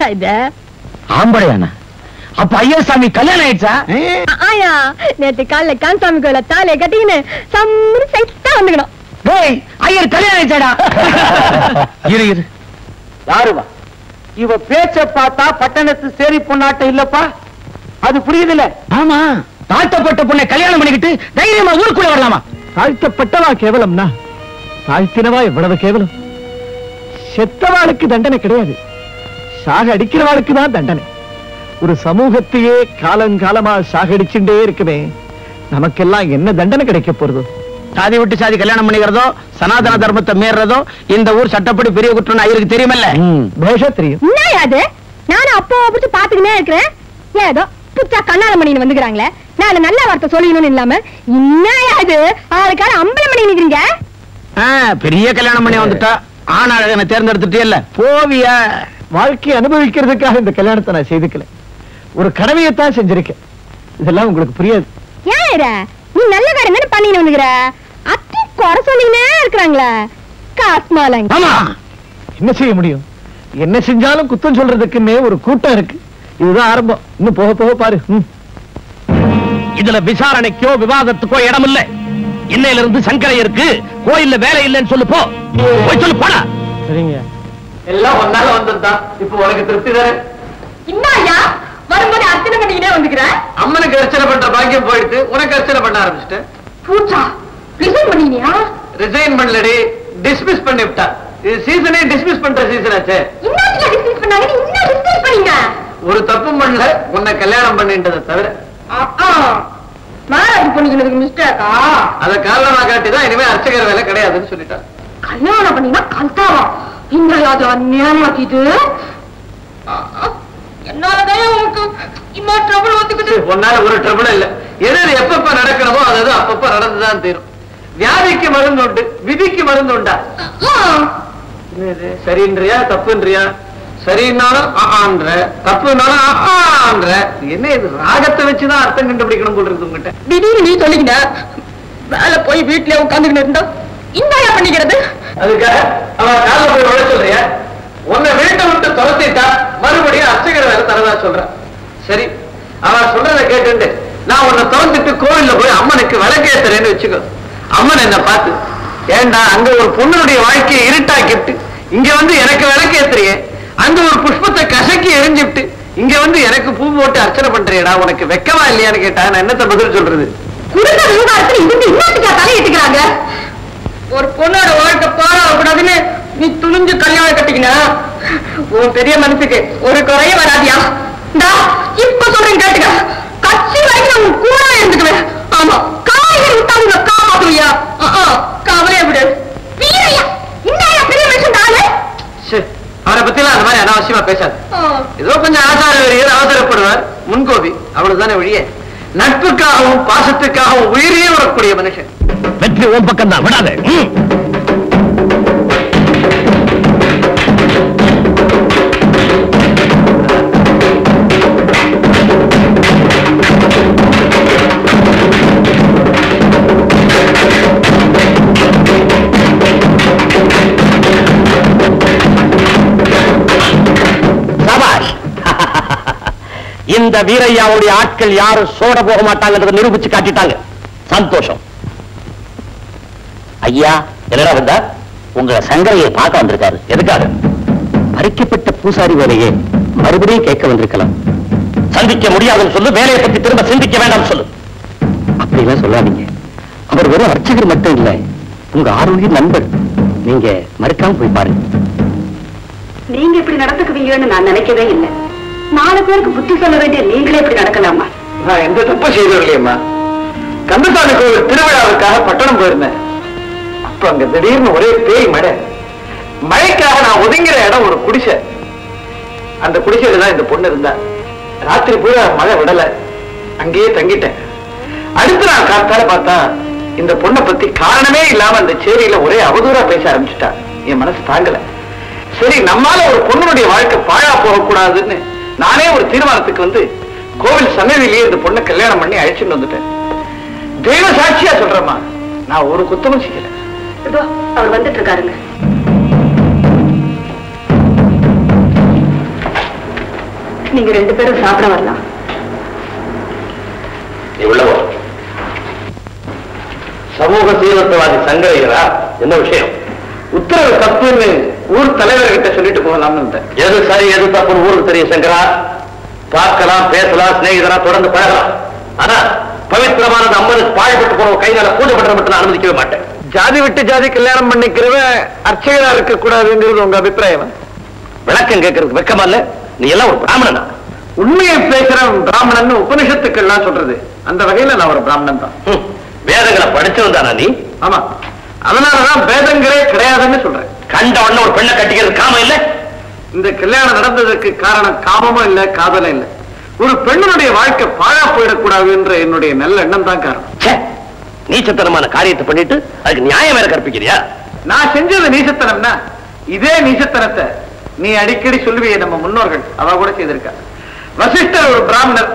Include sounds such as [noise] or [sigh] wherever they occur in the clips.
என்னய்யா இது? ஆம்படையானா? அப்ப ஐயசாமி கல்யாணம் ஆயிடுச்சா? ஆயா நேத்து காலைல கான்சாமி கோயில தாலியை கட்டிக்கின்னு சம்மு சைட்டா வந்துக்கணும் டேய் ஐயர் கல்யாணம் ஆயிடுச்சாடா? இரு இரு. யாருவா இவ? பேச்ச பார்த்தா பட்டணத்து சேரி பொண்ணாட்டம் இல்லப்பா? அது புரியுதுல ஆமா தாழ்த்தப்பட்ட பொண்ணை கல்யாணம் பண்ணிக்கிட்டு தைரியமா ஊருக்குள்ள வரலாமா? தாழ்த்தப்பட்டவா கேவலம்னா? தாழ்த்தினவா எவ்வளவு கேவலம்? செத்தவாளுக்கு தண்டனை கிடையாது. சாக அடிக்கிறவாளுக்கு தான் தண்டனை. ஒரு சமூகத்தையே காலங்காலமா சாகடிச்சுட்டே இருக்குமே நமக்கெல்லாம் என்ன தண்டனை கிடைக்க போறதோ? சாதி விட்டு சாதி கல்யாணம் பண்ணிக்கிறதோ சனாதன தர்மத்தை மீறதோ இந்த ஊர் சட்டப்படி பெரிய குற்றம் ஐயருக்கு தெரியுமல்ல? பேஷா தெரியும். அது? நானும் அப்போ பிடிச்சு பாத்துக்கினே இருக்கிறேன். ஏதோ புத்தா கண்ணால மணின்னு வந்துக்கிறாங்களே நான் நல்ல வார்த்தை சொல்லணும்னு இல்லாம என்னய்யா இது ஆளுக்கார அம்பலம் பண்ணி நிக்கிறீங்க? ஆ, பெரிய கல்யாணம் பண்ணி வந்துட்டா. ஆண் அழகனை தேர்ந்தெடுத்துட்டே இல்ல போவியா? வாழ்க்கையை அனுபவிக்கிறதுக்காக இந்த கல்யாணத்தை நான் செய்துக்கல. ஒரு கடமையைத்தான் செஞ்சிருக்கேன். இதெல்லாம் உங்களுக்கு புரியாது. ஏன்? நீ நல்ல காரியம் தானே பண்ணின்னு வந்துக்கிற அத்தி குறை சொல்லினே இருக்கிறாங்களே. காஸ்மாலங்க ஆமா. என்ன செய்ய முடியும்? என்ன செஞ்சாலும் குத்தம் சொல்றதுக்குன்னே ஒரு கூட்டம் இருக்கு. இதுதான் ஆரம்பம். இன்னும் போக போக பாரு. இதுல விசாரணைக்கோ விவாதத்துக்கோ இடம் இல்ல இன்னையில இருந்து சங்கரையருக்கு கோயில்ல வேலை இல்லைன்னு சொல்லு போ. போய் சொல்லு போடா. சரிங்க. எல்லாம் ஒன்னால வந்ததுதான் இப்போ உனக்கு திருப்தி தானே? என்னய்யா வரும்போது அர்ச்சனை பண்ணிக்கிட்டே வந்துக்கிற? அம்மனுக்கு அர்ச்சனை பண்ற பாக்கியம் போயிடுது உனக்கு அர்ச்சனை பண்ண ஆரம்பிச்சிட்டேன். பூச்சா ரிசைன் பண்ணினியா? ரிசைன் பண்ணலடி டிஸ்மிஸ் பண்ணி விட்டா இது சீசனே டிஸ்மிஸ் பண்ற சீசன் ஆச்சே. டிஸ்மிஸ் பண்ணாங்க இன்னும் டிஸ்மிஸ் பண்ணீங்க? ஒரு தப்பும் பண்ணல உன்னை கல்யாணம் பண்ணின்றதை தவிர. மேரேஜ் பண்ணிக்கிறதுக்கு மிஸ்டேக்கா அத காரணமா காட்டி தான் இனிமே அர்ச்சகர் வேலை கிடையாதுன்னு சொல்லிட்டான் கல்யாணம் பண்ணினா கல்தாவா? அது அந்நியாயமாக்கி இது என்னாலதான் உனக்கு இம்மா ட்ரபிள் வந்துக்குது உன்னால ஒரு ட்ரபிள் இல்ல. எது எப்பப்ப நடக்கணுமோ அது அது அப்பப்ப நடந்துதான் தீரும். வியாதிக்கு மருந்து உண்டு விதிக்கு மருந்து உண்டா என்னது? சரின்றியா தப்புன்றியா? சரின்னாலும் ஆன்ற தப்புனாலும் ஆன்ற என்ன இது ராகத்தை வச்சுதான் அர்த்தம் கண்டுபிடிக்கணும் போல இருக்கு உங்ககிட்ட. திடீர்னு நீ சொல்லிக்கிட்ட? வேலை போய் வீட்டுல உட்காந்துக்கிட்டு இருந்தா? இந்தாயா பண்ணிக்கிறது? அதுக்காக அவன் கால போய் விழ சொல்றியா? உன்னை வீட்டை விட்டு துரத்திட்டா மறுபடியும் அர்ச்சகர் வேலை தரதா சொல்றான் சரி அவன் சொல்றதை கேட்டுண்டு. நான் உன்னை துரத்திட்டு கோவில்ல போய் அம்மனுக்கு விளக்கேத்துறேன்னு வச்சுக்கோ. அம்மன் என்ன பார்த்து ஏண்டா அங்க ஒரு பொண்ணுடைய வாழ்க்கையை இருட்டாக்கிட்டு இங்க வந்து எனக்கு விளக்கேத்துறியே. அங்க ஒரு புஷ்பத்தை கசக்கி எரிஞ்சுட்டு இங்க வந்து எனக்கு பூ போட்டு அர்ச்சனை பண்றியடா. உனக்கு வெக்கமா இல்லையான்னு கேட்டா நான் என்னத்த பதில் சொல்றது? குடும்ப விவகாரத்துல இருந்து இன்னத்துக்கா தலையிட்டுக்கிறாங்க? ஒரு பொண்ணோட வாழ்க்கை பாழாகக்கூடாதுன்னு நீ துணிஞ்சு கல்யாணம் கட்டிக்கினா? உன் பெரிய மனசுக்கு ஒரு குறைய வராதியா? இந்தா இப்ப சொல்றேன் கேட்டுக்க. கட்சி வரைக்கும் உன் கூட இருந்துக்குவேன். ஆமா காய்கறி விட்டா உங்களை காப்பாத்துவியா? கவலைய விடு. அவரை பத்திலாம் அந்த மாதிரி அனாவசியமா பேசாது. ஏதோ கொஞ்சம் ஆசார வெறியர் அவசரப்படுவார். முன்கோபி அவ்வளவுதானே வழியே நட்புக்காகவும் பாசத்துக்காகவும் உயிரையே வரக்கூடிய மனுஷன். வெற்றி உன் பக்கம் தான் விடாத இந்த வீரையாவுடைய ஆட்கள் யாரும் சோட போக மாட்டாங்கன்றதை நிரூபிச்சு காட்டிட்டாங்க. சந்தோஷம். ஐயா என்னடா வந்தா? உங்க சங்கரையை பார்க்க வந்திருக்காரு. எதுக்காக? பறிக்கப்பட்ட பூசாரி வேலையை மறுபடியும் கேட்க வந்திருக்கலாம். சந்திக்க முடியாதுன்னு சொல்லு வேலையை பத்தி திரும்ப சிந்திக்க வேண்டாம் சொல்லு. அப்படிலாம் சொல்லாதீங்க. அவர் வெறும் அர்ச்சகர் மட்டும் இல்லை உங்க ஆரோக்கிய நண்பர். நீங்க மறுக்காம போய் பாருங்க. நீங்க இப்படி நடந்துக்குவீங்கன்னு நான் நினைக்கவே இல்லை. நாலு பேருக்கு புத்தி சொல்ல வேண்டிய நீங்களே இப்படி நடக்கலாமா? நான் எந்த தப்பு செய்யவில்லையம்மா கந்தசாமி கோவில் திருவிழாவுக்காக பட்டணம் போயிருந்தேன். அப்ப அங்க திடீர்னு ஒரே பேய் மழை. மழைக்காக நான் ஒதுங்கிற இடம் ஒரு குடிசை. அந்த குடிசையில தான் இந்த பொண்ணு இருந்தா. ராத்திரி பூரா மழை விடல. அங்கேயே தங்கிட்டேன். அடுத்து நான் காத்தால பார்த்தா இந்த பொண்ணை பத்தி காரணமே இல்லாம அந்த சேரியில ஒரே அவதூறா பேச ஆரம்பிச்சுட்டா. என் மனசு தாங்கல. சரி நம்மால ஒரு பொண்ணுடைய வாழ்க்கை பாழா போகக்கூடாதுன்னு நானே ஒரு தீர்மானத்துக்கு வந்து கோவில் சன்னதியிலேயே இந்த பொண்ணை கல்யாணம் பண்ணி அழைச்சிட்டு வந்துட்டேன். தெய்வ சாட்சியா சொல்றேம்மா. நான் ஒரு குத்தமும் செய்யல. அவர் வந்துட்டு இருக்காருங்க நீங்க ரெண்டு பேரும் சாப்பிட வரலாம். போ. சமூக சீர்திருத்தவாதி சங்கரையரா என்ன விஷயம்? உத்தரவு தப்புன்னு ஊர் தலைவர்கிட்ட சொல்லிட்டு போகலாம்னு இருந்தேன் எது சரி எது தப்புன்னு ஊருக்கு தெரியும் சங்கரா. பார்க்கலாம் பேசலாம் சிநேகிதரா தொடர்ந்து பழகலாம். ஆனா பவித்திரமானது அம்மனுக்கு பாழ்பட்டு போன கைகால கூடப்பட்ட மட்டும் நான் அனுமதிக்கவே மாட்டேன். ஜாதி விட்டு ஜாதி கல்யாணம் பண்ணிக்கிறவன் அர்ச்சகரா இருக்க கூடாதுங்கிறது உங்க அபிப்பிராயம். விளக்கம் கேட்கறதுக்கு வெக்கமா இல்ல? நீ எல்லாம் ஒரு பிராமணனா. உண்மையை பேசுற பிராமணன் உபனிஷத்துக்கள்லாம் சொல்றது. அந்த வகையில நான் ஒரு பிராமணன் தான். வேதங்களை படிச்சவன் நீ? ஆமா. அதனாலதான் வேதங்களே கிடையாதுன்னு சொல்றேன். கண்ட உடனே ஒரு பெண்ணை கட்டிக்கிறது காமம் இல்ல? இந்த கல்யாணம் நடந்ததற்கு காரணம் காமமும் இல்ல காதலும் இல்ல. ஒரு பெண்ணுடைய வாழ்க்கை பாழா போயிடக்கூடாதுன்ற என்னுடைய நல்ல எண்ணம் தான் காரணம். ச்சே, நீச்சத்தனமான காரியத்தை பண்ணிட்டு அதுக்கு நியாயம் வேற கற்பிக்கிறியா? நான் செஞ்சது நீசத்தனம்னா இதே நீசத்தனத்தை நீ அடிக்கடி சொல்லுவியே நம்ம முன்னோர்கள் அவ கூட செய்திருக்கா. வசிஷ்டர் ஒரு பிராமணர்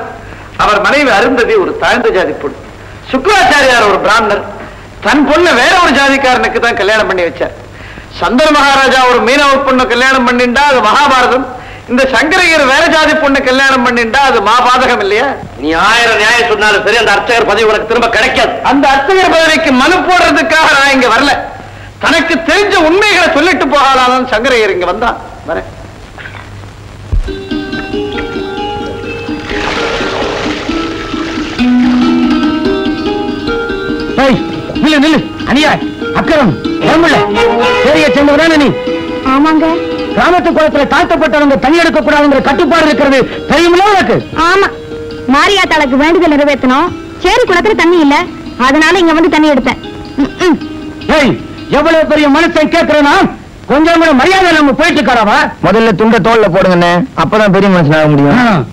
அவர் மனைவி அருந்ததி ஒரு தாழ்ந்த ஜாதி பொண்ணு. சுக்ராச்சாரியார் ஒரு பிராமணர் தன் பொண்ணை வேற ஒரு ஜாதிக்காரனுக்கு தான் கல்யாணம் பண்ணி வச்சார். சந்தர் மகாராஜா ஒரு மீனவ பொண்ணு கல்யாணம் பண்ணிண்டா அது மகாபாரதம். இந்த சங்கரையர் வேற ஜாதி பொண்ணு கல்யாணம் பண்ணிண்டா அது மாபாதகம் இல்லையா? நீ ஆயிரம் நியாயம் சொன்னாலும் சரி அந்த அர்ச்சகர் பதவி உனக்கு திரும்ப கிடைக்காது. அந்த அர்ச்சகர் பதவிக்கு மனு போடுறதுக்காக நான் இங்க வரல. தனக்கு தெரிஞ்ச உண்மைகளை சொல்லிட்டு போகலாம் சங்கரையர் இங்க வந்தா வரேன். ஏய், நில்லு நில்லு. அனியா அக்கறம் ஏமுள்ள பெரிய செம்பதானே நீ. ஆமாங்க. கிராமத்து குளத்துல தாழ்த்தப்பட்டவங்க தண்ணி எடுக்க கூடாதுங்கிற கட்டுப்பாடு இருக்கிறது தெரியுமில்ல உனக்கு? ஆமா. மாரியாத்தாளுக்கு வேண்டுதல் நிறைவேற்றணும். சேரி குளத்துல தண்ணி இல்ல. அதனால இங்க வந்து தண்ணி எடுத்தேன். எவ்வளவு பெரிய மனுஷன் கேட்கிறேனா கொஞ்சம் கூட மரியாதை நம்ம போயிட்டு இருக்காராவா? முதல்ல துண்ட தோல்ல போடுங்கண்ணே. அப்பதான் பெரிய மனுஷன் ஆக முடியும்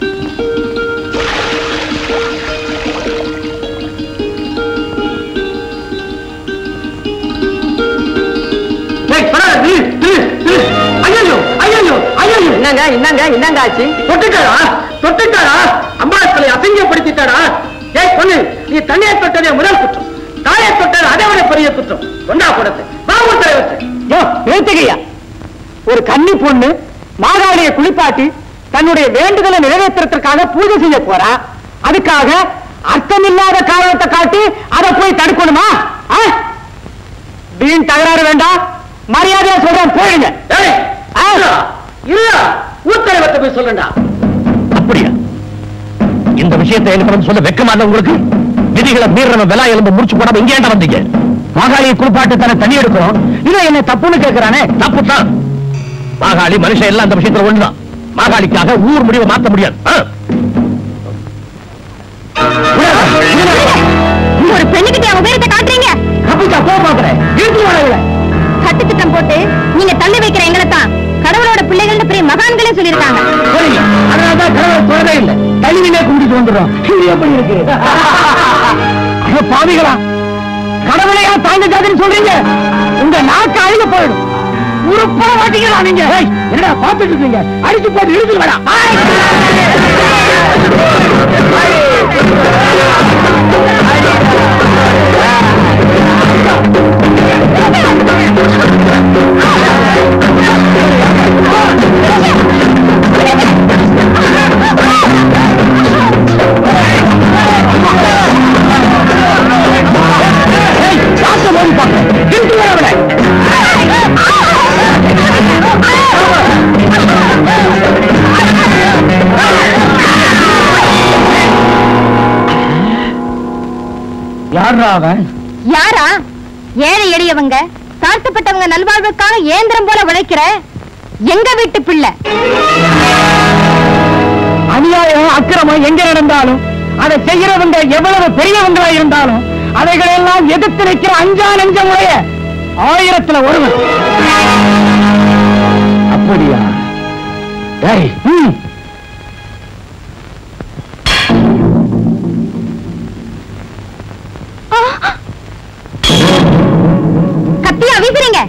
என்னங்க என்னங்க என்னங்க ஆச்சு தொட்டுட்டாரா? தொட்டுட்டாரா? அம்பாளை அசிங்கப்படுத்திட்டாரா? ஏய் பொண்ணு நீ தண்ணியை தொட்டதே முதல் குற்றம். தாயை தொட்டது அதை விட பெரிய குற்றம். கொண்டா கொடுத்து பாபு தலைவர் யோ நிறுத்துகையா ஒரு கன்னி பொண்ணு மாகாளிய குளிப்பாட்டி தன்னுடைய வேண்டுதலை நிறைவேற்றுறதுக்காக பூஜை செய்ய போறா. அதுக்காக அர்த்தமில்லாத காரணத்தை காட்டி அதை போய் தடுக்கணுமா? வீண் தகராறு வேண்டாம். மரியாதையா சொல்றேன் போயிடுங்க? இல்ல ஊத்தலைவத்தை போய் சொல்லுண்டா அப்படியா? இந்த விஷயத்தை எனக்கு வந்து சொல்ல வெக்கமா இல்ல உங்களுக்கு? விதிகளை மீறின விலா எலும்பு முடிச்சு போடாம இங்க ஏன்டா வந்தீங்க? மாகாளியை குளிப்பாட்டு தானே தண்ணி எடுக்கிறோம். இதை என்ன தப்புன்னு கேட்கிறானே தப்புதான் மாகாளி மனுஷன் எல்லாம் அந்த விஷயத்துல ஒண்ணுதான். மாகாளிக்காக ஊர் முடிவை மாத்த முடியாது? ஒரு பெண்ணுகிட்ட காட்டுறீங்க. கப்பிச்சா போக பாக்குறேன் இழுத்து வரவில்லை சட்டு திட்டம் போட்டு நீங்க தள்ளி வைக்கிற எங்களை தான். பிள்ளைகள்னு பெரிய மகான்களே சொல்லியிருக்காங்க. அதனாலதான் கடவுளை தொடரே இல்லை. வந்துடும் இது எப்படி இருக்கு பாவிகளா. கடவுளையா தாழ்ந்த ஜாதின்னு சொல்றீங்க. உங்க நாக்கு அழுக போயிடும். உருப்பட மாட்டீங்களா நீங்க? என்னடா பார்த்துட்டு இருக்கீங்க? அடிச்சு போட்டு இழுத்து யாரா அவன்? யாரா? ஏழை எளியவங்க. தாழ்த்தப்பட்டவங்க நல்வாழ்வுக்காக ஏந்திரம் போல உழைக்கிற எங்க வீட்டு பிள்ளை? அநியாயம் அக்கிரமம் எங்க நடந்தாலும் அதை செய்யறவங்க எவ்வளவு பெரியவங்களா இருந்தாலும் அவைகளை எல்லாம் எதிர்த்து நிற்கிற அஞ்சா நெஞ்சமுடைய ஆயிரத்துல ஒருவன். அப்படியா? கத்தியா வீசுறீங்க.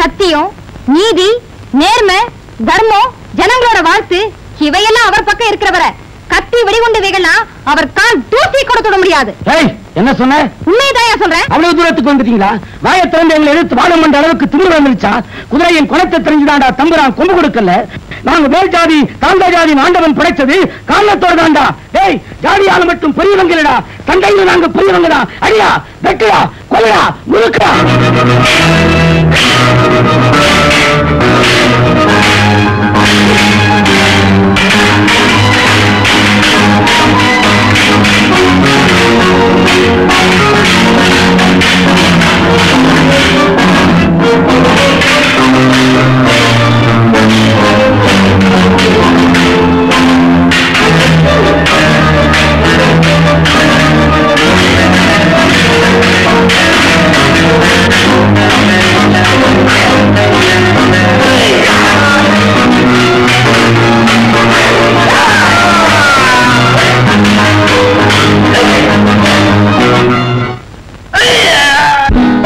சத்தியம் நீதி நேர்மை தர்மம் ஜனங்களோட வாழ்த்து இவையெல்லாம் அவர் பக்கம் இருக்கிறவரை கத்தி வெடிகுண்டு வைகள்லாம் அவர் கால் தூசி கொடுத்து விட முடியாது. என்ன சொன்ன? உண்மையதான் சொல்றேன் அவ்வளவு தூரத்துக்கு வந்துட்டீங்களா? வாயை திறந்து எங்களை எதிர்த்து வாழம் பண்ற அளவுக்கு திமிரு வந்துருச்சா? குதிரையின் குணத்தை தெரிஞ்சுதாண்டா தம்புரான் கொம்பு கொடுக்கல. நாங்க மேல் ஜாதி தாழ்ந்த ஜாதி ஆண்டவன் படைச்சது காரணத்தோட தாண்டா டேய் ஜாதியால மட்டும் பெரியவங்களடா. சண்டையில நாங்க பெரியவங்கடா. அடியா வெட்டுடா கொல்லடா முழுக்கடா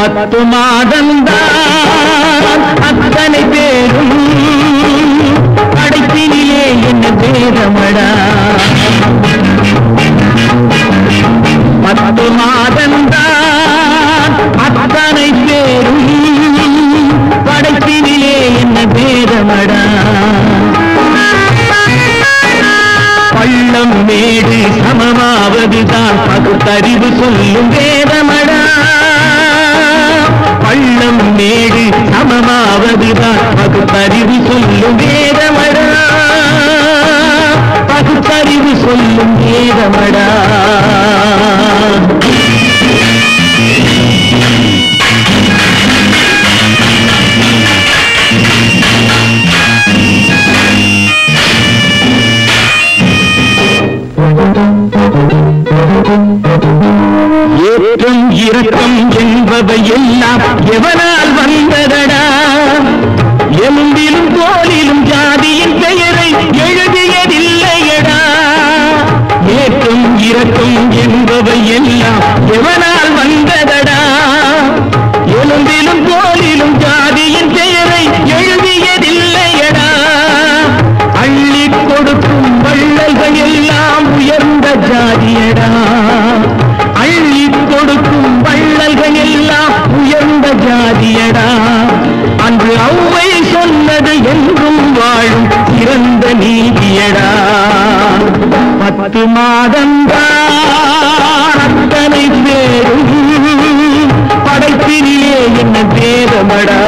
பத்து மாதம்தான் அத்தனை பேரும் கடைசியிலே என்ன பேரமடா பத்து மாதம்தான் அத்தனை பேரும் படைப்பினிலே என்ன பேரமடா பள்ளம் மேடு சமமாவதுதான் பகுத்தறிவு சொல்லும் வேதமடா சமமாவதுதான் பகுத்தறிவு சொல்லும் வேதமடா. பகுத்தறிவு சொல்லும் வேதமடா. ஏற்றம் இரக்கம் என்பவை எல்லாம் எவனால் മുമ്പിലും பத்து மாதம்தான் அத்தனை பேரும் படைப்பிரியே என்ன பேரமடா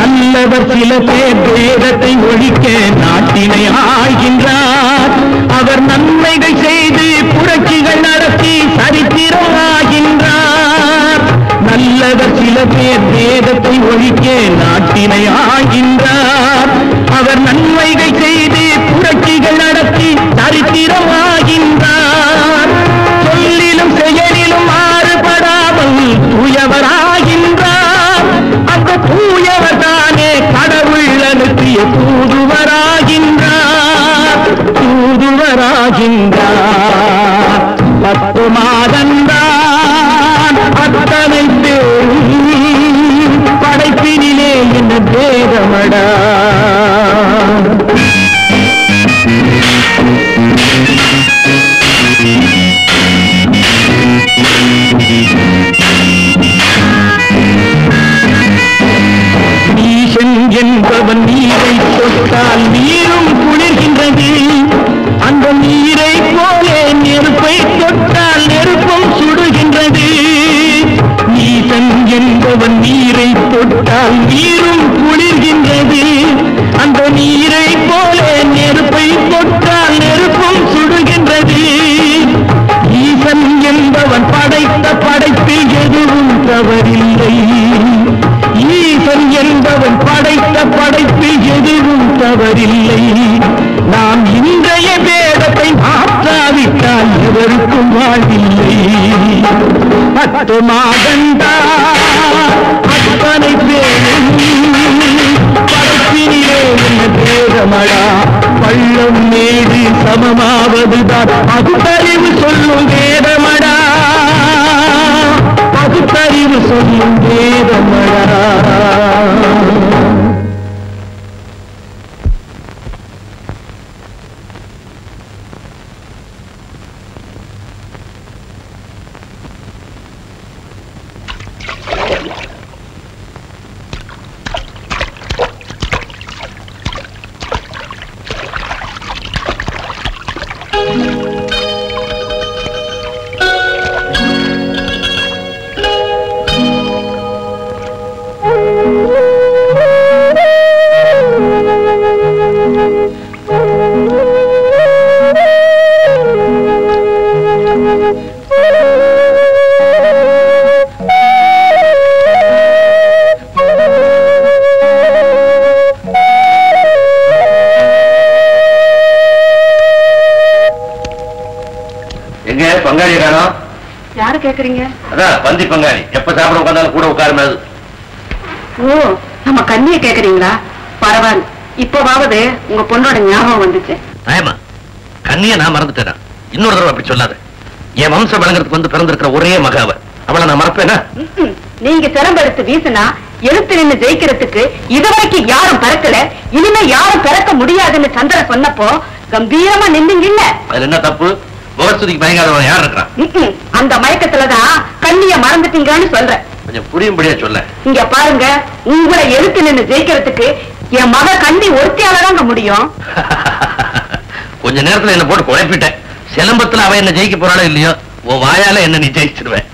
நல்லவர் சில பேர் வேதத்தை ஒழிக்க நாட்டினை ஆகின்றார் அவர் நன்மைகள் செய்து புரட்சிகள் நடத்தி சரித்திரமாகின்றார். நல்லவர் சில பேர் வேதத்தை ஒழிக்க நாட்டினை ஆகின்றார் அவர் நன்மைகள் செய்து புரட்சிகள் நடத்தி சரித்திரமாகின்றார். சொல்லிலும் செயலிலும் மாறுபடாமல் தூயவராகின்றார். அந்த தூயவர் தானே கடவுள் அனுப்பிய தூதுவராகின்றார் எவருக்கும் வாழ்வில்லை. பத்து மாதந்தா அத்தனை பேரும் படைப்பினிலே என்ன பேரமடா பள்ளம் மேடு சமமாவதுதான். பகுத்தறிவு சொல்லும் வேதமடா. பகுத்தறிவு சொல்லும் வேதமடா. சொன்னப்போ கம்பீரமா நின்னீங்க இல்ல அதுல என்ன தப்பு? முகஸ்துதிக்கு பயங்காதவன் யார் இருக்கிறான்? ம்ம். அந்த மயக்கத்துலதான் கண்ணிய மறந்துட்டீங்கன்னு சொல்றேன் கொஞ்சம் புரியும்படியா சொல்ல. இங்க பாருங்க உங்களை எழுத்து நின்னு ஜெயிக்கிறதுக்கு என் மக கண்ணி ஒருத்தியாலதாங்க முடியும். [laughs] கொஞ்ச நேரத்துல என்ன போட்டு குழப்பிட்டேன். சிலம்பத்துல அவ என்ன ஜெயிக்க போறாளோ இல்லையோ உன் வாயால என்ன நீ ஜெயிச்சிடுவேன்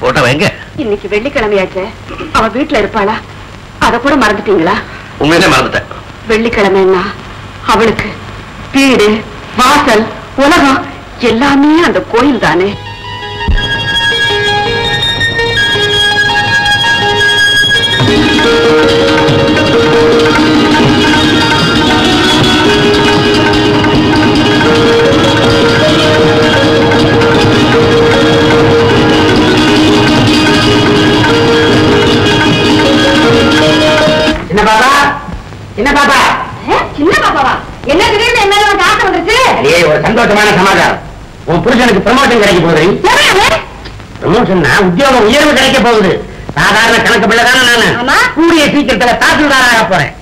போட்டவன் எங்க இன்னைக்கு வெள்ளிக்கிழமையாச்சே. அவ வீட்டுல இருப்பாளா? அத கூட மறந்துட்டீங்களா? உண்மையிலே மறந்துட்டேன். வெள்ளிக்கிழமைன்னா அவளுக்கு வீடு வாசல் உலகம் எல்லாமே அந்த கோயில் தானே ப்ரமோஷன் கிடைக்க போகுது. ப்ரமோஷன்னா உத்தியோகம் உயர்வு கிடைக்க போகுது. சாதாரண கணக்கு பிள்ளை தானே நானு. ஆமா. கூடிய சீக்கிரத்துல தாசில்தாராக போறேன்.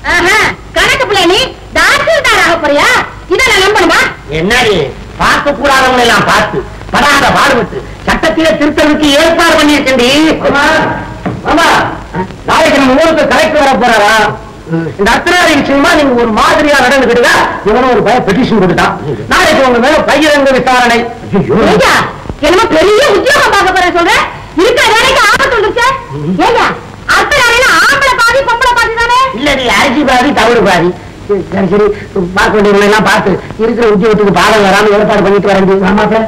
கணக்கு பிள்ளை நீ? தாசில்தாராக போறியா? இதை நான் நம்பணுமா? என்னடி? பார்க்க கூடாதவங்களை எல்லாம் பார்த்து படாத பாடுபட்டு சட்டத்திலே திருத்தலுக்கு ஏற்பாடு பண்ணியிருக்கேன்டி. ஆமா நாளைக்கு நம்ம ஊருக்கு கலெக்டர் வர போறாரா? இந்த அர்த்தநாரி விஷயமா நீங்க ஒரு மாதிரியா நடந்துக்கிட்டா இவனும் ஒரு பய பெட்டிஷன் கொடுத்தான். நாளைக்கு உங்க மேல பகிரங்க விசாரணை. என்னமோ பெரிய உத்தியோகம் பார்க்க போறேன் சொல்ற? இருக்கிற வேலைக்கு ஆபத்து வந்துருச்சு. ஏங்க அடுத்த வேலையில ஆம்பளை பாதி பொம்பளை பாதி தானே? இல்லடி அரிசி பாதி தவறு பாதி. சரி, சரி சரி. பார்க்க வேண்டியவங்களை எல்லாம் பார்த்து இருக்கிற உத்தியோகத்துக்கு பாடம் வராம ஏற்பாடு பண்ணிட்டு வரேன் ஆமா சார்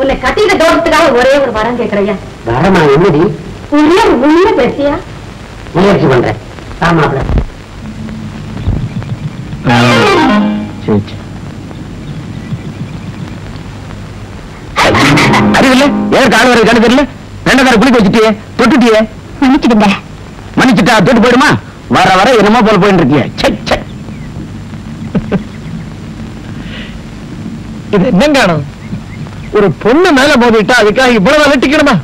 உன்னை தோட்டத்துக்காக ஒரே ஒரு வரம் கேட்கறையா வரமா என்னடி? ஒரே ஒரு உண்மை பேசியா? முயற்சி பண்றேன். ஆமாப்ல அறிவில்ல ஏன் கால் வர கணக்கு தெரியல? ரெண்டக்கார குளிக்க வச்சுட்டியே? தொட்டுட்டியே? மன்னிச்சிடுங்க. மன்னிச்சுட்டா தொட்டு போயிடுமா? வர வர என்னமோ போல போயிட்டு இருக்கியே. சே சே இது என்னங்க ஒரு பொண்ணு மேல மோதிட்டா அதுக்காக இவ்வளவு அலட்டிக்கணுமா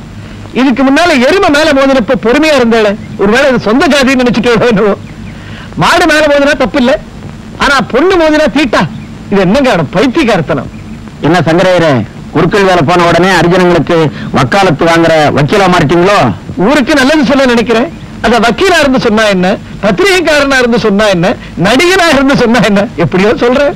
இதுக்கு முன்னால எருமை மேல மோதினப்ப பொறுமையா இருந்தால ஒருவேளை இது சொந்த ஜாதின்னு நினைச்சிட்டு என்னவோ. மாடு மேல மோதினா தப்பு இல்ல ஆனா பொண்ணு மோதினா தீட்டா. இது என்னங்க பைத்தியக்காரத்தனம். என்ன சங்கரையரே குறுக்கள் வேலை போன உடனே அரிஜனங்களுக்கு வக்காலத்து வாங்குற வக்கீலா மாறிட்டீங்களோ? ஊருக்கு நல்லது சொல்ல நினைக்கிறேன். அத வக்கீலா இருந்து சொன்னா என்ன? பத்திரிகைக்காரனா இருந்து சொன்னா என்ன? நடிகனா இருந்து சொன்னா என்ன? எப்படியோ சொல்றேன்.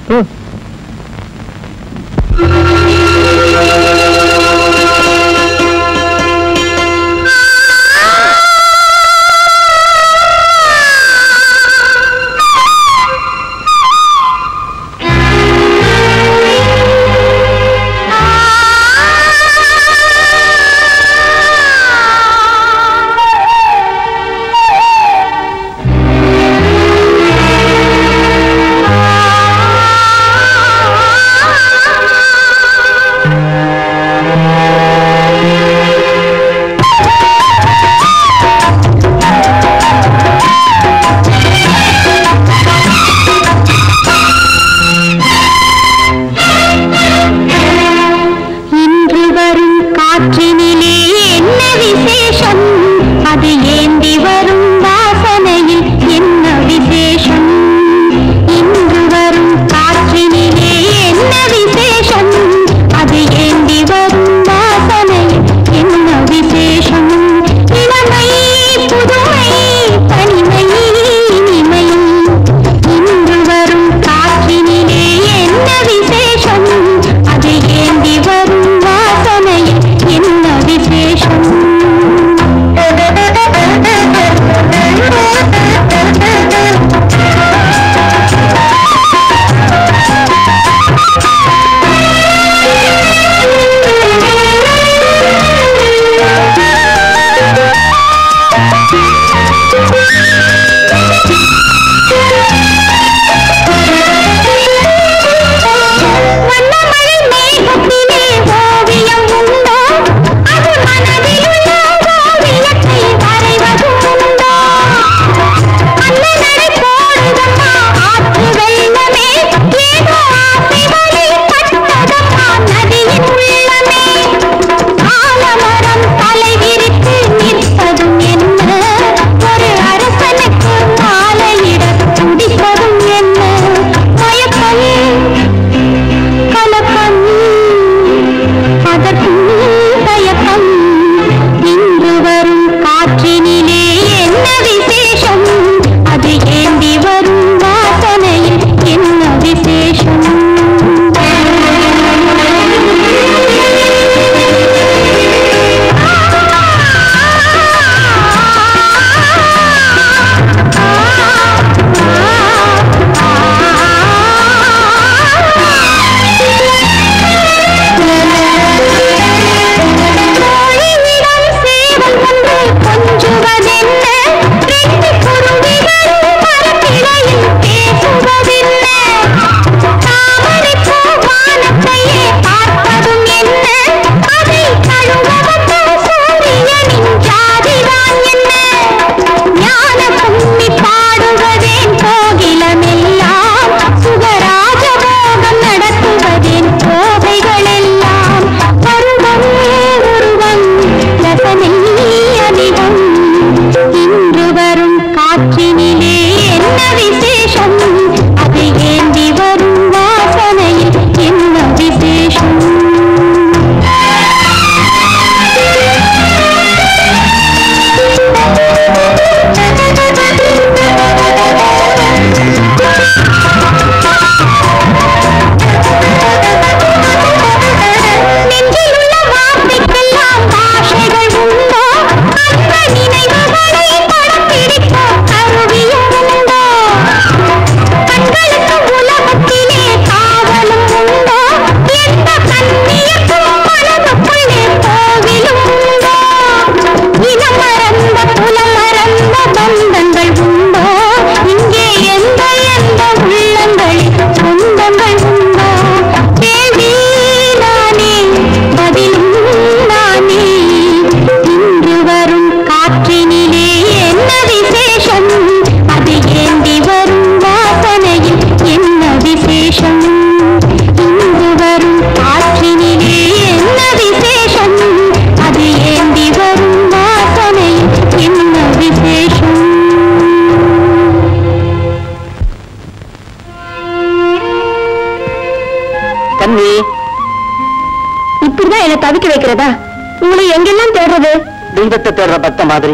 இன்பத்தை தேடுற பக்த மாதிரி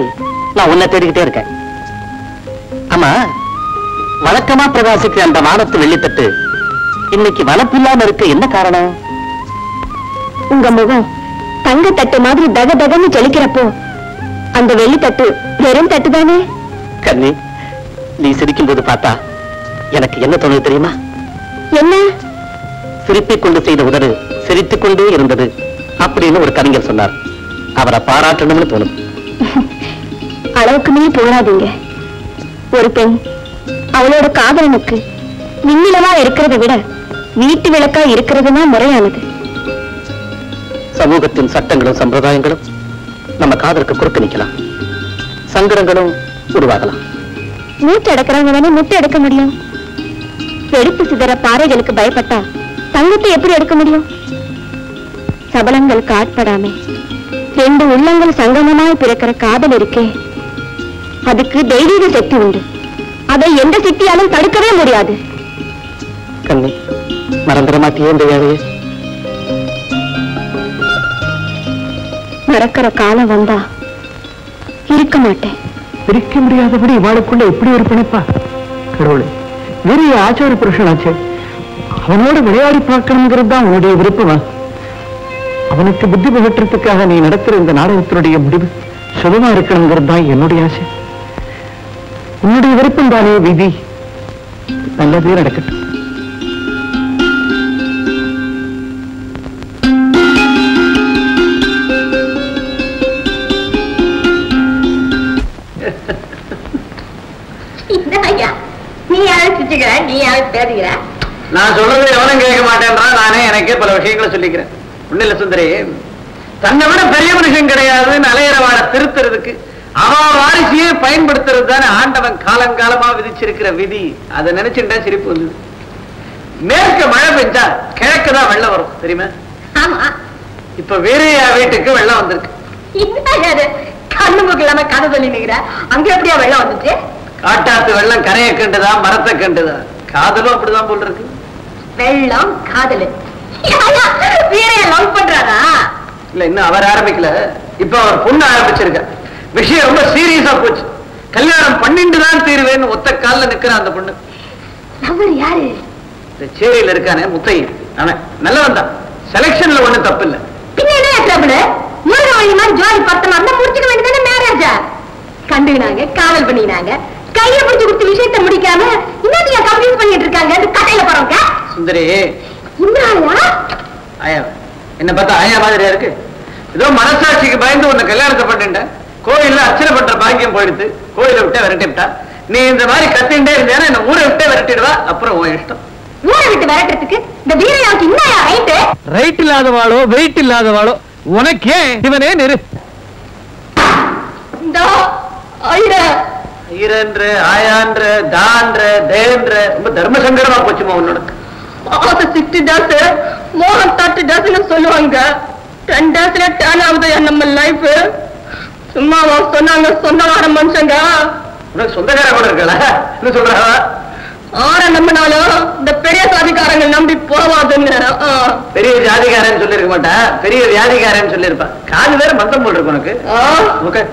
நான் உன்னை தேடிக்கிட்டே இருக்கேன். ஆமா வழக்கமா பிரகாசிக்கிற அந்த வானத்து வெள்ளித்தட்டு இன்னைக்கு வளப்பில்லாம இருக்க. என்ன காரணம்? உங்க முகம் தங்க தட்டு மாதிரி தக தகன்னு ஜொலிக்கிறப்போ அந்த வெள்ளித்தட்டு வெறும் தட்டு தானே? கண்ணி நீ சிரிக்கும் போது பார்த்தா எனக்கு என்ன தோணுது தெரியுமா? என்ன? சிரிப்பிக் கொண்டு செய்த உதடு சிரித்துக் கொண்டே இருந்தது அப்படின்னு ஒரு கவிஞர் சொன்னார். அவரை பாராட்டணும்னு தோணும். அளவுக்குமே போராதீங்க ஒரு பெண் அவளோட காதலனுக்கு விண்ணிலமா இருக்கிறத விட வீட்டு விளக்கா இருக்கிறதுனா முறையானது. சமூகத்தின் சட்டங்களும் சம்பிரதாயங்களும் நம்ம காதலுக்கு குறுக்கு நிக்கலாம். சங்கடங்களும் உருவாகலாம். மூட்டை எடுக்கிறவங்க தானே முட்டை எடுக்க முடியும்? வெடிப்பு சிதற பாறைகளுக்கு பயப்பட்டா தங்கத்தை எப்படி எடுக்க முடியும்? சபலங்களுக்கு ஆட்படாமே ரெண்டு உள்ளங்கள் சங்கமமாய் பிறக்கிற காதல் இருக்கே. அதுக்கு தெய்வீக சக்தி உண்டு. அதை எந்த சக்தியாலும் தடுக்கவே முடியாது. கண்ணி மறந்துட மாட்டியே இந்த வேலையை? மறக்கிற காலம் வந்தா இருக்க மாட்டேன். பிரிக்க முடியாதபடி இவாளுக்குள்ள எப்படி ஒரு பிணைப்பா? கடவுளே நிறைய ஆச்சார புருஷனாச்சு. அவனோட விளையாடி பார்க்கணுங்கிறது தான் உன்னுடைய விருப்பமா? அவனுக்கு புத்தி புகட்டுறதுக்காக நீ நடத்துற இந்த நாடகத்தினுடைய முடிவு சுலமா இருக்கணுங்கிறது தான் என்னுடைய ஆசை. உன்னுடைய விருப்பம் தானே விதி. நல்லதே நடக்கட்டும். நீ அழைச்சு பேசுகிற? நான் சொல்றது எவனும் கேட்க மாட்டேன்றான். நானே எனக்கே பல விஷயங்களை சொல்லிக்கிறேன். ஒண்ணு இல்ல சுந்தரி தன்னை விட பெரிய மனுஷன் கிடையாதுன்னு அலையறவாட திருத்துறதுக்கு அவன் வாரிசையே பயன்படுத்துறது தானே ஆண்டவன் காலங்காலமா விதிச்சிருக்கிற விதி. அதை நினைச்சுட்டா சிரிப்பு வந்தது. மேற்க மழை பெஞ்சா கிழக்கு தான் வெள்ளம் வரும் தெரியுமா? ஆமா. இப்ப வீரையா வீட்டுக்கு வெள்ளம் வந்திருக்கு. கண்ணு மூக்கு இல்லாம கதை சொல்லி நிக்கிற அங்க எப்படியா வெள்ளம் வந்துச்சு? காட்டாத்து வெள்ளம் கரையை கண்டுதா மரத்தை கண்டுதா? காதலும் அப்படிதான் போல் இருக்கு. வெள்ளம் காதலு. இல்ல இன்னும் அவர் ஆரம்பிக்கல. இப்ப அவர் பொண்ணு ஆரம்பிச்சிருக்க. விஷயம் ரொம்ப சீரியஸா போச்சு. கல்யாணம் பண்ணிட்டு தான் தீருவேன்னு ஒத்த கால்ல நிக்கிற அந்த பொண்ணு. லவர் யாரு? சேரியில இருக்கானே முத்தையன். அவன் நல்லவன் தான். செலக்ஷன்ல ஒண்ணு தப்பு இல்ல பின்ன ட்ரபிள் முருக வழி மாதிரி ஜோடி பத்தமா இருந்தா முடிச்சுக்க வேண்டியதானே மேரேஜா கண்டுக்கினாங்க காதல் பண்ணினாங்க. கையில பிடிச்சு கொடுத்த விஷயத்தை முடிக்காம இன்னொரு கம்ப்ளீட் பண்ணிட்டு இருக்காங்க. கடையில போறவங்க சுந்தரி என்ன பார்த்தா ஆயா மாதிரியா இருக்கு? ஏதோ மனசாட்சிக்கு பயந்து உன்னை கல்யாணத்தை பண்ணிட்டேன் கோயில்ல அர்ச்சனை பண்ற பாக்கியம் போயிடுது கோயிலை விட்டே விரட்டி விட்டா நீ இந்த மாதிரி கத்திண்டே இருந்தேன்னா என்ன ஊரை விட்டே விரட்டிடுவா? அப்புறம் உன் இஷ்டம். ஊரை விட்டு விரட்டுறதுக்கு இந்த வீரையாவுக்கு இன்னயா ரைட்டு ரைட் இல்லாதவாளோ வெயிட் இல்லாதவாளோ உனக்கே இவனே ஐர. ஈரன்ற ஆயான்ற தான்ற தேன்ற ரொம்ப தர்ம சங்கடமா போச்சுமா உன்னோட ஆசை சிக்ஸ்டி டேஸ் மோகன் தேர்ட்டி சொல்லுவாங்க. டென் டேஸ்ல டேன் ஆகுது நம்ம லைஃப் சும்மாவா சொன்னாங்க சொந்தக்கார மனுஷங்க. சொந்தக்கார கூட இருக்கல என்ன சொல்றா? ஆற நம்பினாலும் இந்த பெரிய சாதிக்காரங்க நம்பி போவாதுன்னு. பெரிய ஜாதிகாரன் சொல்லிருக்க மாட்டா. பெரிய வியாதிகாரன் சொல்லிருப்பா. காது வேற மந்தம் போல் இருக்கு உனக்கு.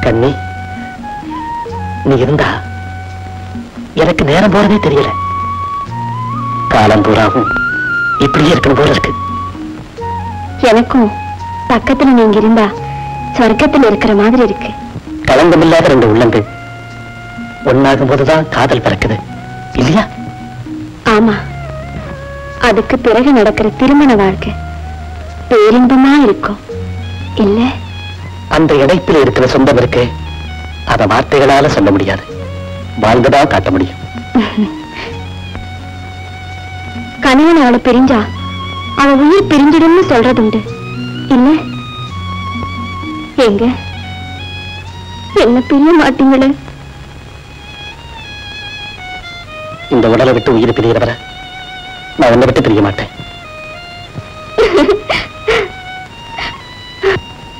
கண்ணி நீ இருந்தா எனக்கு நேரம் போறதே தெரியல. காலம் பூராவும் இப்படியே இருக்கணும் போல இருக்கு. எனக்கும் பக்கத்துல நீங்க இருந்தா சொர்க்கத்துல இருக்கிற மாதிரி இருக்கு. களங்கமில்லாத ரெண்டு உள்ளங்கள். ஒன்னாகும் போதுதான் காதல் பிறக்குது. இல்லையா? ஆமா. அதுக்கு பிறகு நடக்கிற திருமண வாழ்க்கை பேரின்பமா இருக்கும். இல்ல? அந்த இடைப்பில் இருக்கிற சொந்தம் இருக்கு. அத வார்த்தைகளால சொல்ல முடியாது. வாழ்ந்துதான் காட்ட முடியும். கணவன் அவளை பிரிஞ்சா அவ உயிர் பிரிஞ்சிடும்னு சொல்றதுண்டு. இல்ல? எங்க என்ன பிரிய மாட்டீங்களே? இந்த உடலை விட்டு உயிர் பிரியறவரை நான் உன்னை விட்டு பிரிய மாட்டேன்.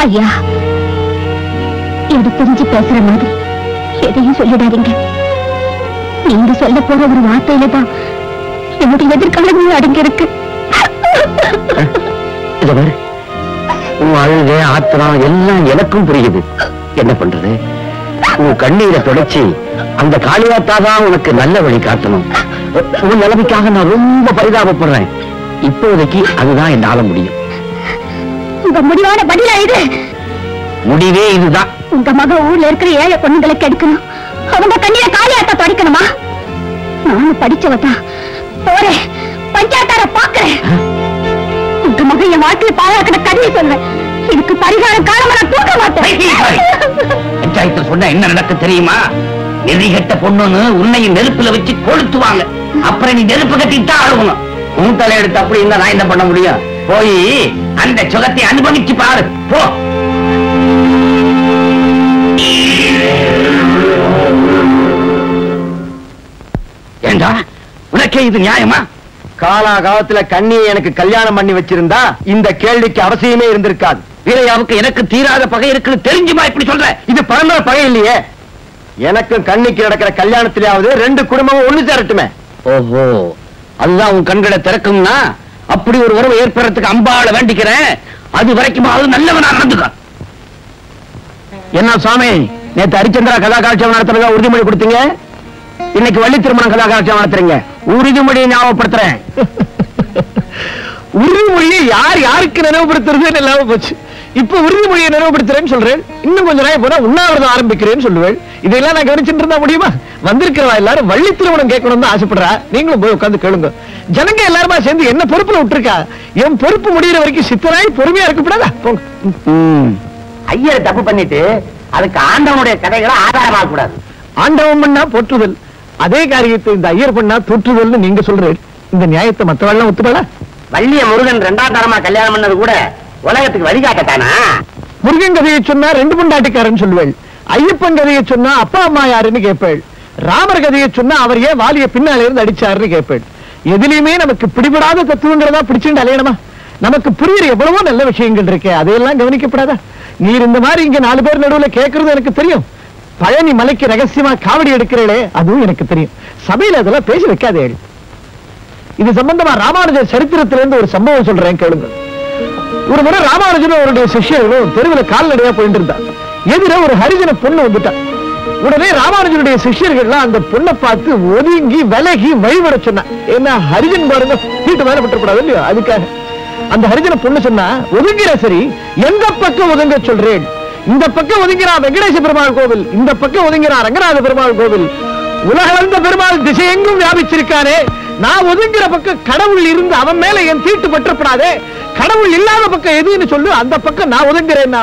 ஐயா எடுத்தெறிஞ்சு பேசுற மாதிரி எதையும் சொல்லிடாதீங்க. நீங்க சொல்ல போற ஒரு வார்த்தையில தான் என்னுடைய எதிர்காலமே அடங்கி இருக்கு இத பாரு. உன் அழுகை ஆத்திரம் எல்லாம் எனக்கும் புரியுது. என்ன பண்றது? உன் கண்ணீரை தொடச்சி அந்த காளியாத்தா தான் உனக்கு நல்ல வழி காட்டணும். உன் நிலைமைக்காக நான் ரொம்ப பரிதாபப்படுறேன். இப்போதைக்கு அதுதான் என்னால முடியும். உங்க முடிவான பதிலா இது? முடிவே இதுதான். உங்க மக ஊர்ல இருக்கிற ஏழை பொண்ணுங்களை கெடுக்கணும் அவங்க கண்ணீரை காலியாத்த தொடக்கணுமா? நானும் படிச்சவதான். போறேன். பஞ்சாயத்தார பாக்குறேன் உங்க மக என் வாழ்க்கையை பாழாக்கிற கதையை சொல்றேன் இதுக்கு பரிகாரம் காலமா நான் தூக்க மாட்டேன். பஞ்சாயத்துல சொன்ன என்ன நடக்க தெரியுமா? நெறி கெட்ட பொண்ணுன்னு உன்னையும் நெருப்புல வச்சு கொளுத்துவாங்க. அப்புறம் நீ நெருப்பு கட்டிட்டு தான் ஆளுவணும் உன் தலை எடுத்து அப்படி இருந்தா நான் என்ன பண்ண முடியும்? போய் அந்த சுகத்தை அனுபவிச்சு பாரு. போ. ஏண்டா? உனக்கே இது நியாயமா? காலாகாலத்துல கண்ணியை எனக்கு கல்யாணம் பண்ணி வச்சிருந்தா இந்த கேள்விக்கு அவசியமே இருந்திருக்காது. வீரையாவுக்கு எனக்கு தீராத பகை இருக்குன்னு தெரிஞ்சுமா இப்படி சொல்ற. இது பரம்பரை பகை இல்லையே. எனக்கும் கண்ணிக்கு நடக்கிற கல்யாணத்திலேயாவது ரெண்டு குடும்பமும் ஒண்ணு சேரட்டுமே. ஓஹோ அதுதான் உன் கண்களை திறக்கும்னா அப்படி ஒரு உறவு ஏற்படுறதுக்கு அம்பாள வேண்டிக்கிறேன். அது வரைக்கும் அது நல்லவனா நடந்துக்க? என்ன சுவாமி நேத்து ஹரிச்சந்திரா கதா காட்சியம் நடத்துறதா உறுதிமொழி கொடுத்தீங்க? இன்னைக்கு வள்ளி திருமணம் கதா காட்சியம் நடத்துறீங்க. உறுதிமொழியை ஞாபகப்படுத்துறேன். [laughs] உறுதிமொழியை யார் யாருக்கு நினைவுபடுத்துறதுன்னு இல்லாம போச்சு. இப்ப உறுதிமொழியை நினைவுபடுத்துறேன்னு சொல்றேன். இன்னும் கொஞ்ச நாள் போனா உண்ணாவிரதம் ஆரம்பிக்கிறேன்னு சொல்லுவேன். இதெல்லாம் நான் கவனிச்சுட்டு இருந்தா முடியுமா? வந்திருக்கிறவா எல்லாரும்? வள்ளி திருமணம் கேட்கணும் தான் ஆசைப்படுறா. நீங்களும் போய் உட்கார்ந்து கேளுங்க. ஜனங்க எல்லாருமா சேர்ந்து என்ன பொறுப்புல விட்டுருக்கா? என் பொறுப்பு முடியிற வரைக்கும் சித்தராய் பொறுமையா இருக்கக்கூடாதா? போங்க. ஐயர் தப்பு பண்ணிட்டு அதுக்கு ஆண்டவனுடைய கதைகளை ஆதாரமாக கூடாது ஆண்டவன் பண்ணா போற்றுதல். அதே காரியத்தை இந்த ஐயர் பண்ணா தூற்றுதல்னு நீங்க சொல்றீங்க. இந்த நியாயத்தை மத்தவெல்லாம் ஒத்துக்கல. வள்ளிய முருகன் ரெண்டாம் தரமா கல்யாணம் பண்ணது கூட உலகத்துக்கு வழிகாட்டத்தானா முருகன் கதையை சொன்னா ரெண்டு பொண்டாட்டிக்காரன் சொல்லுவேள். ஐயப்பன் கதையை சொன்னா அப்பா அம்மா யாருன்னு கேட்பேள். ராமர் கதையை சொன்னா அவர் ஏன் வாலிய பின்னால இருந்து அடிச்சாருன்னு கேட்பேள். எதுலயுமே நமக்கு பிடிபடாத தத்துவங்கிறதா பிடிச்சுட்டு அலையணுமா? நமக்கு புரியுற எவ்வளவோ நல்ல விஷயங்கள் இருக்கே அதையெல்லாம் கவனிக்கப்படாதா? நீர் இந்த மாதிரி இங்க நாலு பேர் நடுவுல கேட்கறது எனக்கு தெரியும். பழனி மலைக்கு ரகசியமா காவடி எடுக்கிறீங்களே அதுவும் எனக்கு தெரியும். சபையில அதெல்லாம் பேசி வைக்காதே. இது சம்பந்தமா ராமானுஜர் சரித்திரத்திலிருந்து ஒரு சம்பவம் சொல்றேன் கேளுங்க ஒரு முறை ராமானுஜனும் அவருடைய சிஷியர்களும் தெருவில் கால்நடையா போயிட்டு இருந்தா எதிர ஒரு ஹரிஜன பொண்ணு வந்துட்டா உடனே ராமானுஜனுடைய சிஷியர்கள்லாம் அந்த பொண்ணை பார்த்து ஒதுங்கி விலகி வழிபட சொன்னா ஏன்னா ஹரிஜன் பாருங்க வீட்டு மேல விட்டுறக்கூடாது இல்லையா? அதுக்காக. அந்த ஹரிஜன பொண்ணு சொன்னா ஒதுங்கிற சரி எந்த பக்கம் ஒதுங்க சொல்றேன். இந்த பக்கம் ஒதுங்கிறா வெங்கடேச பெருமாள் கோவில் இந்த பக்கம் ஒதுங்கிறா ரங்கநாத பெருமாள் கோவில். உலகளந்த பெருமாள் திசையெங்கும் வியாபிச்சிருக்கானே நான் ஒதுங்கிற பக்கம் கடவுள் இருந்து அவன் மேல என் தீட்டு பற்றப்படாதே. கடவுள் இல்லாத பக்கம் எதுன்னு சொல்லு அந்த பக்கம் நான் ஒதுங்குறேன்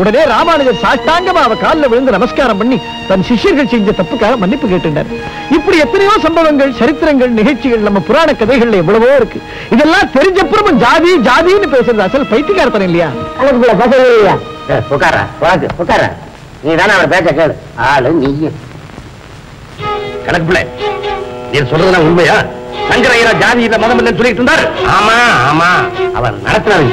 உடனே ராமானுஜர் சாஷ்டாங்கமா அவ காலில் விழுந்து நமஸ்காரம் பண்ணி தன் சிஷியர்கள் செஞ்ச தப்புக்காக மன்னிப்பு கேட்டுட்டார். இப்படி எத்தனையோ சம்பவங்கள் சரித்திரங்கள் நிகழ்ச்சிகள் நம்ம புராண கதைகள்ல எவ்வளவோ இருக்கு. இதெல்லாம் தெரிஞ்சப்புறமும் ஜாதி ஜாதின்னு பேசுறது அசல் பைத்தியக்காரத்தனம் இல்லையா? உட்கார நீ தானே பேச்ச கேளு. ஆளு நீயும் கணக்கு பிள்ளை நீ சொல்றதுலாம் உண்மையா? சங்கரையரா ஜாதி இல்ல மதம் இல்லைன்னு சொல்லிட்டு இருந்தாரு? ஆமா ஆமா. அவர்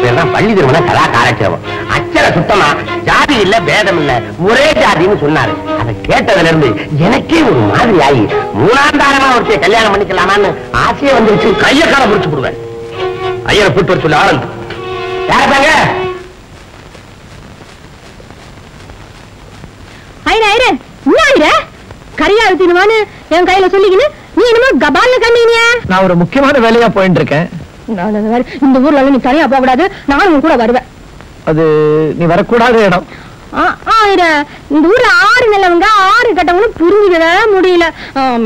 பேர் தான் பள்ளி திருமண கலா காலட்சேபம் அச்சர சுத்தமா ஜாதி இல்ல பேதம் இல்ல ஒரே ஜாதின்னு சொன்னாரு. அதை கேட்டதுல இருந்து எனக்கே ஒரு மாதிரி ஆகி மூணாந்தாரமா ஒருத்தைய கல்யாணம் பண்ணிக்கலாமான்னு ஆசையே வந்துருச்சு. கைய கால முடிச்சு போடுவேன். ஐயரை கூட்டு வர சொல்லி ஆனந்த். ஐரா என்ன ஐரா கரியா அழுத்தினுவான்னு என் கையில சொல்லிக்கின்னு நீ என்னமோ கபால்னு கண்ணீனியா நான் ஒரு முக்கியமான வேலையா போயிட்டு இருக்கேன் நான் வேற, இந்த ஊர்ல நீ தனியா போக கூடாது நானும் உன் கூட வருவேன். அது நீ வரக்கூடாத இடம். ஆ, ஆயிரா. இந்த ஊர்ல ஆறு நிலவங்க ஆறு கட்டவங்களும் புரிஞ்சுக்கவே முடியல.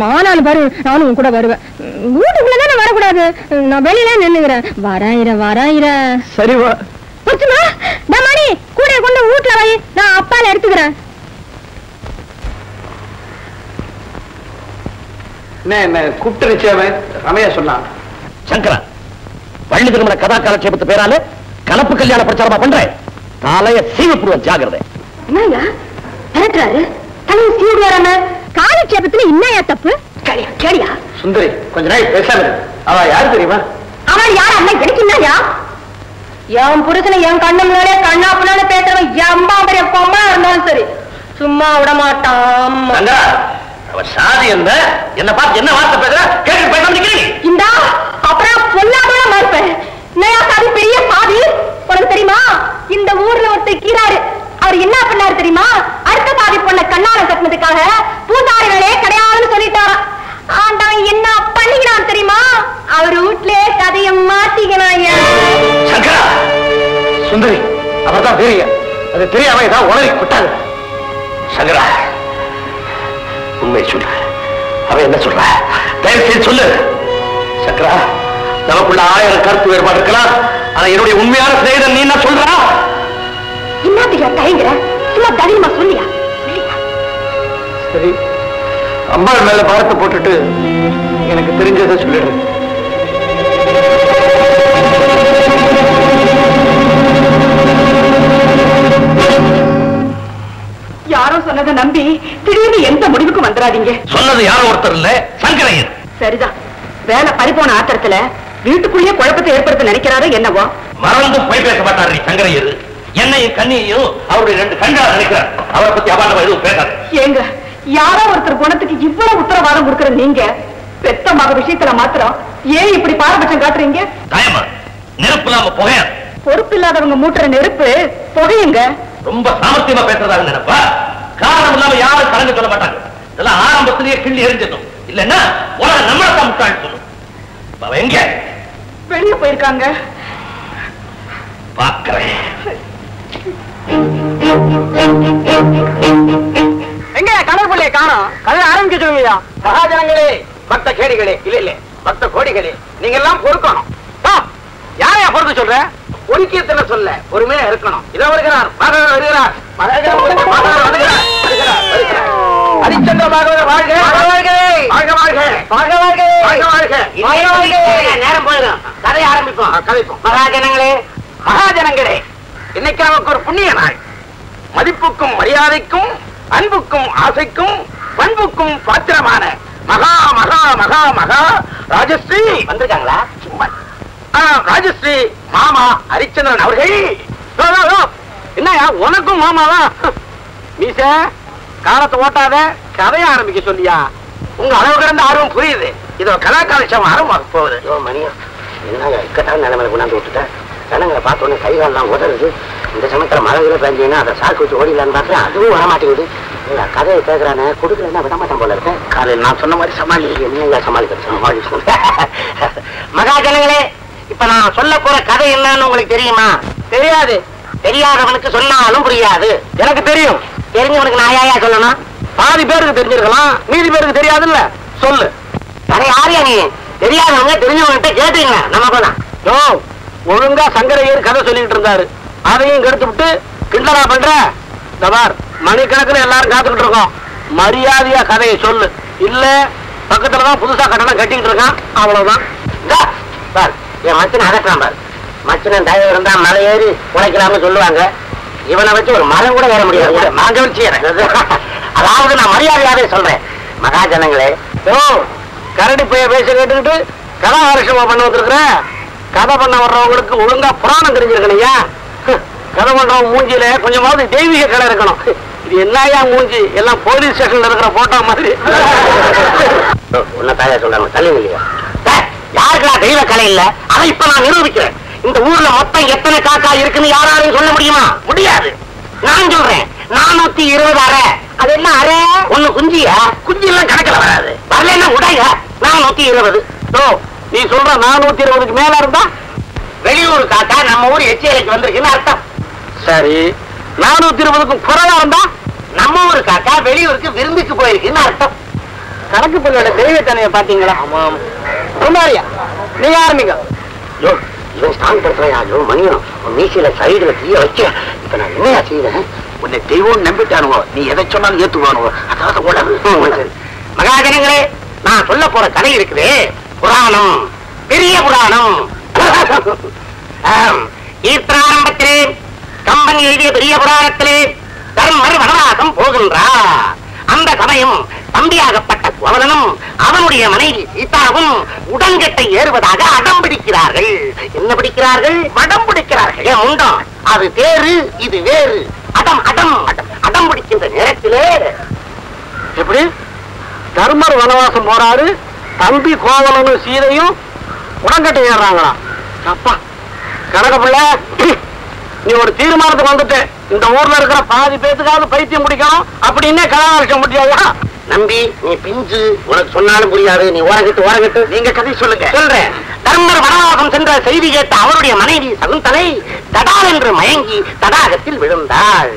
ஆனாலும் பாரு நானும் உன் கூட வருவேன். உம், வீட்டுக்குள்ளதானே வரக்கூடாது. நான் வெளியில நின்னுக்கிறேன். வராயிர வராயிர. சரி வா. மணி கூட கொண்டு வீட்டுல வை. நான் அப்பால எடுத்துக்கிறேன் என்ன என்ன கூப்பிட்டு நிச்சயமே ரமையா சொன்னான். சங்கரா பள்ளி திருமண கதா காலட்சேபத்து பேரால கலப்பு கல்யாண பிரச்சாரமா பண்றேன் தலைய சீவப்புருவ ஜாகிரதை. என்னய்யா? மிரட்டுறாரு? தலையை சீடு வராம காலட்சேபத்துல என்னையா தப்பு? கேளியா கேளியா? சுந்தரி கொஞ்ச நாள் பேசாம. அவ யாரு தெரியுமா? அவன் யார்? அண்ணன் கிடைக்குன்னாயா என் புருஷனை என் கண்ணு முன்னாலே கண்ணா புண்ணால பேசுறவன் எம்பா பெரிய பொம்மா இருந்தாலும் சரி சும்மா விட மாட்டான் சங்கரா அவ சாதி என்ன என்ன பார்த்து என்ன வார்த்தை பேசுற? கேட்டு நிக்கிறீங்க இந்தா அப்புறம் பொல்லாமல மறுப்பேன் நயா சாதி பெரிய சாதி? உனக்கு தெரியுமா? இந்த ஊர்ல ஒருத்தர் கீராரு அவர் என்ன பண்ணாரு தெரியுமா? அடுத்த சாதி பொண்ண கண்ணால கட்டினதுக்காக பூசாரி வேலையே கிடையாதுன்னு சொல்லிட்டாராம் ஆண்டவன் என்ன பண்ணிக்கிறான் தெரியுமா? அவர் வீட்லயே கதையை மாத்திக்கிறான் சங்கரா சுந்தரி அவர்தான் வீரியன் அது தெரியாம ஏதாவது உளறி கொட்டாது சங்கரா. உண்மை சொல்லு அவன் என்ன சொல்ற? தயவு செய்து சொல்லு. சங்கரா நமக்குள்ள ஆயிரம் கருத்து வேறுபாடு இருக்கலாம் ஆனா என்னுடைய உண்மையான சிநேகிதன் நீ என்ன சொல்றா? என்னத்துக்கு தயங்குற? சும்மா தைரியமா சொல்லியா? சரி அம்பாள் மேல பாரத்தை போட்டுட்டு எனக்கு தெரிஞ்சதை சொல்லிடு. சொன்னதை நம்பி திடீர்னு எந்த முடிவுக்கும் வந்துடாதீங்க. சொன்னது யாரும் ஒருத்தர் இல்ல? சங்கரையர் சரிதான். வேலை பறிப்போன ஆத்திரத்துல வீட்டுக்குள்ளேயே குழப்பத்தை ஏற்படுத்த நினைக்கிறாரோ என்னவோ? மறந்து போய் பேச மாட்டாரு சங்கரையர் என்னையும் கண்ணியையும் அவருடைய ரெண்டு கண்களா நினைக்கிறார். அவரை பத்தி அபாண்டமா எதுவும் பேசாது. ஏங்க யாரோ ஒருத்தர் குணத்துக்கு இவ்வளவு உத்தரவாதம் கொடுக்கிற நீங்க? பெத்த மக விஷயத்துல மாத்திரம் ஏன் இப்படி பாரபட்சம் காட்டுறீங்க? தயமா நெருப்பு இல்லாம புகையா? பொறுப்பு இல்லாதவங்க மூட்டுற நெருப்பு புகையுங்க. ரொம்ப சாமர்த்தியமா பேசுறதாக நினைப்பா? காரணம் இல்லாம யாரும் கலந்து சொல்ல மாட்டாங்க. இதெல்லாம் ஆரம்பத்திலேயே கிள்ளி எரிஞ்சிடும் இல்லைன்னா உலகம் நம்மளை தான் முட்டாள் சொல்லும். எங்க? வெளிய போயிருக்காங்க. பாக்குறேன் எங்க? கடல் பிள்ளைய காணோம். கதை ஆரம்பிக்க சொல்லுங்கய்யா. மகாஜனங்களே பக்த கேடிகளே இல்ல இல்ல பக்த கோடிகளே நீங்க எல்லாம் பொறுக்கணும் யாரையா பொறுக்க சொல்ற? பொறுக்கியத்துல சொல்ல பொறுமையா இருக்கணும். இதோ வருகிறார் வருகிறார் மகாஜனம் வருக, வாழ்க வாழ்க வாழ்க வாழ்க வாழ்க வாழ்க வாழ்க நேரம் போயிடும் கதை ஆரம்பிப்போம் கதைப்போம் மகாஜனங்களே மகாஜனங்களே இன்னைக்கு நமக்கு ஒரு புண்ணிய நாள் மதிப்புக்கும் மரியாதைக்கும் அன்புக்கும் ஆசைக்கும் பண்புக்கும் பாத்திரமான மகா மகா மகா மகா ராஜஸ்ரீ வந்திருக்காங்களா? சும்மா ராஜஸ்ரீ மாமா ஹரிச்சந்திரன் அவர்கள். ஓ, ஓ, ஓ, என்னய்யா உனக்கும் மாமாவா மீச காலத்தை ஓட்டாத கதைய ஆரம்பிக்க சொல்லியா? உங்க அளவு கடந்த ஆர்வம் புரியுது. இதோ கலாகாலட்சம் ஆரம்பமாக போகுது. ஐயோ மணியா என்னங்க இக்கட்டான நிலைமையில கொண்டாந்து விட்டுட்டேன் ஜனங்களை பார்த்தோன்னே கை காலெல்லாம் உதறுது. இந்த சமயத்துல மழை கீழே பெஞ்சீங்கன்னா அதை சாக்கு வச்சு ஓடிடலான்னு பார்த்தா அதுவும் வர மாட்டேங்குது இல்ல கதையை கேட்கறானே கொடுக்கலன்னா விட மாட்டான் போல இருக்கேன் காலையில் நான் சொன்ன மாதிரி சமாளி என்னங்க சமாளிக்கிறது சமாளி மகாஜனங்களே இப்ப நான் சொல்ல போற கதை என்னன்னு உங்களுக்கு தெரியுமா? தெரியாது. தெரியாதவனுக்கு சொன்னாலும் புரியாது. எனக்கு தெரியும். தெரிஞ்சவனுக்கு நான் யாயா சொல்லணும்? பாதி பேருக்கு தெரிஞ்சிருக்கலாம் மீதி பேருக்கு தெரியாதுல்ல? சொல்லு. அட யாரையா நீ. தெரியாதவங்க தெரிஞ்சவன்கிட்ட கேட்டீங்க நம்ம போலாம் யோ ஒழுங்கா சங்கரையர் கதை சொல்லிட்டு இருந்தாரு. அதையும் கெடுத்து விட்டு கிண்டலா பண்ற? இந்த பார் மணிக்கணக்குல எல்லாரும் காத்துக்கிட்டு இருக்கோம். மரியாதையா கதையை சொல்லு. இல்ல பக்கத்துல தான் புதுசா கட்டணம் கட்டிக்கிட்டு இருக்கான். அவ்வளவுதான். என் மச்சனை அகற்றான் பார். மச்சனன் தயவு இருந்தா மலை ஏறி உழைக்கலாம்னு சொல்லுவாங்க. இவனை வச்சு ஒரு மரம் கூட ஏற முடியாது. நான் கவனிச்சுக்கிறேன் [laughs] அதாவது நான் மரியாதையாவே சொல்றேன். மகாஜனங்களே யோ கரடி பைய பேச கேட்டுக்கிட்டு கதாகாரட்சமா பண்ண வந்திருக்கிற கதை பண்ண வர்றவங்களுக்கு ஒழுங்கா புராணம் தெரிஞ்சிருக்கணையா [laughs] கதை பண்றவங்க மூஞ்சியில கொஞ்சமாவது தெய்வீக கலை இருக்கணும். இது என்னையா மூஞ்சி? எல்லாம் போலீஸ் ஸ்டேஷன்ல இருக்கிற போட்டோ மாதிரி. [laughs] உன்ன தாயா சொல்றாங்க. தள்ளி இல்லையா யாருக்கெல்லாம் தெய்வ கலை இல்ல? அதை இப்ப நான் நிரூபிக்கிறேன். இந்த ஊர்ல மொத்தம் எத்தனை காக்கா இருக்குன்னு யாராலையும் சொல்ல முடியுமா? முடியாது. நான் சொல்றேன். நானூத்தி இருபது அரை அது என்ன அரை ஒண்ணு குஞ்சியா? குஞ்சு எல்லாம் கணக்குல வராது. வரலன்னா உடைய? நானூத்தி இருபது. யோ நீ சொல்ற நானூத்தி இருபதுக்கு மேல இருந்தா? வெளியூர் காக்கா நம்ம ஊர் எச்சியலைக்கு வந்திருக்குன்னு அர்த்தம். சரி. நானூத்தி இருபதுக்கும் குறைவா இருந்தா? நம்ம ஊர் காக்கா வெளியூருக்கு விருந்துக்கு போயிருக்குன்னு அர்த்தம். கணக்கு பொருளோட தெய்வத்தனைய பாத்தீங்களா ஆமாம். குமாரியா நீங்க ஆரம்பிங்க இவன் ஸ்ட்ராங் படுத்துறையா யோ மணியம் உன் மீசையில சைடுல தீய வைக்க இப்ப நான் என்னையா செய்யறேன் உன்னை தெய்வம் நம்பிட்டானுவோ நீ எதை சொன்னாலும் ஏத்துவானுவோ? அதாவது உடம்பு மகாஜனங்களே நான் சொல்ல போற கதை இருக்குது. புராணம். பெரிய புராணம். ஆம், ஈர்த்தாரம்பத்திலே கம்பன் எழுதிய பெரிய புராணத்திலே தர்மர் வனவாசம் போகின்றார். அந்த சமயம் தம்பியாகப்பட்ட கோவலனும் அவனுடைய மனைவி சீதாவும் உடன்கட்டை ஏறுவதாக அடம் பிடிக்கிறார்கள். என்ன பிடிக்கிறார்கள்? வடம் பிடிக்கிறார்கள். ஏன் உண்டம் அது தேரு இது வேறு. அடம் அடம் அடம். அடம் பிடிக்கின்ற நேரத்திலே எப்படி? தர்மர் வனவாசம் போறாரு தம்பி கோவலனும் சீதையும் உடன்கட்டை ஏறுறாங்களா? அப்பா கணக்க பிள்ளை நீ ஒரு தீர்மானத்துக்கு வந்துட்ட. இந்த ஊர்ல இருக்கிற பாதி பேத்துக்காவது பைத்தியம் பிடிக்கணும். அப்படின்னே கலாகாரியம் முடியாதா நம்பி நீ பிஞ்சு. உனக்கு சொன்னாலும் புரியாது. நீ ஓரகட்டு ஓரகட்டு நீங்க கதை சொல்லுங்க. சொல்றேன். தர்மர் வனவாசம் சென்ற செய்தி கேட்ட அவருடைய மனைவி சகுந்தலை தடால் என்று மயங்கி தடாகத்தில் விழுந்தாள்.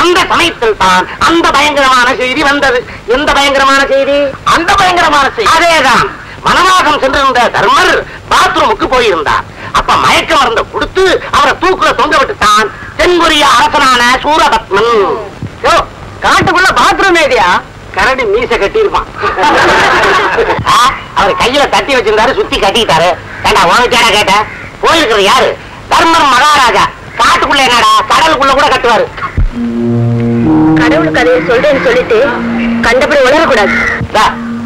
அந்த சமயத்தில் தான் அந்த பயங்கரமான செய்தி வந்தது. எந்த பயங்கரமான செய்தி? அந்த பயங்கரமான செய்தி. அதேதான். வனவாசம் சென்றிருந்த தர்மர் பாத்ரூமுக்கு போயிருந்தார். அப்ப மயக்க மருந்த கொடுத்து அவரை தூக்குல தொங்க விட்டுட்டான் தென்கொரிய அரசனான சூரபத்மன். காட்டுக்குள்ள பாத்ரூம் ஏரியா கரடி மீச கட்டியிருப்பான். அவர் கையில தட்டி வச்சிருந்தாரு சுத்தி கட்டிக்கிட்டாரு. ஏண்டா கேட்ட? போயிருக்கிறது யாரு? தர்மர் மகாராஜா. காட்டுக்குள்ள என்னடா? கடலுக்குள்ள கூட கட்டுவாரு. கடவுள் கதையை சொல்றேன்னு சொல்லிட்டு கண்டபடி உளரக்கூடாது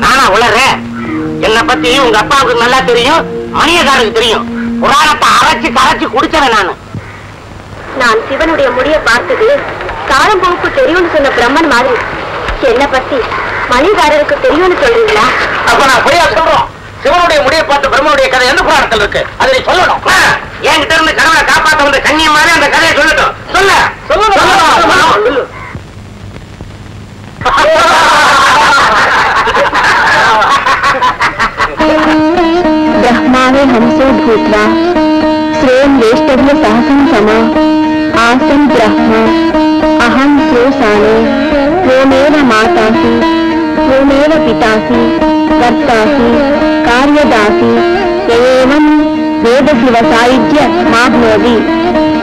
நானா உளறேன். என்னை பத்தி உங்க அப்பாவுக்கு நல்லா தெரியும் மணியக்காரருக்கு தெரியும். புராணத்தை அரைச்சு கரைச்சு குடிச்சவன் நானு. நான் சிவனுடைய முடிய பார்த்தது காலம் போக்கு தெரியும்னு சொன்ன பிரம்மன் மாதிரி. என்ன பத்தி மணிகாரருக்கு தெரியும்னு சொல்றீங்களா அப்ப நான் பொய்யா சொல்றோம் சிவனுடைய முடியை பார்த்து பிரம்மனுடைய கதை எந்த புராணத்தில் இருக்கு அதை நீ சொல்லணும் ஆ, என்கிட்ட இருந்து கணவனை காப்பாத்த வந்த கண்ணியம் மாதிரி அந்த கதையை சொல்லட்டும் சொல்ல சொல்லணும் சொல்லு ब्रह्मावे हंसो भूत्वा श्रेयं वेष्टव्य सहसं समा आसन् ब्रह्म अहं सोसाने त्वमेव मातासि त्वमेव पितासि कर्तासि कार्यदासि एवं वेदशिव सायुज्य माप्नोति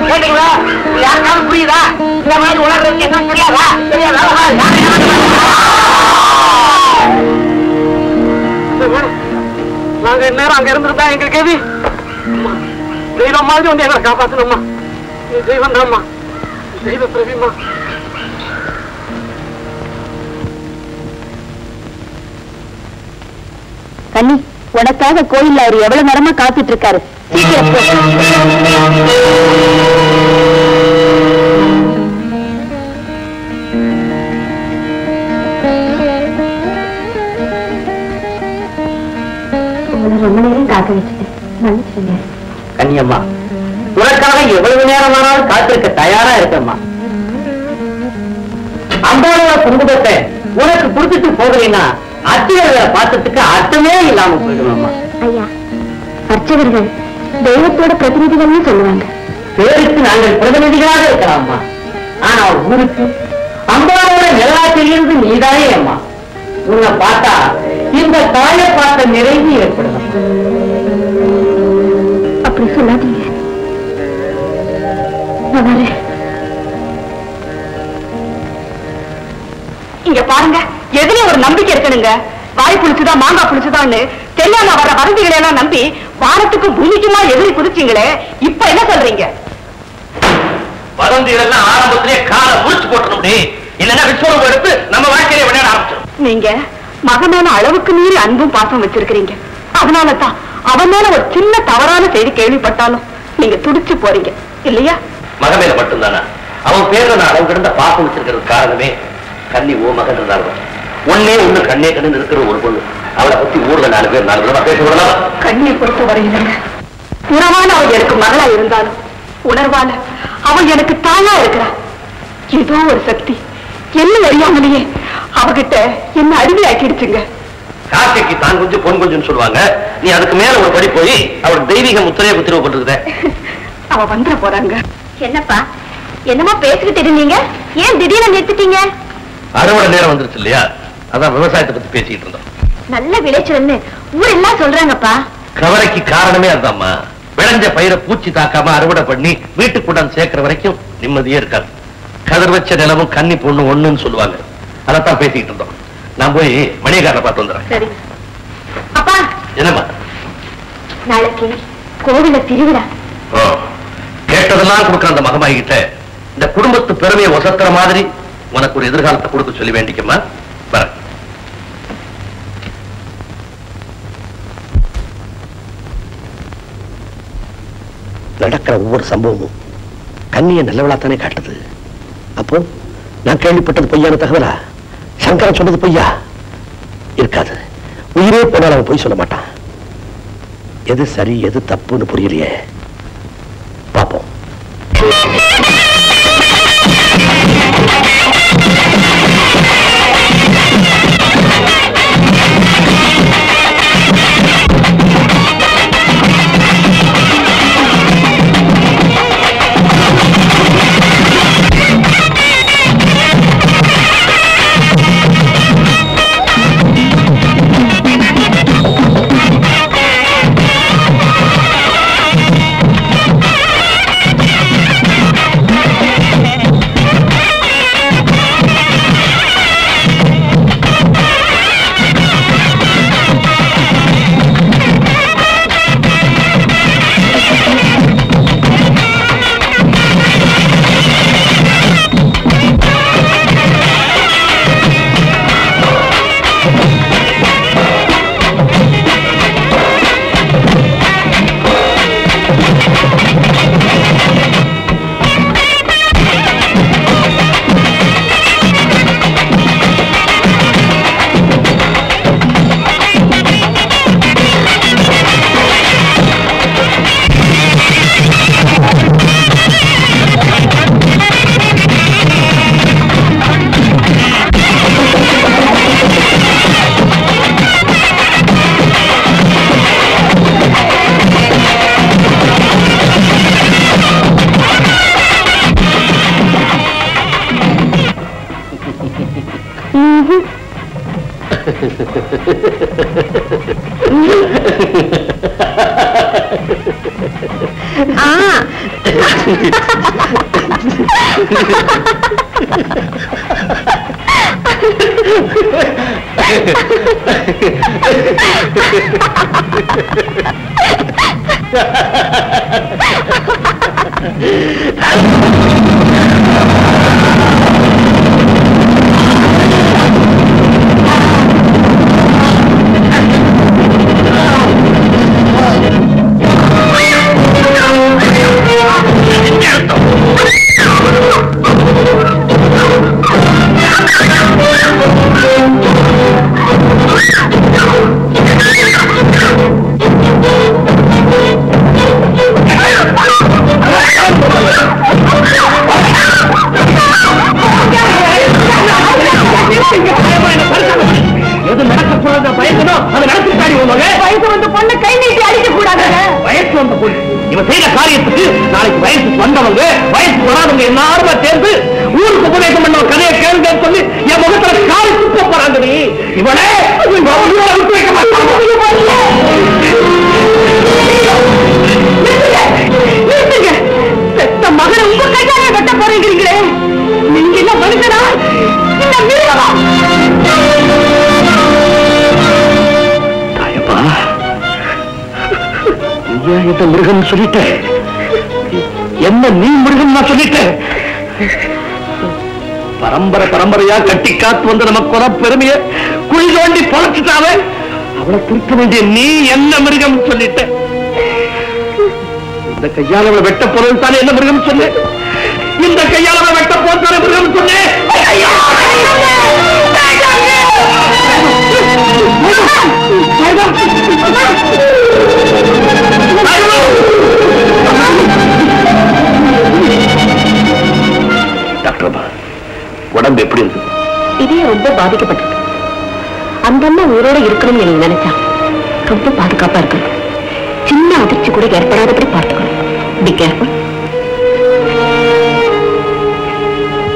கேட்டீங்களா இது யாருக்காவது புரியுதா இந்த மாதிரி உணர்றதுக்கு என்ன தெரியாதா தெரியாதா நாங்க நேரம் அங்க இருந்திருந்தா எங்களுக்கு எது அம்மா, தெய்வம் மாதிரி வந்து எங்களை காப்பாத்தணும்மா நீ தெய்வம் தான்மா தெய்வ பிரபிமா கண்ணி உனக்காக கோயில்ல அவர் எவ்வளவு நேரமா காத்துட்டு இருக்காரு சீக்கிரம் ரொம்ப நேரம் காக்க வச்சுட்டேன். மன்னிச்சுங்க கன்னியம்மா உனக்காக எவ்வளவு நேரமானாலும் காத்திருக்க தயாரா இருக்கம்மா. அம்பாவோட குடும்பத்தை உனக்கு கொடுத்துட்டு போகலைன்னா அத்தியர்களை பார்த்ததுக்கு அர்த்தமே இல்லாம போயிடுவாம்மா ஐயா அர்ச்சகர்கள் தெய்வத்தோட பிரதிநிதிகள்னு சொல்லுவாங்க. பேருக்கு நாங்கள் பிரதிநிதிகளாக இருக்கலாம்மா. ஆனா ஊருக்கு அம்பாவோட நிலவாட்டிலிருந்து நீதானே அம்மா. உன்னை பார்த்தா இந்த தாயை பார்த்த நிறைவு ஏற்படும். அப்படி சொல்லாதீங்க. இங்க பாருங்க. எதுலயும் ஒரு நம்பிக்கை இருக்கணுங்க. வாய் புளிச்சுதா மாங்காய் புளிச்சுதான்னு தெரியாம வர வதந்திகளை எல்லாம் நம்பி வானத்துக்கும் பூமிக்குமா எதிரி குதிச்சீங்களே இப்ப என்ன சொல்றீங்க? வதந்தி இதெல்லாம் ஆரம்பத்திலே காலை முடிச்சு போட்டணும் இல்லைன்னா விஸ்வரூபம் எடுத்து நம்ம வாழ்க்கையை விளையாட ஆரம்பிச்சிடும் நீங்க மகன் மேல அளவுக்கு மீறி அன்பும் பாசம் வச்சிருக்கிறீங்க. அதனால தான் அவன் மேல ஒரு சின்ன தவறான செய்தி கேள்விப்பட்டாலும் நீங்க துடிச்சு போறீங்க. இல்லையா? மகமேல மட்டும்தானா? அவன் பேர்ல நான் அளவு கிடந்த பாசம் வச்சிருக்கிறது காரணமே கண்ணி ஓ மகன் இருந்தாலும். ஒன்னே ஒண்ணு கண்ணே கண்ணு இருக்கிற ஒரு பொண்ணு. அவளை பத்தி ஊர்ல நாலு பேர் நாலு பேர் பேச விடலாம்? கண்ணியை பொறுத்த வரையிலங்க உறவான அவள் எனக்கு மகளா இருந்தாலும் உணர்வால அவள் எனக்கு தாயா இருக்கிறா ஏதோ ஒரு சக்தி என்ன அறியாமலேயே அவகிட்ட என்ன அடிமையாக்கிடுச்சுங்க. காக்கைக்கு தான் கொஞ்சம் பொன் கொஞ்சம் சொல்லுவாங்க. நீ அதுக்கு மேல ஒரு படி போய் அவள் தெய்வீக முத்திரையை குத்திரவு போட்டுருக்க அவ வந்துட போறாங்க. என்னப்பா? என்னமோ பேசிக்கிட்டு இருந்தீங்க? ஏன் திடீர்னு நிறுத்திட்டீங்க? அறுவடை நேரம் வந்துருச்சு இல்லையா? அதான் விவசாயத்தை பத்தி பேசிட்டு இருந்தோம். நல்ல விளைச்சல்னு சொல்றாங்கப்பா. கவலைக்கு காரணமே அதுதாம்மா விளைஞ்ச பயிரை பூச்சி தாக்காம அறுவடை பண்ணி வீட்டுக்கு கொண்டாந்து சேர்க்கிற வரைக்கும் நிம்மதியே இருக்காது. கதிர் வச்ச நிலமும் கன்னி பொண்ணு ஒண்ணுன்னு சொல்லுவாங்க. அதைத்தான் பேசிக்கிட்டு இருந்தோம். நான் போய் மணியக்காரனை பார்த்து வந்துடுறேன். அப்பா! என்னம்மா? நாளைக்கு கோவில திருவிழா. கேட்டதெல்லாம் கொடுக்குற அந்த மகமாயிக்கிட்ட இந்த குடும்பத்து பெருமையை ஒசத்துற மாதிரி உனக்கு ஒரு எதிர்காலத்தை கொடுக்க சொல்லி வேண்டிக்கம்மா? வரேன். நடக்கிற ஒவ்வொரு சம்பவமும் கண்ணிய நல்லவளாத்தானே காட்டுது. அப்போ நான் கேள்விப்பட்டது பொய்யான தகவலா? சங்கரன் சொன்னது பொய்யா? இருக்காது. உயிரே போனால் அவன் பொய் சொல்ல மாட்டான். எது சரி எது தப்புன்னு புரியலையே. ஏன் இந்த மிருகம் சொல்லிட்ட என்ன நீ மிருகம் நான் சொல்லிட்டேன் பரம்பரை பரம்பரையா கட்டி காத்து வந்த நம்ம குல பெருமைய குழி தோண்டி பொழைச்சிட்டாவே அவளை திருத்த வேண்டிய நீ என்ன மிருகம் சொல்லிட்ட? இந்த கையால் அவளை வெட்ட போறது தானே என்ன மிருகம் சொல்லு இந்த கையால் அவளை வெட்ட போறது மிருகம் சொல்லு ஐயா! டாக்டர் அம்மா, உடம்பு எப்படி இருக்கு? இதே ரொம்ப பாதிக்கப்பட்டிருக்கு. அந்த அம்மா உயிரோட இருக்கணும்னு எனக்கு நினைச்சா ரொம்ப பாதுகாப்பா இருக்கணும். சின்ன அதிர்ச்சி கூட ஏற்படாதபடி பார்த்துக்கணும். பி கேர்ஃபுல்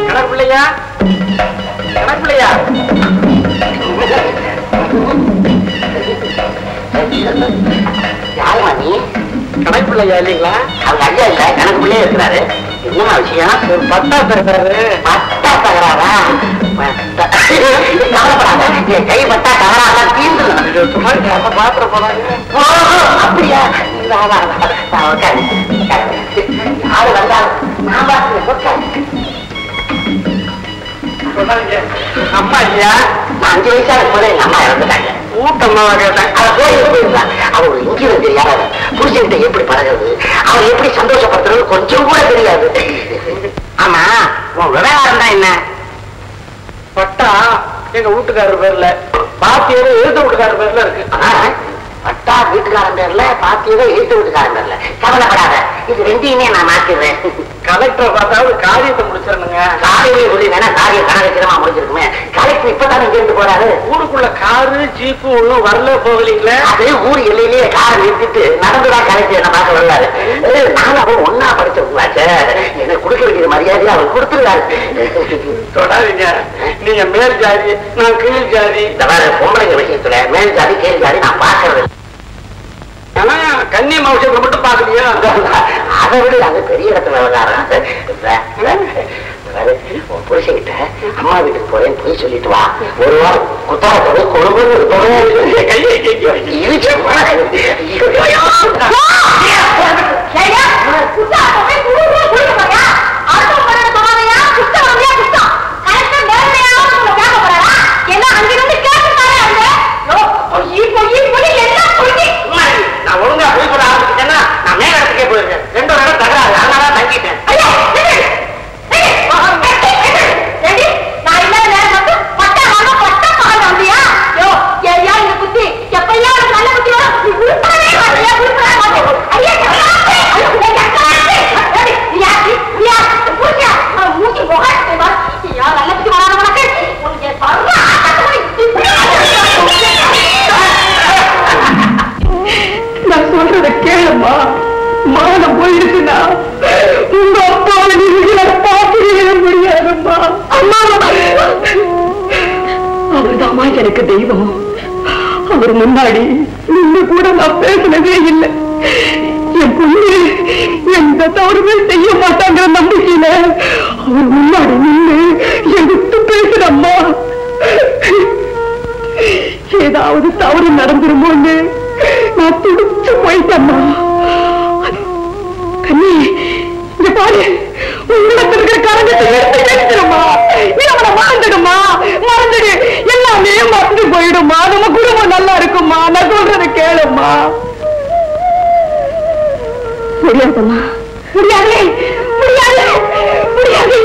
கணப்பிள்ளையா கணப்பிள்ளையா யாருமா நீ? கணப்பிள்ளையா இல்லைங்களா? அவங்க ஐயா இல்ல கணக்கு பிள்ளையே இருக்கிறாரு. என்ன விஷயம் ஒரு பட்டா தருகிறாரு பட்டா தகராறா? பட்டா. கவலைப்படாத. என் கை பட்டா தகராறா? தீர்ந்து சும்மா அப்ப பாத்திர போறாங்க அப்படியா. யாரு வந்தாலும் நான். சொன்னாங்க அம்மா இல்லையா? நான் அஞ்சு வயசா இருக்கும்போது எங்க அம்மா இறந்துட்டாங்க. ஊட்டம்மாவா கேட்டேன். அவ கோயிலுக்கு போயிருந்தா அவ ஒரு இங்கிருந்து தெரியாத புருஷன்கிட்ட எப்படி பழகுறது அவர் எப்படி சந்தோஷப்படுத்துறது கொஞ்சம் கூட தெரியாது ஆமா உன் விவகாரம் தான் என்ன பட்டா எங்க வீட்டுக்காரர் பேர்ல பாத்தியது எழுத வீட்டுக்காரர் பேர்ல இருக்கு பட்டா வீட்டுக்காரன் பேர்ல பாத்தியதோ எழுத்து வீட்டுக்காரன் பேர்ல. கவலைப்படாத இது ரெண்டையுமே நான் மாத்திடுறேன். கலெக்டரை பார்த்தாவது காரியத்தை முடிச்சிடணுங்க. காலையிலே சொல்லி வேணா காரியம் கனகச்சிரமா முடிஞ்சிருக்குமே. கலெக்டர் இப்பதானே இருந்து போறாரு? ஊருக்குள்ள காரு ஜீப்பு ஒண்ணும் வரல போகலீங்களே? அது ஊர் எல்லையிலேயே காரை நிறுத்திட்டு நடந்துதான் கலெக்டர் என்ன பார்க்க ஏய், நானும் அவன் ஒன்னா படிச்சவங்களாச்சே எனக்கு கொடுக்க வேண்டிய மரியாதையை அவர் கொடுத்துருவாரு தொடாதீங்க. நீங்க மேல் ஜாதி நான் கீழ் ஜாதி. இந்த மாதிரி பொம்பளைங்க விஷயத்துல மேல் ஜாதி கீழ் ஜாதி நான் பார்க்கறது இல்ல. ஆனா கன்னி மாவட்டத்தை மட்டும் பாக்கலையா அதை விட அது பெரிய இடத்துல புருஷன்கிட்ட அம்மா வீட்டுக்கு போறேன் போய் சொல்லிட்டு வா. ஒரு வாரம் குத்தாரத்தோட போறாரா? என்ன அங்கிருந்து பொய், பொய், பொய். நான் ஒழுங்கா போய் போட ஆரம்பிச்சிட்டேன்னா நான் மேல இடத்துக்கே போயிருக்கேன். ரெண்டு ஒரு இடம் தகராறு. அதனால தங்கிட்டேன். தெரியுமா? மான உங்க அப்பாவை நீங்க பார்த்துக்கவே முடியாதும்மா. அம்மா அவர்தாம்மா எனக்கு தெய்வம். அவர் முன்னாடி நின்று கூட நான் பேசினதே இல்லை. என் பொண்ணு எந்த தவறுமே செய்ய மாட்டாங்கிற நம்பிக்கையில அவர் முன்னாடி நின்று எதிர்த்து பேசுறம்மா ஏதாவது தவறு நடந்துருமோன்னு நான் துடிச்சு போயிட்டம்மா. கண்ணி இங்க பாரு. உங்களுக்கு இருக்கிற கரங்கத்தை எடுத்து எடுத்துருமா நீ அவனை மறந்துடுமா மறந்துடு. எல்லாமே மறந்து போயிடுமா நம்ம குடும்பம் நல்லா இருக்குமா நான் சொல்றதை கேளுமா முடியாதும்மா. முடியாது. முடியாது. முடியாது.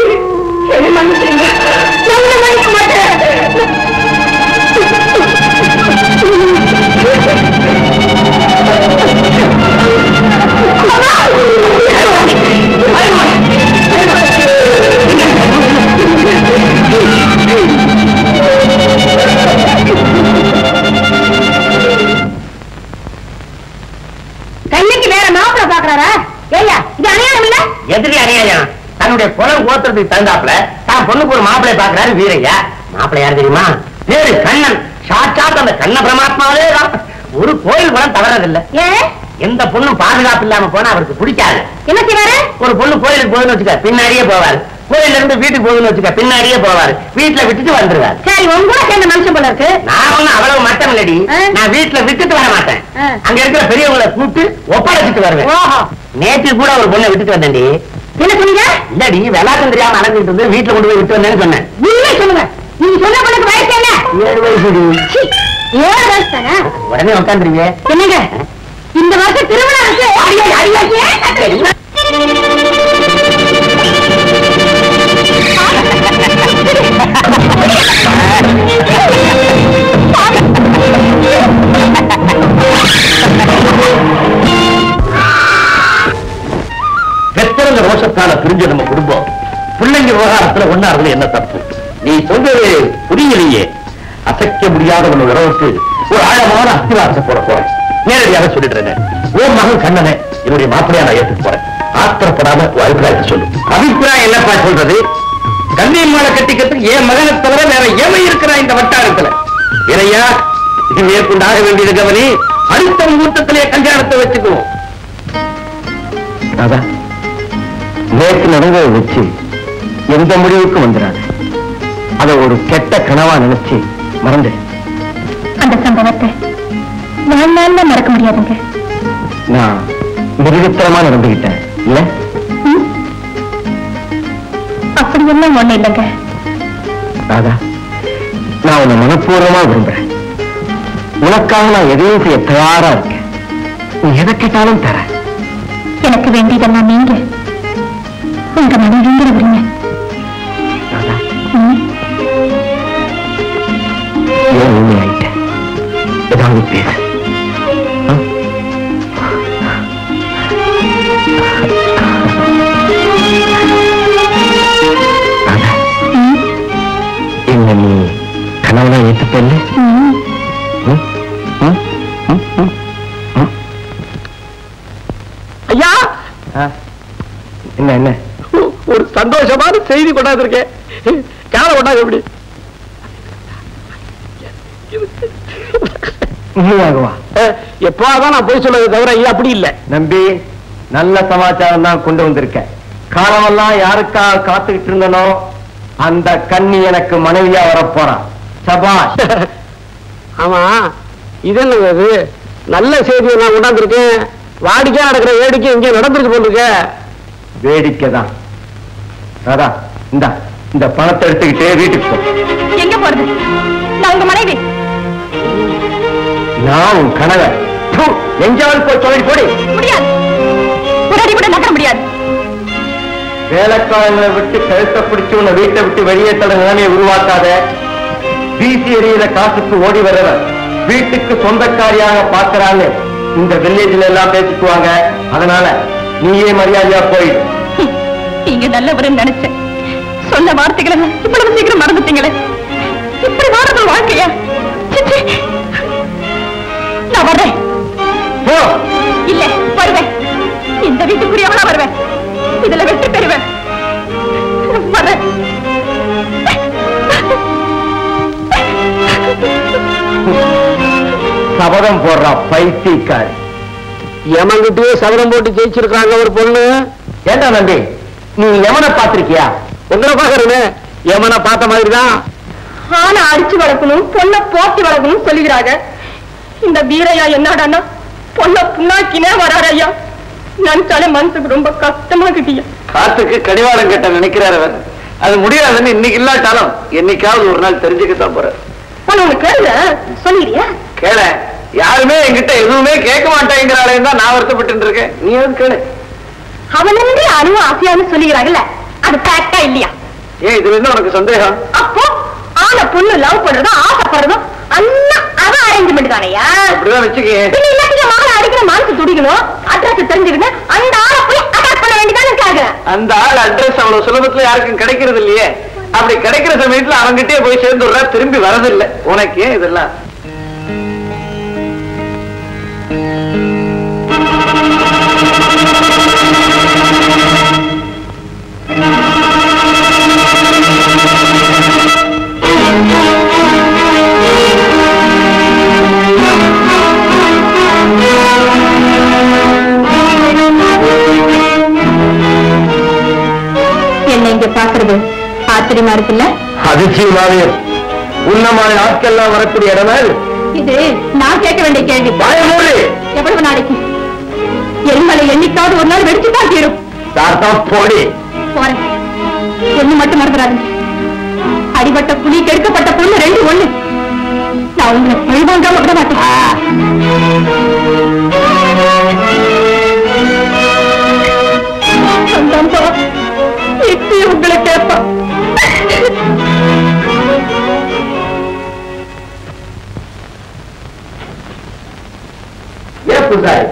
என்ன மன்னிச்சிருங்க. நான் உன்னை மன்னிக்க மாட்டேன். எதிரி அநியாயம்? தன்னுடைய குலம் ஓத்துறதுக்கு தகுந்தாப்புல தான் பொண்ணுக்கு ஒரு மாப்பிளை பாக்குறாரு வீரையா. மாப்பிளை யாரு தெரியுமா? பேரு கண்ணன். சாட்சாத் அந்த கண்ண பிரமாத்மாவே தான். ஒரு கோயில் குளம் தவறதில்லை. எந்த பொண்ணும் பாதுகாப்பு இல்லாம போனா அவருக்கு பிடிக்காது. என்ன செய்வாரு? ஒரு பொண்ணு கோயிலுக்கு போகுதுன்னு வச்சுக்க பின்னாடியே போவாரு. கோயில்ல இருந்து வீட்டுக்கு போகுதுன்னு வச்சுக்க பின்னாடியே போவாரு. வீட்டுல விட்டுட்டு வந்துருவாரு. சரி உங்க சேர்ந்த மனுஷன் போல இருக்கு. நான் ஒண்ணு அவ்வளவு மட்டம் இல்லடி. நான் வீட்டுல விட்டுட்டு வர மாட்டேன். அங்க இருக்கிற பெரியவங்களை கூப்பிட்டு ஒப்படைச்சிட்டு வருவேன். நேற்று கூட ஒரு பொண்ணை விட்டுட்டு வந்தேன்டி. என்ன சொன்னீங்க? இல்லடி விளாட்டம் தெரியாம அலைஞ்சிட்டு இருந்து வீட்டுல கொண்டு போய் விட்டு வந்தேன்னு சொன்னேன். உண்மை சொல்லுங்க. நீங்க சொன்ன பொண்ணுக்கு வயசு என்ன? ஏழு வயசுடி சீ, ஏழு வயசு தானே? உடனே உட்காந்துருவியே என்னங்க? இந்த வருஷம் திருவிழா இருக்கு கத்துறீங்க? [laughs] [laughs] ரோஷத்தால பிரிஞ்ச நம்ம குடும்பம். பிள்ளைங்க விவகாரத்துல ஒன்னார்கள் என்ன தப்பு? நீ சொல்றது புரியலையே. அசைக்க முடியாத ஒரு உறவுக்கு ஒரு ஆழமான அஸ்திவாரத்தை போட போறேன். நேரடியாக சொல்லிடுறேன். உன் மகன் கண்ணனை என்னுடைய மாப்பிளையா நான் ஏற்றுக்கு போறேன். ஆத்திரப்படாம ஒரு அபிப்பிராயத்தை சொல்லு. அபிப்பிராயம் என்னப்பா சொல்றது? கண்ணியம்மாளை கட்டிக்கிறதுக்கு என் மகனை தவிர வேற எவன் இருக்கிறா இந்த வட்டாரத்துல? இறையா இது மேற்கொண்டாக வேண்டியது கவனி. அடுத்த முகூர்த்தத்திலே கல்யாணத்தை வச்சுக்குவோம். அதான் நேற்று நடந்ததை வச்சு எந்த முடிவுக்கும் வந்துடாது அத ஒரு கெட்ட கனவா நினைச்சு மறந்து அந்த சம்பவத்தை வாழ்நாள்ல மறக்க முடியாதுங்க. நான் மிருகத்தனமா நடந்துகிட்டேன். இல்ல? ம்? அப்படியெல்லாம் ஒண்ணு இல்லைங்க. ராதா நான் உன்னை மனப்பூர்வமா விரும்புறேன். உனக்காக நான் எதையும் செய்ய தயாரா இருக்கேன். நீ எதை கேட்டாலும் தரேன். எனக்கு வேண்டியதெல்லாம் நீங்க. உங்க மனைவிங்கிற விடுங்க ராதா ம்? ஏன் உண்மை ஆயிட்டேன் ஏதாவது பேசு? என்ன நீ கனவுல ஏத்துப்பல்ல செய்தி கொண்டாந்துருக்கேன் காலை கொண்டாங்க எப்படி? உண்மையாகவா? எப்போதான் நான் போய் சொல்றது தவிர ஐயா அப்படி இல்ல. நம்பி நல்ல சமாச்சாரம் தான் கொண்டு வந்திருக்கேன் காலமெல்லாம் யாருக்காக காத்துக்கிட்டு இருந்தனோ அந்த கன்னி எனக்கு மனைவியா வரப்போறான் சபாஷ். [laughs] ஆமா இது நல்ல செய்தியை நான் கொண்டாந்துருக்கேன் வாடிக்கையா நடக்கிற வேடிக்கை இங்கே நடந்திருக்கு போட்டிருக்க வேடிக்கை தான். ராதா இந்த இந்த பணத்தை எடுத்துக்கிட்டு வீட்டுக்கு போ. எங்க போறது? நான் உங்க மனைவி. நான் உன் கணவர். எங்கேயாவது போய் சொல்லிட்டு போடி. முடியாது. ஒரு அடி கூட நகர முடியாது. வேலைக்காரங்களை விட்டு கழுத்தை பிடிச்சு உன்னை வீட்டை விட்டு வெளியேற்ற நிலைமையை உருவாக்காத வீசி எறிகிற காசுக்கு ஓடி வர்றவர் வீட்டுக்கு சொந்தக்காரியாக பார்க்கறான்னு இந்த வில்லேஜ்ல எல்லாம் பேசிக்குவாங்க. அதனால நீயே மரியாதையா போயிடு. [laughs] நீங்க நல்லவருன்னு நினைச்சேன். சொன்ன வார்த்தைகளை இவ்வளவு சீக்கிரம் மறந்துட்டீங்களே? இப்படி வாழறது வாழ்க்கையா. நான் வர்றேன். இல்ல வருவேன். இந்த வீட்டுக்குரியவளா வருவேன். இதுல வெற்றி பெறுவேன். வரேன் சபதம் போடுறா பைத்தியக்காரி. எமன்கிட்டயே சபதம் போட்டு ஜெயிச்சிருக்காங்க ஒரு பொண்ணு. ஏண்டா நம்பி? நீ எவனை பார்த்திருக்கியா? உங்களை பாக்குறேன்னு எமனை பார்த்த மாதிரி தான் ஆனா அடிச்சு வளர்க்கணும் பொண்ணை போட்டி வளர்க்கணும் சொல்லுகிறாங்க. இந்த வீரையா என்னடான்னா பொண்ணை புண்ணாக்கினே வராரு ஐயா நினைச்சாலே மனசுக்கு ரொம்ப கஷ்டமா கிட்டியா காத்துக்கு கடிவாளம் கட்ட நினைக்கிறாரு அவர். அது முடியாதுன்னு இன்னைக்கு இல்லாட்டாலும் என்னைக்காவது ஒரு நாள் தெரிஞ்சுக்கத்தான் போற பொண்ணு உனக்கு கேளுங்க. சொல்லிடுறியா கேள. யாருமே என்கிட்ட எதுவுமே கேட்க மாட்டேங்கிறாளே தான் நான் வருத்தப்பட்டு இருக்கேன். நீ எதுவும் கேளு. அவனே அணுவ ஆசையான்னு சொல்லுகிறாங்கல்ல. அது ஃபேக்டா இல்லையா? ஏன் இதுல என்ன உனக்கு சந்தேகம்? அப்போ ஆன பொண்ணு லவ் பண்றதும் ஆசைப்படுறதும் அண்ணா அவன் அரேஞ்ச்மெண்ட் தானையா? அப்படிதான் வச்சுக்கே பின்ன இல்லாட்டி மகளை அடிக்கிற மனசு துடிக்கணும் அட்ரஸ் தெரிஞ்சுக்கிட்டு அந்த ஆளை போய் அட்டாக் பண்ண வேண்டியதானே இருக்காங்க. அந்த ஆள் அட்ரஸ் அவ்வளவு சுலபத்துல யாருக்கும் கிடைக்கிறது இல்லையே. அப்படி கிடைக்கிற சமயத்துல அவன்கிட்டயே போய் சேர்ந்துடுறா திரும்பி வரதில்லை உனக்கு ஏன் இதெல்லாம்? ஆச்சரியமா இருக்குல்ல? அதிசயமாவே உன்ன மாதிரி ஆட்கள்லாம் வரக்கூடிய இடமே இது நான் கேட்க வேண்டிய கேள்வி. எவ்வளவு நாளைக்கு? எரிமலை என்னைக்காவது ஒரு நாள் வெடிச்சுதான் தீரும். தாத்தா போடி. போறேன். ஒண்ணு மட்டும் மறந்துடாதீங்க. அடிபட்ட புலி கெடுக்கப்பட்ட பொண்ணு ரெண்டு ஒண்ணு. நான் உங்களை பழிவாங்காம விட மாட்டேன். அந்தாம்பா, இப்பயும் உங்களை கேட்பான். புசாரி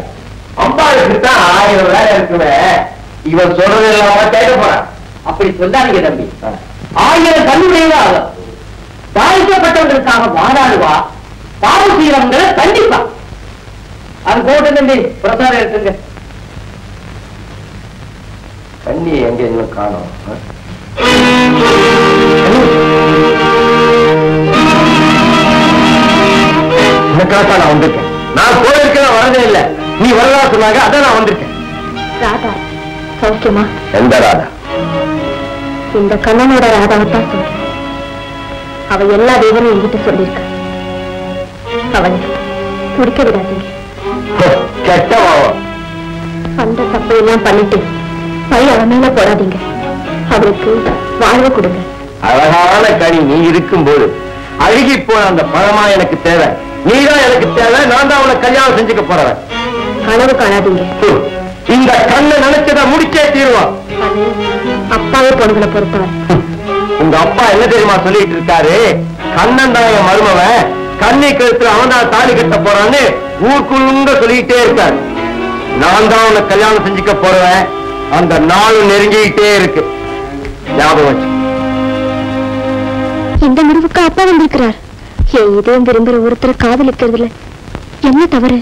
அம்பாளுக்கு தான் ஆயிரம் வேலை இருக்குமே. இவன் சொல்றது இல்லாம கேட்க போறான். அப்படி சொல்லாதீங்க தம்பி. ஆயிரம் கல்லுடையதா ஆகும் பாதிக்கப்பட்டவர்களுக்காக வாதாடுவா. பாவம் செய்யறவங்களை கண்டிப்பா. அது போட்டு தம்பி பிரசாரம் இருக்குங்க கண்ணி எங்க இன்னும் காணோம்? ஆ? உனக்காக நான் வந்திருக்கேன். நான் போயிருக்கேன் வரதே இல்லை. நீ வரதா சொன்னாங்க அதான் நான் வந்திருக்கேன். ராதா சௌக்கியமா? எந்த ராதா? இந்த கண்ணனோட ராதாவை தான் சொல்றேன். அவ எல்லா தெய்வமும் என்கிட்ட சொல்லியிருக்க. அவனை குடிக்க விடாதீங்க. கெட்டவாவம் அந்த தப்பையெல்லாம் பண்ணிட்டு பை அவன் மேல போடாதீங்க. அவருக்கு வாழ்வு கொடுங்க. அழகான கனி நீ இருக்கும்போது அழுகி போன அந்த பழமா எனக்கு தேவை. நீதான் எனக்கு தேவை நான் தான் உனக்கு கல்யாணம் செஞ்சுக்க போறவன். கனவு காணாதீங்க. இந்த கண்ணை நினைச்சதை முடிச்சே தீருவான். அப்பாவே பொண்ணுகளை பொறுத்தவரை ஹம். உங்க அப்பா என்ன தெரியுமா சொல்லிட்டு இருக்காரு? கண்ணன் தான் என் மருமவன். கண்ணி கழுத்துல அவன் தான் தாலி கட்ட போறான்னு ஊருக்குள்ளுங்க சொல்லிக்கிட்டே இருக்காரு. நான் தான் உன்னை கல்யாணம் செஞ்சுக்க போறவன். அந்த நாள் நெருங்கிக்கிட்டே இருக்கு. ஞாபகம் வச்சு இந்த முடிவுக்கு அப்பா வந்திருக்கிறார். என் இதயம் விரும்புற ஒருத்தரை காதலிக்கிறதுல என்ன தவறு?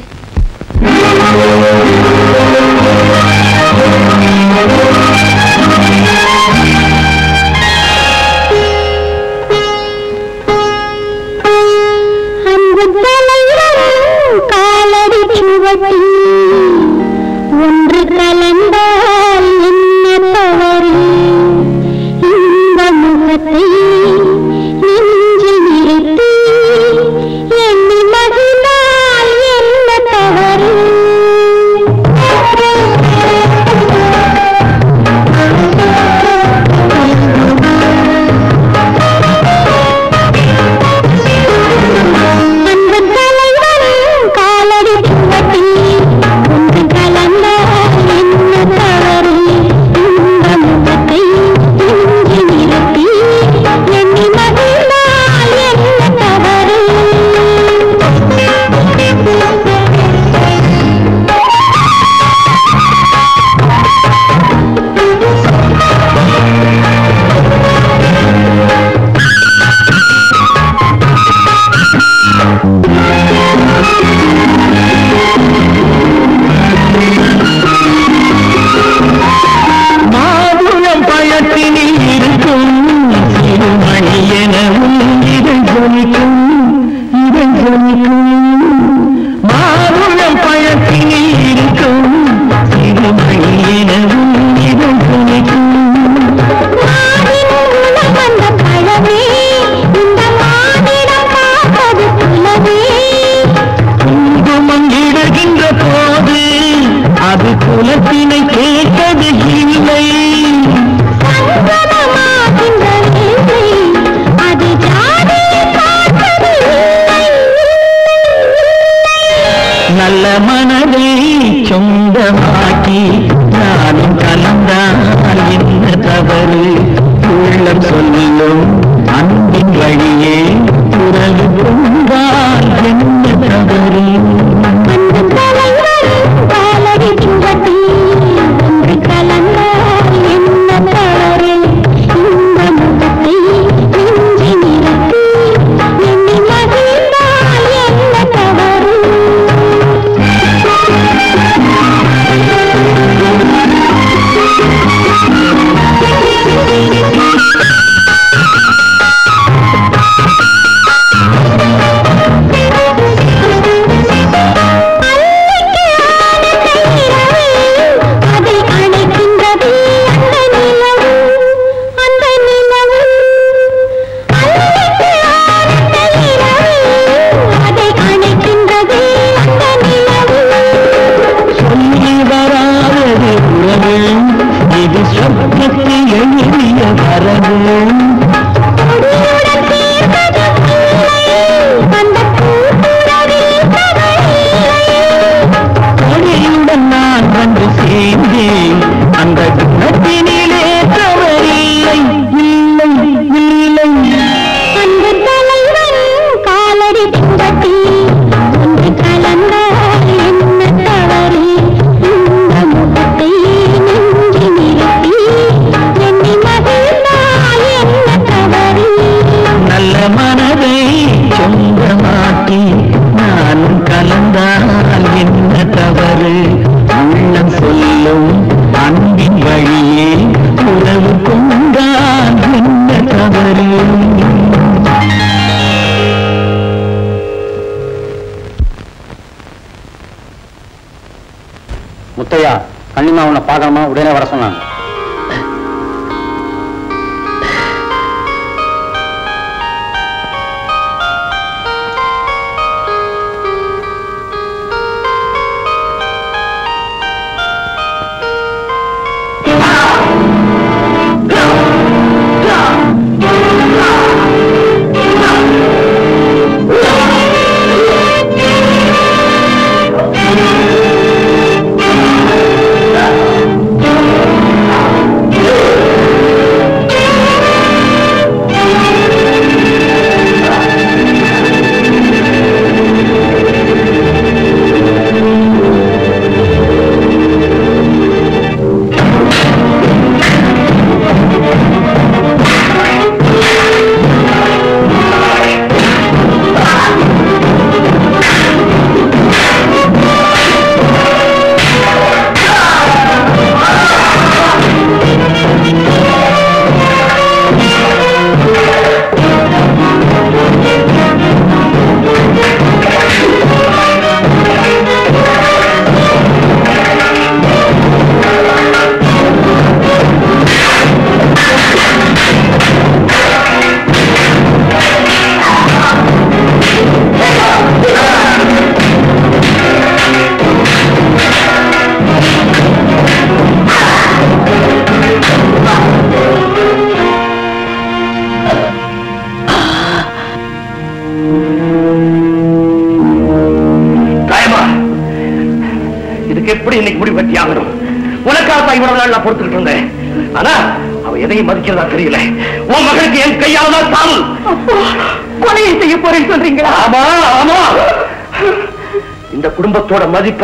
கண்ணிமா உடனே வர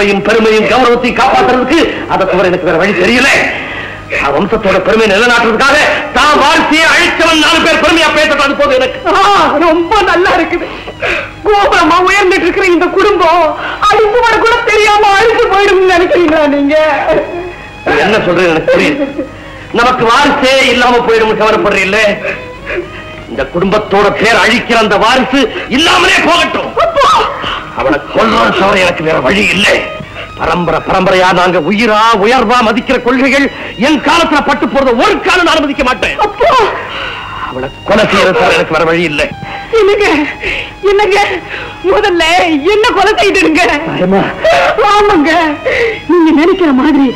மதிப்பையும் பெருமையும் கௌரவத்தையும் காப்பாத்துறதுக்கு அதை தவிர எனக்கு வேற வழி தெரியல. வம்சத்தோட பெருமையை நிலைநாட்டுறதுக்காக தான் வாழ்க்கையை அழிச்சவன் நாலு பேர் பெருமையா பேசட்டும் அது போதும் எனக்கு. ரொம்ப நல்லா இருக்குது. கோபுரமா உயர்ந்துட்டு இருக்கிற இந்த குடும்பம் அழிப்பு வர கூட தெரியாம அழிச்சு போயிடும் நினைக்கிறீங்களா நீங்க? என்ன சொல்றது எனக்கு புரியுது. நமக்கு வாரிசே இல்லாம போயிடும் கவலைப்படுறீல்ல? இந்த குடும்பத்தோட பேர் அழிக்கிற அந்த வாரிசு இல்லாமலே போகட்டும். அவனை கொல்றது தவிர எனக்கு வேற வழி இல்லை. பரம்பரை பரம்பரையா நாங்க உயிரா உயர்வா மதிக்கிற கொள்கைகள் என் காலத்துல பட்டு போறத ஒரு காலம் நான் அனுமதிக்க மாட்டேன். அவளை கொலை செய்யறது தவிர எனக்கு வேற வழி இல்லை. என்னங்க? என்னங்க? முதல்ல என்ன கொலை செய்திடுங்க. ஆமாங்க. நீங்க நினைக்கிற மாதிரி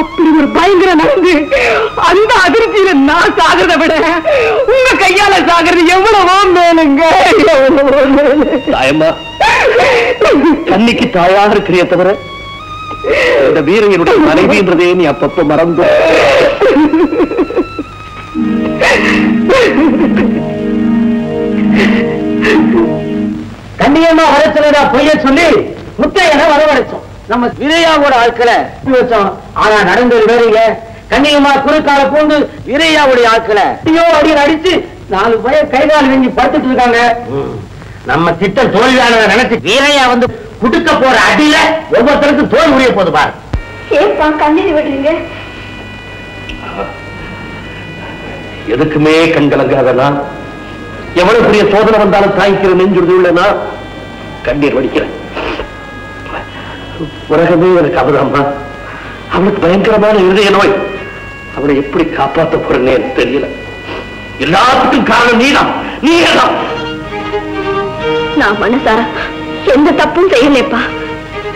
அப்படி ஒரு பயங்கரம் நடந்து அந்த அதிர்ச்சியில நான் சாகிறத விட உங்க கையால சாகிறது எவ்வளவோ மேலுங்க. தாயம்மா [laughs] கன்னிக்கு தாயாக இருக்கிறே தவிர இந்த வீரையனுடைய மனைவின்றதே நீ அப்பப்ப மறந்து கண்ணியமா வரச்சலடா பொய்ய சொல்லி முத்தையனை வரவழைச்சோம். நம்ம விரையாவோட ஆட்களை வச்சோம். ஆனா நடந்தது வேறீங்க. கண்ணியமா குறுக்கால பூந்து விரையாவுடைய ஆட்களை அப்படின்னு அடிச்சு நாலு பய கை வெஞ்சி படுத்துட்டு இருக்காங்க. நம்ம திட்டம் தோல்வியானதை நினைச்சு வீரையா வந்து குடுக்க போற அடியில ஒவ்வொருத்தருக்கும் தோல் உரிய போது பாரு. ஏப்பா கண்ணீர் விடுறீங்க? எதுக்குமே கண் கலங்காதனா எவ்வளவு பெரிய சோதனை வந்தாலும் தாய்க்கிற நெஞ்சுறுதி நான். கண்ணீர் வடிக்கிறேன். உலகமே எனக்கு அவதாம்மா. அவளுக்கு பயங்கரமான இருதய நோய். அவளை எப்படி காப்பாத்த போறேன்னு எனக்கு தெரியல. எல்லாத்துக்கும் காரணம் நீதான். நீதான் நான் மனசார எந்த தப்பும் செய்யலப்பா.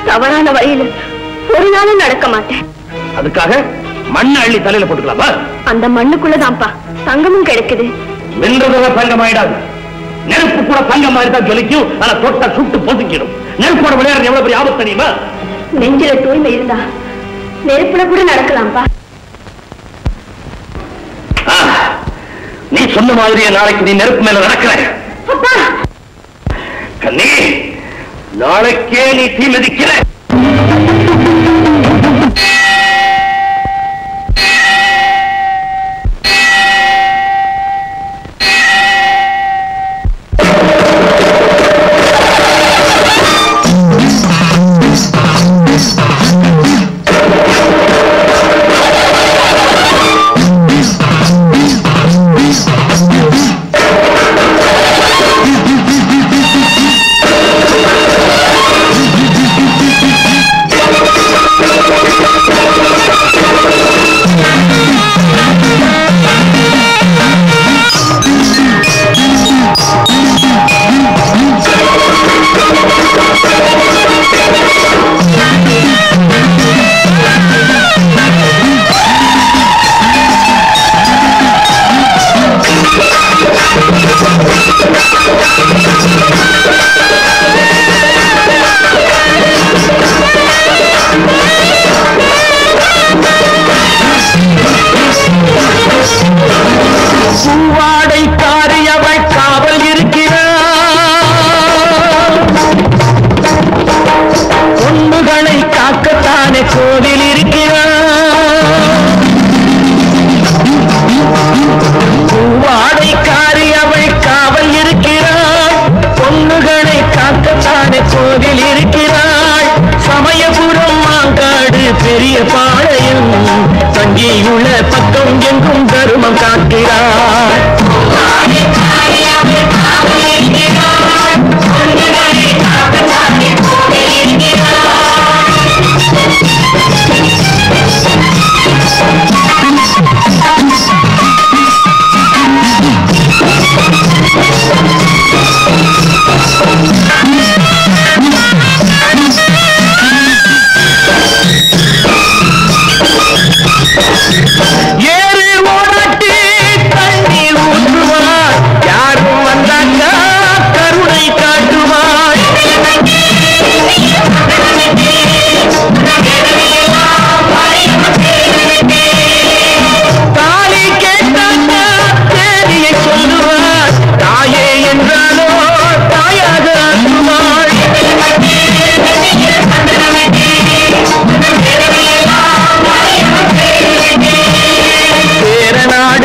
தவறான வழியில ஒரு நாளும் நடக்க மாட்டேன். அதுக்காக மண்ணை அள்ளி தலையில போட்டுக்கலாமா அந்த மண்ணுக்குள்ளதான்ப்பா. தங்கமும் கிடைக்குது. நின்றதுல தங்கம் ஆயிடாது. நெருப்பு கூட தங்கம் மாதிரி தான் ஜொலிக்கும். ஆனா தொட்டா சுட்டு பொதுக்கிடும் நெருப்போட விளையாடுறது எவ்வளவு பெரிய ஆபத்து தெரியுமா? நெஞ்சில தூய்மை இருந்தா நெருப்புல கூட நடக்கலாம்ப்பா. நீ சொன்ன மாதிரியே நாளைக்கு நீ நெருப்பு மேல நடக்கிற. கண்ணே நாளைக்கே நீ தீ மிதிக்கிற.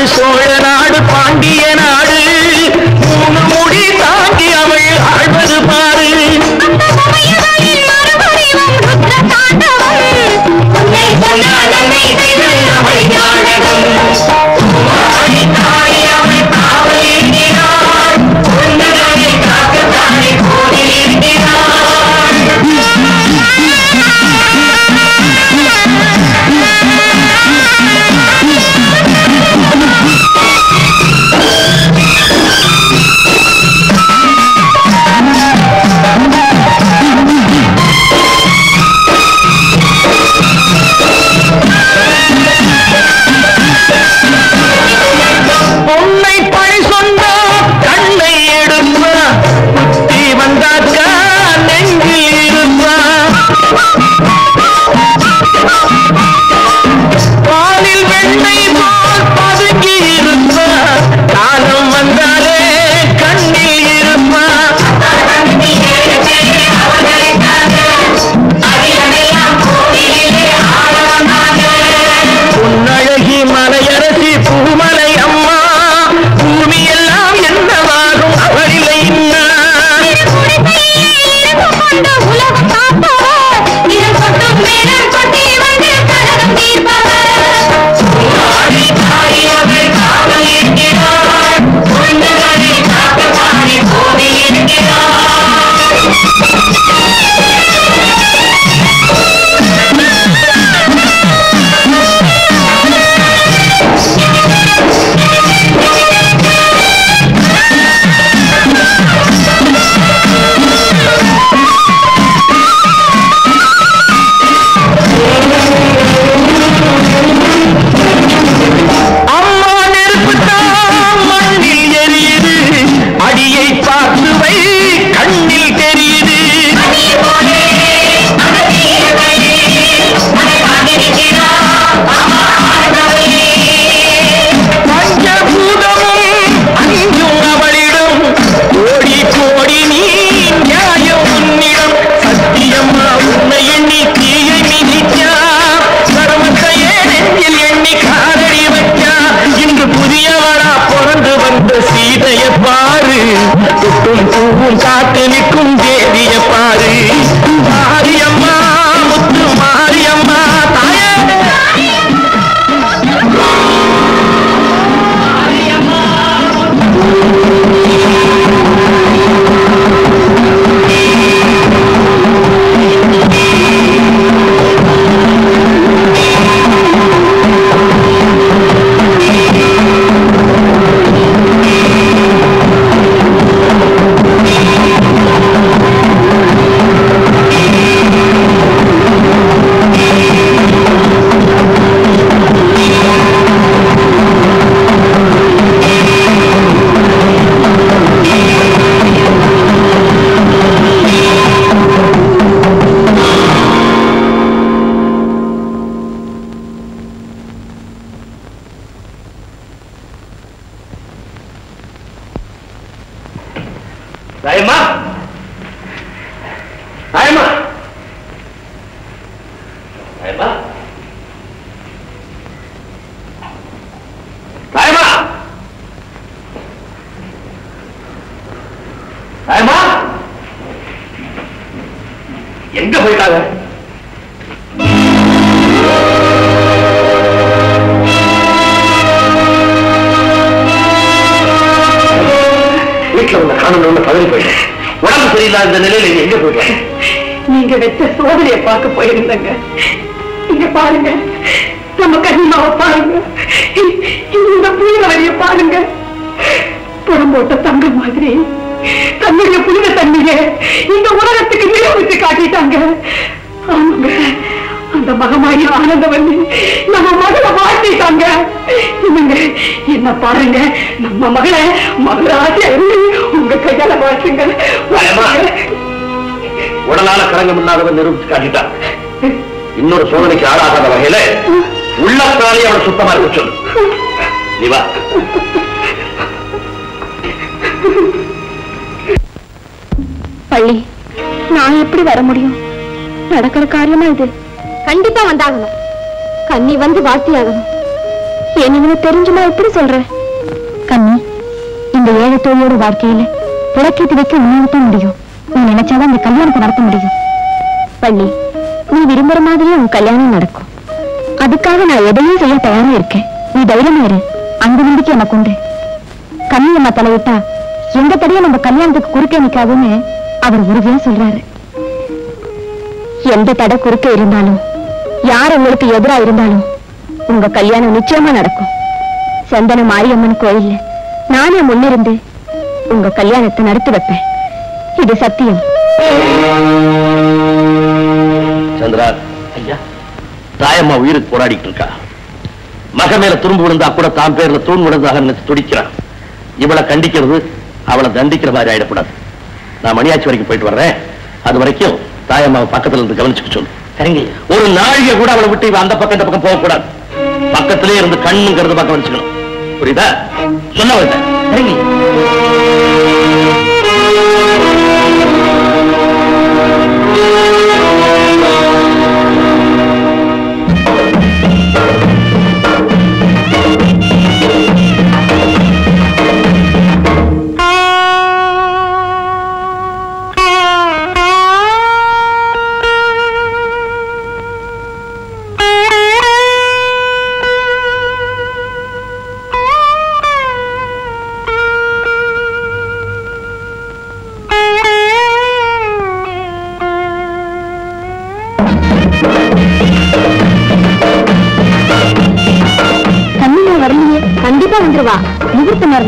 Isso எங்க போயிட்டாங்க? வீட்டுல உள்ள காணணும்னு பதவி போயிட்டேன். உடம்பு சரியில்லாத இந்த நிலையில நீ எங்க போயிட்டேன் நீங்க வச்ச சோதனையை பார்க்க போயிருந்தங்க. இங்க பாருங்க. நம்ம கண்ணிமாவை பாருங்க. இந்த புயலவரைய பாருங்க. புறம் போட்ட தங்க மாதிரி. தன்னுடைய புனித தன்மையை இந்த உலகத்துக்கு நிரூபித்து காட்டிட்டாங்க. ஆமாங்க அந்த மகமாயி ஆனந்தவல்லி நம்ம மகளை வாழ்த்திட்டாங்க. இவங்க என்ன பாருங்க நம்ம மகளை மகளாசி உங்க கையால வாழ்த்துங்க உடலால கரங்கம் இல்லாதவன் நிரூபித்து காட்டிட்டான். இன்னொரு சோதனைக்கு ஆளாகாத வகையில உள்ளத்தாலே அவன் சுத்தமா இருக்க சொல்லு. நீ வா. பள்ளி. நான் எப்படி வர முடியும்? நடக்கிற காரியமா இது? கண்டிப்பா வந்தாகணும். கண்ணி வந்து வார்த்தையாகணும் என்னன்னு தெரிஞ்சுமா எப்படி சொல்ற? கண்ணி இந்த ஏழை தோழியோட வாழ்க்கையில விளக்கேற்றி வைக்க உன்னால்தான் முடியும். நீ நினைச்சாதான் இந்த கல்யாணத்தை நடத்த முடியும். பள்ளி நீ விரும்புற மாதிரியே உன் கல்யாணம் நடக்கும். அதுக்காக நான் எதையும் செய்ய தயாரா இருக்கேன். நீ தைரியமா இரு. அந்த நம்பிக்கை எனக்கு உண்டு. கண்ணியம்மா தலையிட்டா எந்த தடையும் நம்ம கல்யாணத்துக்கு குறுக்கே நிக்காதுன்னு அவர் உறுதியா சொல்றாரு. எந்த தடை குறுக்க இருந்தாலும் யார் உங்களுக்கு எதிரா இருந்தாலும் உங்க கல்யாணம் நிச்சயமா நடக்கும். சந்தன மாரியம்மன் கோயில்ல நானே முன்னிருந்து உங்க கல்யாணத்தை நடத்தி வைப்பேன். இது சத்தியம். சந்திரா ஐயா தாயம்மா உயிருக்கு போராடிட்டு இருக்கா. மக மேல துரும்பு விழுந்தா கூட தான் பேர்ல தூண் விழுந்தாக நினைச்சு துடிக்கிறான். இவளை கண்டிக்கிறது அவளை தண்டிக்கிற மாதிரி ஆயிடக்கூடாது. நான் மணியாச்சி வரைக்கும் போயிட்டு வர்றேன். அது வரைக்கும் தாயம்மாவை பக்கத்துல இருந்து கவனிச்சுக்க சொல்லு. சரிங்க. ஒரு நாழிகை கூட அவளை விட்டு அந்த பக்கம் இந்த பக்கம் போகக்கூடாது பக்கத்திலே இருந்து கண்ணுங்கிறது பக்கம் வச்சுக்கணும் புரியுதா? வந்தேன் சரிங்க.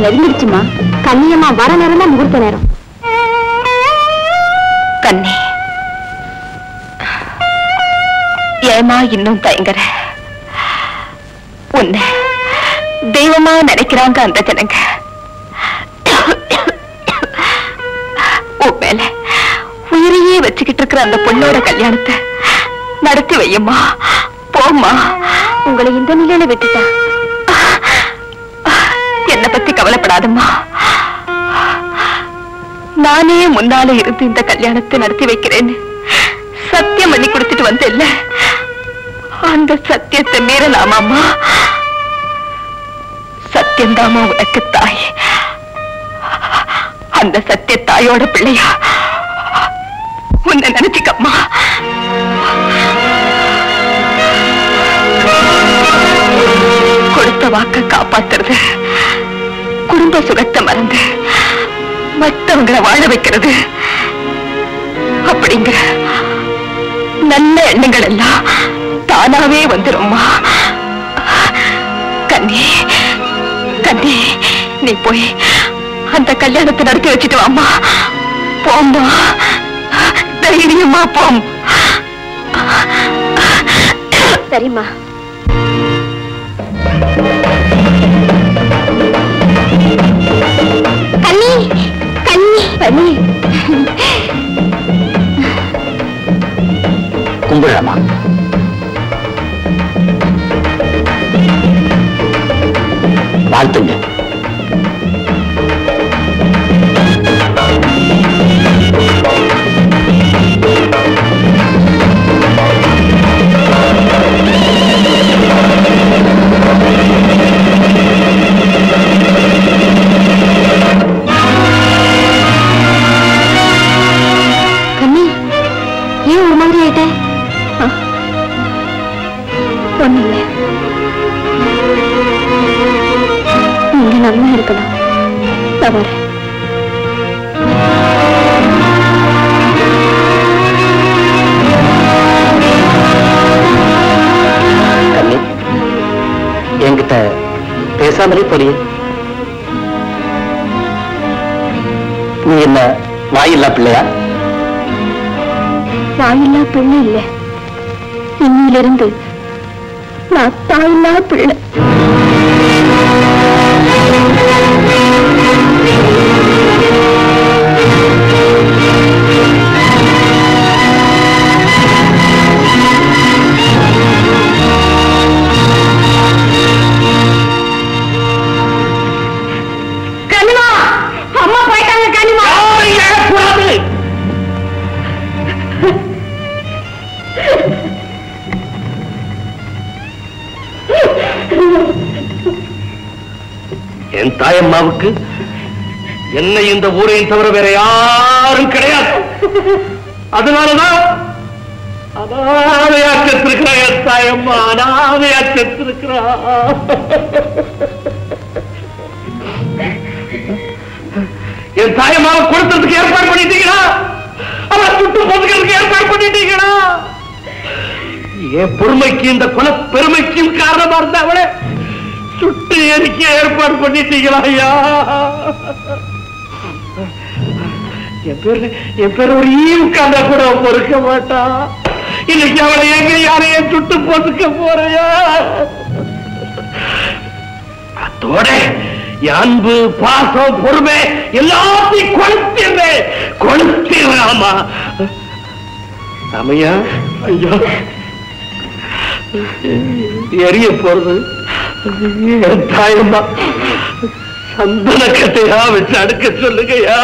நெருங்கிடுச்சுமா கண்ணியம்மா வர நேரம் தான் முகூர்த்த நேரம். கண்ணி. ஏமா இன்னும் தயங்குற? உன்னை தெய்வமா நினைக்கிறாங்க அந்த ஜனங்க. மேல உயிரையே வச்சுக்கிட்டு இருக்கிற அந்த பொண்ணோட கல்யாணத்தை நடத்தி வையம்மா. போம்மா. உங்களை இந்த நிலையில விட்டுட்டா கவலைப்படாதம்மா. நானே முன்னால இருந்து இந்த கல்யாணத்தை நடத்தி வைக்கிறேன் சத்தியம் பண்ணி கொடுத்துட்டு வந்தேல்ல அந்த சத்தியத்தை மீறலாமாம்மா? சத்தியந்தாமா உனக்கு தாய். அந்த சத்திய தாயோட பிள்ளையா? உன்னை நினைச்சுக்கம்மா கொடுத்த வாக்க காப்பாத்துறது குடும்ப சுகத்தை மறந்து மற்றவங்களை வாழ வைக்கிறது அப்படிங்கிற நல்ல எண்ணங்கள் எல்லாம் தானாவே வந்துரும்மா. கண்ணி கண்ணி நீ போய் அந்த கல்யாணத்தை நடத்தி வச்சுட்டு வாமா போம்மா. தைரியமா போம். சரிம்மா. பண்ணி. கும்பிடலாமா? வாழ்த்துங்க கண்ணி என்கிட்ட பேசாமலே போறியே. நீ என்ன வாயில்லா பிள்ளையா? வாயில்லா பிள்ளை இல்ல. இன்னிலிருந்து நான் தாயில்லா பிள்ளை. இந்த ஊரையும் தவிர வேற யாரும் கிடையாது. அதனாலதான் அனாதையா செத்திருக்கிறா என் தாயம்மா அனாதையா செத்திருக்கிறா என் தாயம்மாவை கொடுத்ததுக்கு ஏற்பாடு பண்ணிட்டீங்களா? அவளை சுட்டு போதுக்கிறதுக்கு ஏற்பாடு பண்ணிட்டீங்களா? என் பொறுமைக்கு இந்த குல பெருமைக்கும் காரணமா இருந்த அவளை சுட்டு எரிக்க ஏற்பாடு பண்ணிட்டீங்களா ஐயா? என் பேரு என் பேர் ஒரு ஈவுக்காண்டா கூட பொறுக்க மாட்டா. இன்னைக்கு அவளை எங்க யாரையே சுட்டு பொறுக்க போறையா? அதோட அன்பு பாசம் பொறுமை எல்லாத்தையும் கொளுத்திடுறேன் கொளுத்திடுறாமா அமையா ஐயா. எரிய போறது என் தாயம்மா சந்தன கட்டையா வச்சு அடுக்க சொல்லுங்கய்யா.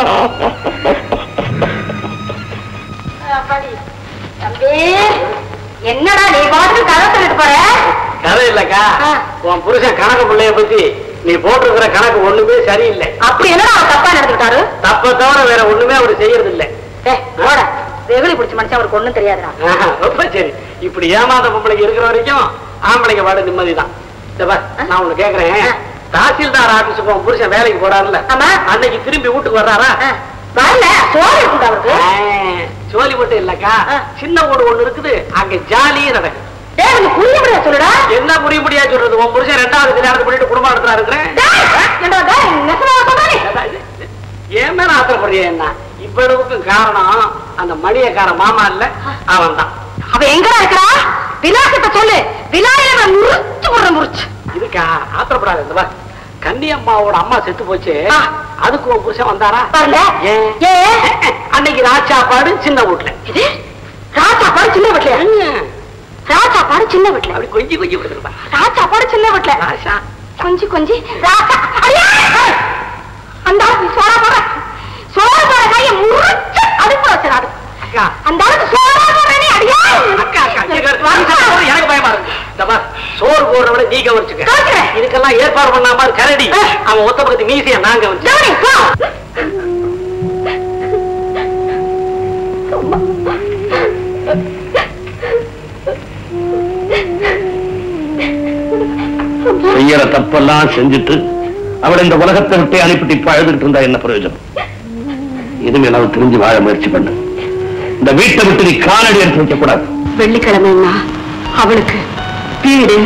என்னடா நீ பாட்டு கதை சொல்லிட்டு போற. கதை இல்லக்கா. உன் புருஷன் கணக்கு பிள்ளைய பத்தி நீ போட்டிருக்கிற கணக்கு ஒண்ணுமே சரியில்லை. அப்படி என்னடா அவர் தப்பா நடந்துட்டாரு தப்ப தவிர வேற ஒண்ணுமே அவர் செய்யறது இல்ல வெகுளி பிடிச்ச மனுஷன் அவருக்கு ஒண்ணும் தெரியாதுடா. ரொம்ப சரி. இப்படி ஏமாந்த பொம்பளைக்கு இருக்கிற வரைக்கும் ஆம்பளைங்க பாடு நிம்மதிதான். நான் ஒண்ணு கேக்குறேன். தாசில்தார் ஆபீஸுக்கு உன் புருஷன் வேலைக்கு போறாருல்ல. அன்னைக்கு திரும்பி வீட்டுக்கு வர்றாரா? வரல. இருக்குடா அவருக்கு. சோலி மட்டும் இல்லக்கா. சின்ன வீடு ஒண்ணு இருக்குது. அங்க ஜாலியும் நடக்கும். என்ன புரிய முடியா சொல்றது? உன் புருஷன் ரெண்டாவது கல்யாணம் பண்ணிட்டு குடும்பம் நடத்துறா இருக்கிறேன்? ஏன் மேல ஆத்திரப்படுறிய என்ன? இவ்வளவுக்கும் காரணம் அந்த மணியக்கார மாமா இல்ல அவன் தான் அவ எங்கடா இருக்கறா? விலாசத்தை சொல்லு. விலாயில முறிச்சு விடுற முறிச்சு இதுக்கா ஆத்திரப்படாத இந்த. கன்னியம்மாவோட அம்மா செத்து போச்சு. அதுக்கு உன் புருஷன் வந்தாரா? அன்னைக்கு ராஜாப்பாடு சின்ன வீட்டுல இது? ராஜாப்பாடு சின்ன வீட்டுல ராஜாப்பாடு சின்ன வீட்டுல. அப்படி கொஞ்சி கொஞ்சி கொடுத்துருப்பா ராஜாப்பாடு சின்ன வீட்டுல. ராஜா. கொஞ்சி! அந்த ஆளு சோறா போற சோறா போற கையை முறிச்சு அடுப்பு வச்சிடாது. அந்த ஆளுக்கு சோறா போறேனே அடியா. எனக்கு பயமா இருக்கு. சோறு போடுறவன நீ கவனிச்சுக்க. கவனிக்கிறேன். இதுக்கெல்லாம் ஏற்பாடு பண்ணாம கரடி. அவன் ஒத்த பக்கத்து மீசிய நான் கவனிச்சு செய்யற தப்பெல்லாம் செஞ்சுட்டு அவளை இந்த உலகத்தை விட்டு அனுப்பிட்டு இப்ப அழுதுகிட்டு இருந்தா என்ன பிரயோஜனம்? இனிமேல் அவள் தெரிஞ்சு வாழ முயற்சி பண்ணு. இந்த வீட்டை விட்டு நீ காலடி எடுத்து வைக்க கூடாது வெள்ளிக்கிழமைன்னா அவளுக்கு வீடு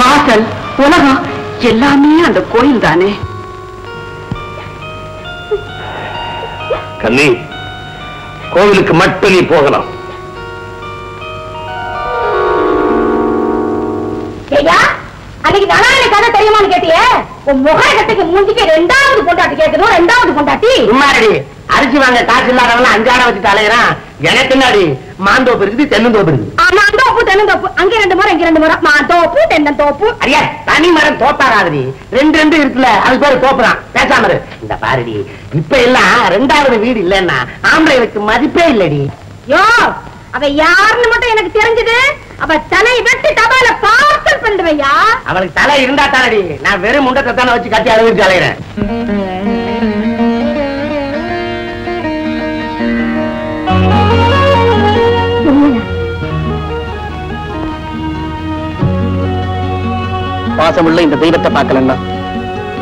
வாசல் உலகம் எல்லாமே அந்த கோயில் தானே? கண்ணி கோவிலுக்கு மட்டும் நீ போகலாம். அன்னைக்கு தனாரணி கதை தெரியுமான்னு கேட்டியே? உன் முகரகத்துக்கு மூஞ்சிக்கு ரெண்டாவது பொண்டாட்டி கேட்கணும் ரெண்டாவது பொண்டாட்டி. சும்மாடி அரிசி வாங்க காசு இல்லாதவன் அஞ்சாடம் வச்சு தலையறான் எனக்கு என்னடி மாந்தோப்பு இருக்குது தென்னந்தோப்பு இருக்குது. ஆமா தோப்பு தென்னந்தோப்பு. அங்க ரெண்டு முறை இங்க ரெண்டு முறை. மா தோப்பு தென்னந்தோப்பு. அரியா தனி மரம் தோப்பாராதடி ரெண்டு ரெண்டு இருக்குல்ல அது பேரு தோப்புதான். பேசாம இரு. இந்த பாருடி இப்ப எல்லாம் ரெண்டாவது வீடு இல்லன்னா ஆம்பளைகளுக்கு மதிப்பே இல்லடி. யோ அவ யாருன்னு மட்டும் எனக்கு தெரிஞ்சது. அவ தலை வெட்டி தபால பார்சல் பண்ணுவையா? அவளுக்கு தலை இருந்தா தானடி. நான் வெறும் முண்டத்தை தானே வச்சு கட்டி அழுவிச்சு அலையிறேன். பாசமுள்ள இந்த தெய்வத்தை பார்க்கலன்னா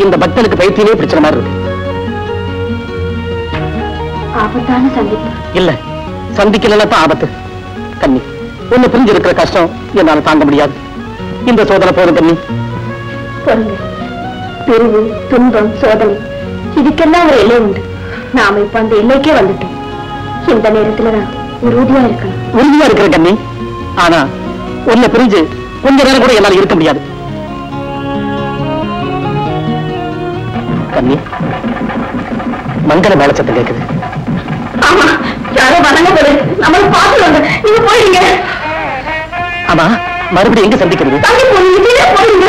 இந்த பக்தனுக்கு பைத்தியமே பிடிச்ச மாதிரி இருக்கு. ஆபத்தான சந்திப்பு இல்ல. சந்திக்கலன்னா ஆபத்து கண்ணி ஒண்ணு புரிஞ்சு இருக்கிற கஷ்டம் என்னால தாங்க முடியாது. இந்த சோதனை போதும் கண்ணி. பிரிவு துன்பம் சோதனை இதுக்கெல்லாம் ஒரு எல்லை உண்டு. நாம இப்ப அந்த எல்லைக்கே வந்துட்டோம். இந்த நேரத்துல உறுதியா இருக்கணும். உறுதியா இருக்கிற கண்ணி. ஆனா ஒண்ணு புரிஞ்சு கொஞ்ச நேரம் கூட என்னால இருக்க முடியாது. கண்ணி மங்கள மேல சத்தம் கேக்குது. ஆமா. யாரோ வணங்க போது நம்மள வந்து நீங்க போயிடுங்க. ஆமா மறுபடியும் எங்க சந்திக்கிறது? தள்ளி போனீங்க போயிடுங்க.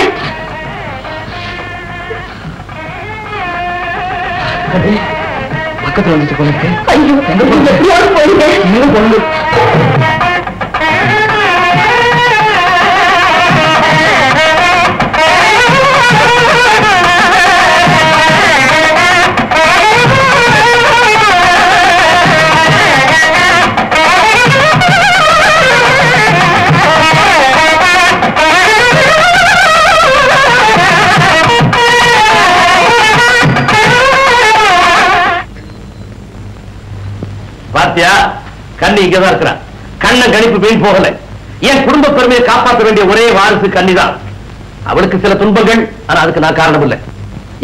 பக்கத்துல வந்துட்டு போல இருக்கு ஐயோ எப்படியாவது போயிடுங்க. பாத்தியா கண்ணி இங்கதான் இருக்கிறான். கண்ணன் கணிப்பு வீண் போகல. என் குடும்ப பெருமையை காப்பாற்ற வேண்டிய ஒரே வாரிசு கண்ணிதான்? அவளுக்கு சில துன்பங்கள் ஆனா அதுக்கு நான் காரணம் இல்லை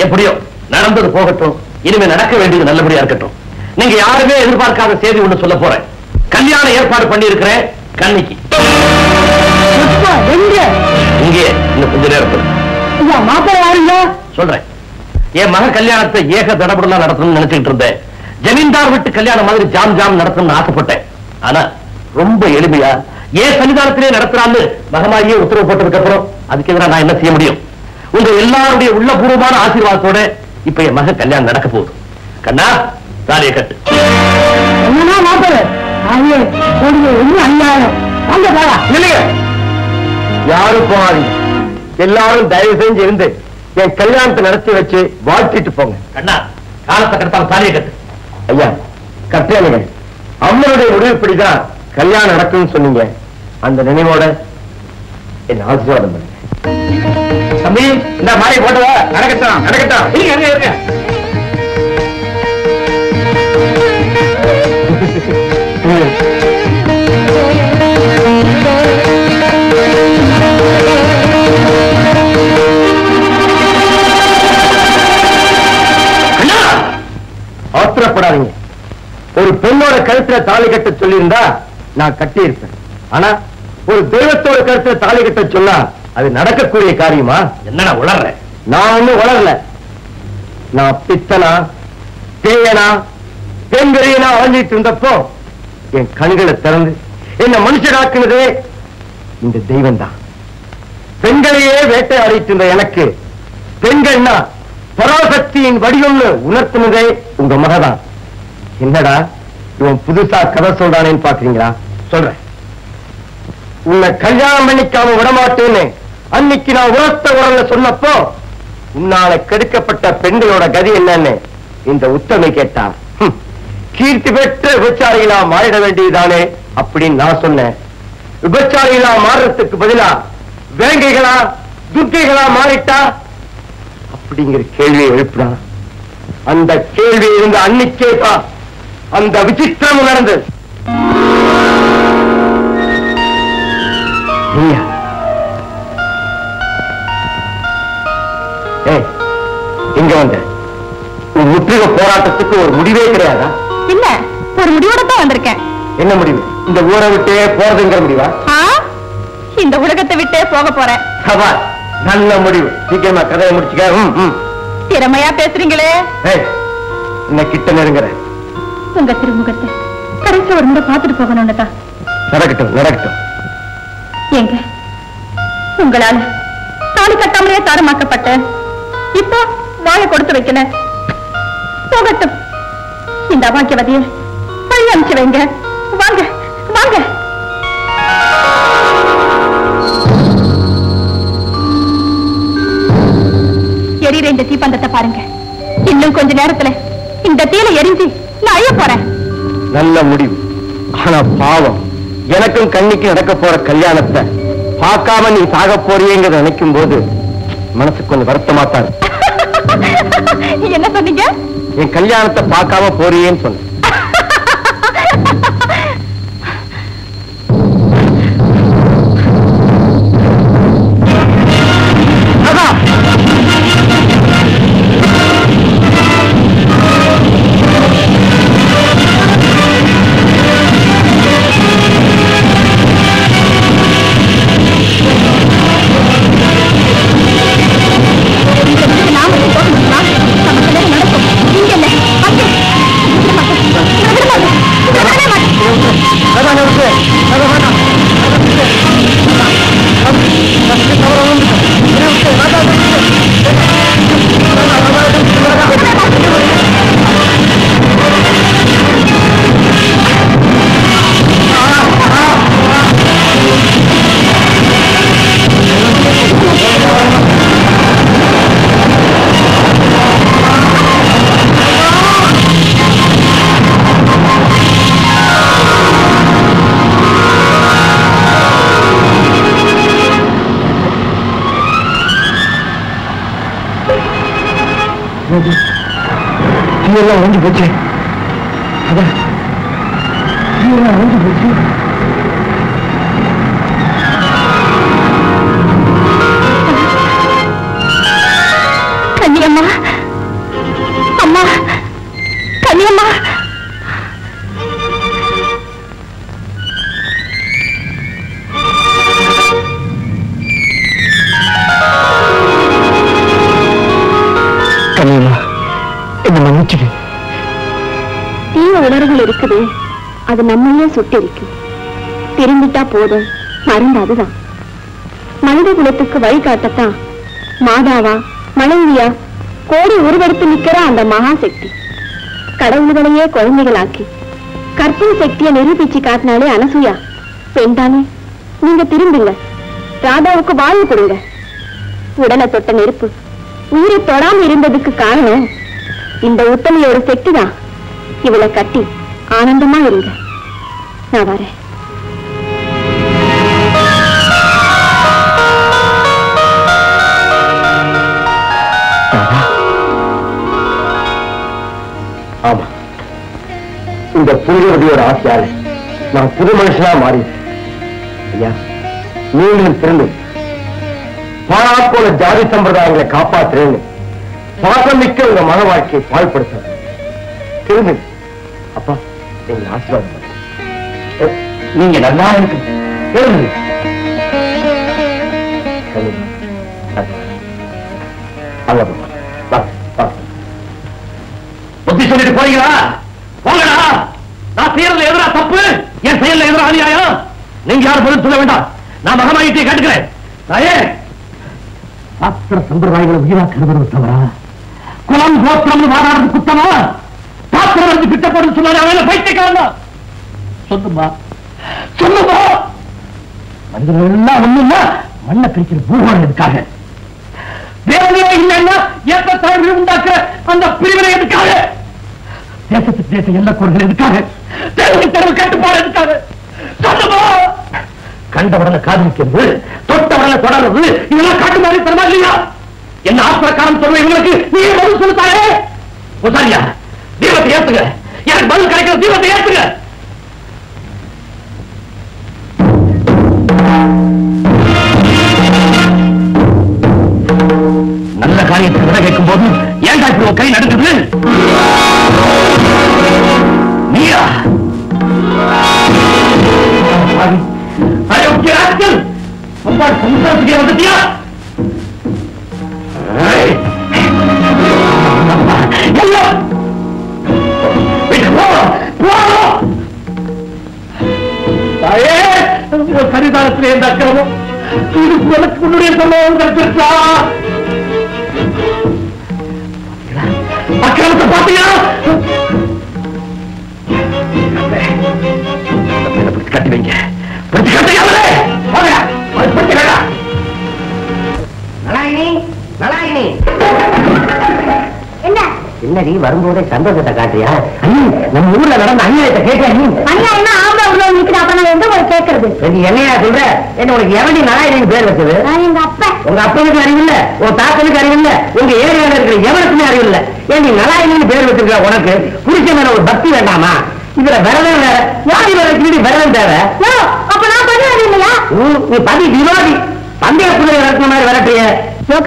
எப்படியோ நடந்தது போகட்டும் இனிமே நடக்க வேண்டியது நல்லபடியா இருக்கட்டும். நீங்க யாருமே எதிர்பார்க்காத செய்தி ஒண்ணு சொல்ல போறேன். கல்யாண ஏற்பாடு பண்ணி இருக்கிறேன் கண்ணிக்கு இங்கே இன்னும் கொஞ்ச நேரத்தில் மாப்பிள்ள சொல்றேன். என் மக கல்யாணத்தை ஏக தடபுடலா நடத்தணும்னு நினைச்சிட்டு இருந்தேன். ஜமீன்தார் வீட்டு கல்யாணம் மாதிரி ஜாம் ஜாம் நடத்தணும்னு ஆசைப்பட்டேன். ஆனா ரொம்ப எளிமையா ஏன் சன்னிதானத்திலே நடத்துறான்னு மகமாரியே உத்தரவு போட்டதுக்கு அப்புறம் அதுக்கு எதிராக நான் என்ன செய்ய முடியும்? உங்க எல்லாருடைய உள்ளபூர்வமான ஆசீர்வாதத்தோட இப்ப என் மக கல்யாணம் நடக்க போகுது. கண்ணா தாலியை கட்டு. யாரும் போகாதீங்க. எல்லாரும் தயவு செஞ்சு இருந்து என் கல்யாணத்தை நடத்தி வச்சு வாழ்த்திட்டு போங்க. கண்ணா காலத்தை கடத்தால தாலியை கட்டு. ஐயா கட்டேனுங்க அம்மனுடைய முடிவுப்படிதான் கல்யாணம் நடக்கும்னு சொன்னீங்க. அந்த நினைவோட என்ன ஆசீர்வாதம் பண்ணுங்க. தம்பி இந்த மாதிரி போட்டவா நடக்கட்டும் நடக்கட்டும். இருங்க இருங்க இருங்க. அவசரப்படாதீங்க. ஒரு பெண்ணோட கழுத்துல தாலி கட்ட சொல்லியிருந்தா நான் கட்டியிருப்பேன். ஆனா ஒரு தெய்வத்தோட கழுத்துல தாலி கட்ட சொன்னா அது நடக்கக்கூடிய காரியமா? என்னடா உளர்ற? நான் ஒண்ணும் உளரல. நான் பித்தனா பேயனா பெண்கரியனா அலைஞ்சிட்டு இருந்தப்போ என் கண்களை திறந்து என்ன மனுஷனாக்குனதே இந்த தெய்வம் தான் பெண்களையே வேட்டையாடிட்டு இருந்த எனக்கு பெண்கள்னா பராசக்தியின் வடிவம்னு உணர்த்தினதே உங்க மகதான். என்னடா இவன் புதுசா கதை சொல்றானேன்னு பாக்குறீங்களா? சொல்றேன். உன்னை கல்யாணம் பண்ணிக்காம விடமாட்டேன்னு அன்னைக்கு நான் உரத்த உரல்ல சொன்னப்போ உன்னால கெடுக்கப்பட்ட பெண்களோட கதி என்னன்னு இந்த உத்தமை கேட்டா ஹம், கீர்த்தி பெற்ற விபச்சாரிகளா மாறிட வேண்டியதானே அப்படின்னு நான் சொன்னேன். விபச்சாரிகளா மாறுறதுக்கு பதிலா வேங்கைகளா துர்க்கைகளா மாறிட்டா? அப்படிங்கிற கேள்வியை எழுப்புனா அந்த கேள்வி இருந்த அன்னைக்கே தான் அந்த விசித்திரம் ஏய் இங்க வந்த. உன் முற்றுகை போராட்டத்துக்கு ஒரு முடிவே கிடையாதா? இல்ல ஒரு முடிவோட தான் வந்திருக்கேன். என்ன முடிவு? இந்த ஊரை விட்டே போறதுங்கிற முடிவா? இந்த உலகத்தை விட்டே போக போறேன் சபா நல்ல முடிவு. சீக்கிரமா கதையை முடிச்சுக்க. திறமையா பேசுறீங்களே. என்ன கிட்ட நெருங்குற உங்க திருமுகத்தை. கடைசி ஒரு முறை பார்த்துட்டு போகணும்னு தான். நடக்கட்டும் நடக்கட்டும். ஏங்க உங்களால தாலி கட்டாமலே தாரமாக்கப்பட்ட இப்போ வாழை கொடுத்து வைக்கல போகட்டும். இந்த அபாக்கியவதியை வழி அனுப்பிச்சு வைங்க. வாங்க வாங்க. எரியிற இந்த தீப்பந்தத்தை பாருங்க. இன்னும் கொஞ்ச நேரத்துல இந்த தீல எரிஞ்சு நான் அழிய போறேன். நல்ல முடிவு. ஆனா பாவம். எனக்கும் கண்ணிக்கு நடக்க போற கல்யாணத்தை பார்க்காம நீ சாக போறியேங்கிறத நினைக்கும் போது மனசுக்கு கொஞ்சம் வருத்தமா தான். [laughs] என்ன சொன்னீங்க? என் கல்யாணத்தை பார்க்காம போறியேன்னு சொன்னேன். தீயெல்லாம் ஒழிஞ்சு போச்சு. அதான். தீயெல்லாம் ஒழிஞ்சு போச்சு. அது நம்மையே சுட்டிருக்கு திரும்பிட்டா போதும். மருந்து அதுதான் மனித குலத்துக்கு வழிகாட்டத்தான் மாதாவா மனைவியா கோடி உருவெடுத்து நிக்கிற அந்த மகாசக்தி கடவுள்களையே குழந்தைகளாக்கி. கற்பனை சக்தியை நிரூபிச்சு காட்டினாலே அனசூயா. பெண்தானே நீங்க திரும்புங்க. ராதாவுக்கு வாழ்வு கொடுங்க. உடலை தொட்ட நெருப்பு உயிரை தொடாம இருந்ததுக்கு காரணம் இந்த உத்தமையோட சக்தி தான் இவளை கட்டி ஆனந்தமா இருங்க. நான் வரேன். ஆமா. இந்த புனிதவதியோட ஆசையால நான் புது மனுஷனா மாறி ஐயா நீங்களும் திரும்பி பாழா போல ஜாதி சம்பிரதாயங்களை காப்பாத்துறேன்னு பாசம் மிக்க உங்க மன வாழ்க்கையை பாழ்படுத்த திரும்பி நல்லா இருக்கு. புத்தி சொல்லிட்டு போறீங்களா? போங்கடா. நான் செய்யறதுல எதிரா தப்பு? என் செயல்ல எதிரா அநியாயம்? நீங்க யாரும் பதில் சொல்ல வேண்டாம். நான் மகமாயிட்டே கேட்டுக்கிறேன். தாயே சாஸ்திர சம்பிரதாயங்களை உயிரா கருதுறது தவறா? குலம் கோத்திரம் வாடாடுறது குத்தமா? சாஸ்திரம் வந்து கிட்ட போட்டு சொன்னாரு அவன் பைத்தியக்காரன்? சொல்லுமா மனிதர்கள் எல்லாம் ஒண்ணுன்னா மண்ணை பிரிக்கிற பூகோளம் எதுக்காக? வேலையே இல்லைன்னா ஏத்த தாழ்வு உண்டாக்குற அந்த பிரிவினை எதுக்காக? தேசத்துக்கு தேச எல்லை கோடுகள் எதுக்காக? தெருவுக்கு தெருவு கட்டுப்பாடு எதுக்காக? சொல்லுமா? கண்டவரனை காதலிக்கிறது தொட்டவரனை தொடர்றது இதெல்லாம் காட்டு மாதிரி தரமா இல்லையா? என்ன ஆத்திரக்காரன் சொல்ற இவங்களுக்கு நீ பதில் சொல்லுத்தாரே உசாரியா தீபத்தை ஏத்துங்க. எனக்கு பதில் கிடைக்கிற தீபத்தை ஏத்துங்க. அடே, உச்சி அம்மா, சம்சாரத்துக்கே வந்துட்டியா? சரிதானத்திலே இந்த அக்கிரமம். இது உனக்கு உன்னுடைய சம்பவம் கிடைச்சிருச்சா வரும்போதே சந்தோஷத்தை காட்டுறியா? நம்ம ஊர்ல நடந்த அநியாயத்தை கேட்டியா நீ அநியாயமா ஆம்பளை உள்ள நிக்கிறா அப்ப நான் எந்த ஒரு கேட்கறது? நீ என்னையா சொல்ற? என்ன உனக்கு எவனி நலாயினின்னு பேர் வச்சது எங்க அப்பா? உங்க அப்பனுக்கு அறிவில்ல உன் தாத்தனுக்கு அறிவில்ல உங்க ஏரியால இருக்கிற எவனுக்குமே அறிவில்ல. ஏன் நீ நலாயினின்னு பேர் வச்சிருக்க உனக்கு? புருஷ மேல ஒரு பக்தி வேண்டாமா? இதுல விரதம் வேற. யாரி வேலைக்கு விரதம் தேவை? அப்ப நான் இல்லையா? ஊ, நீ பதி விரோதி. பந்தய குதிரை விரட்டுன மாதிரி விரட்டுறிய. யோ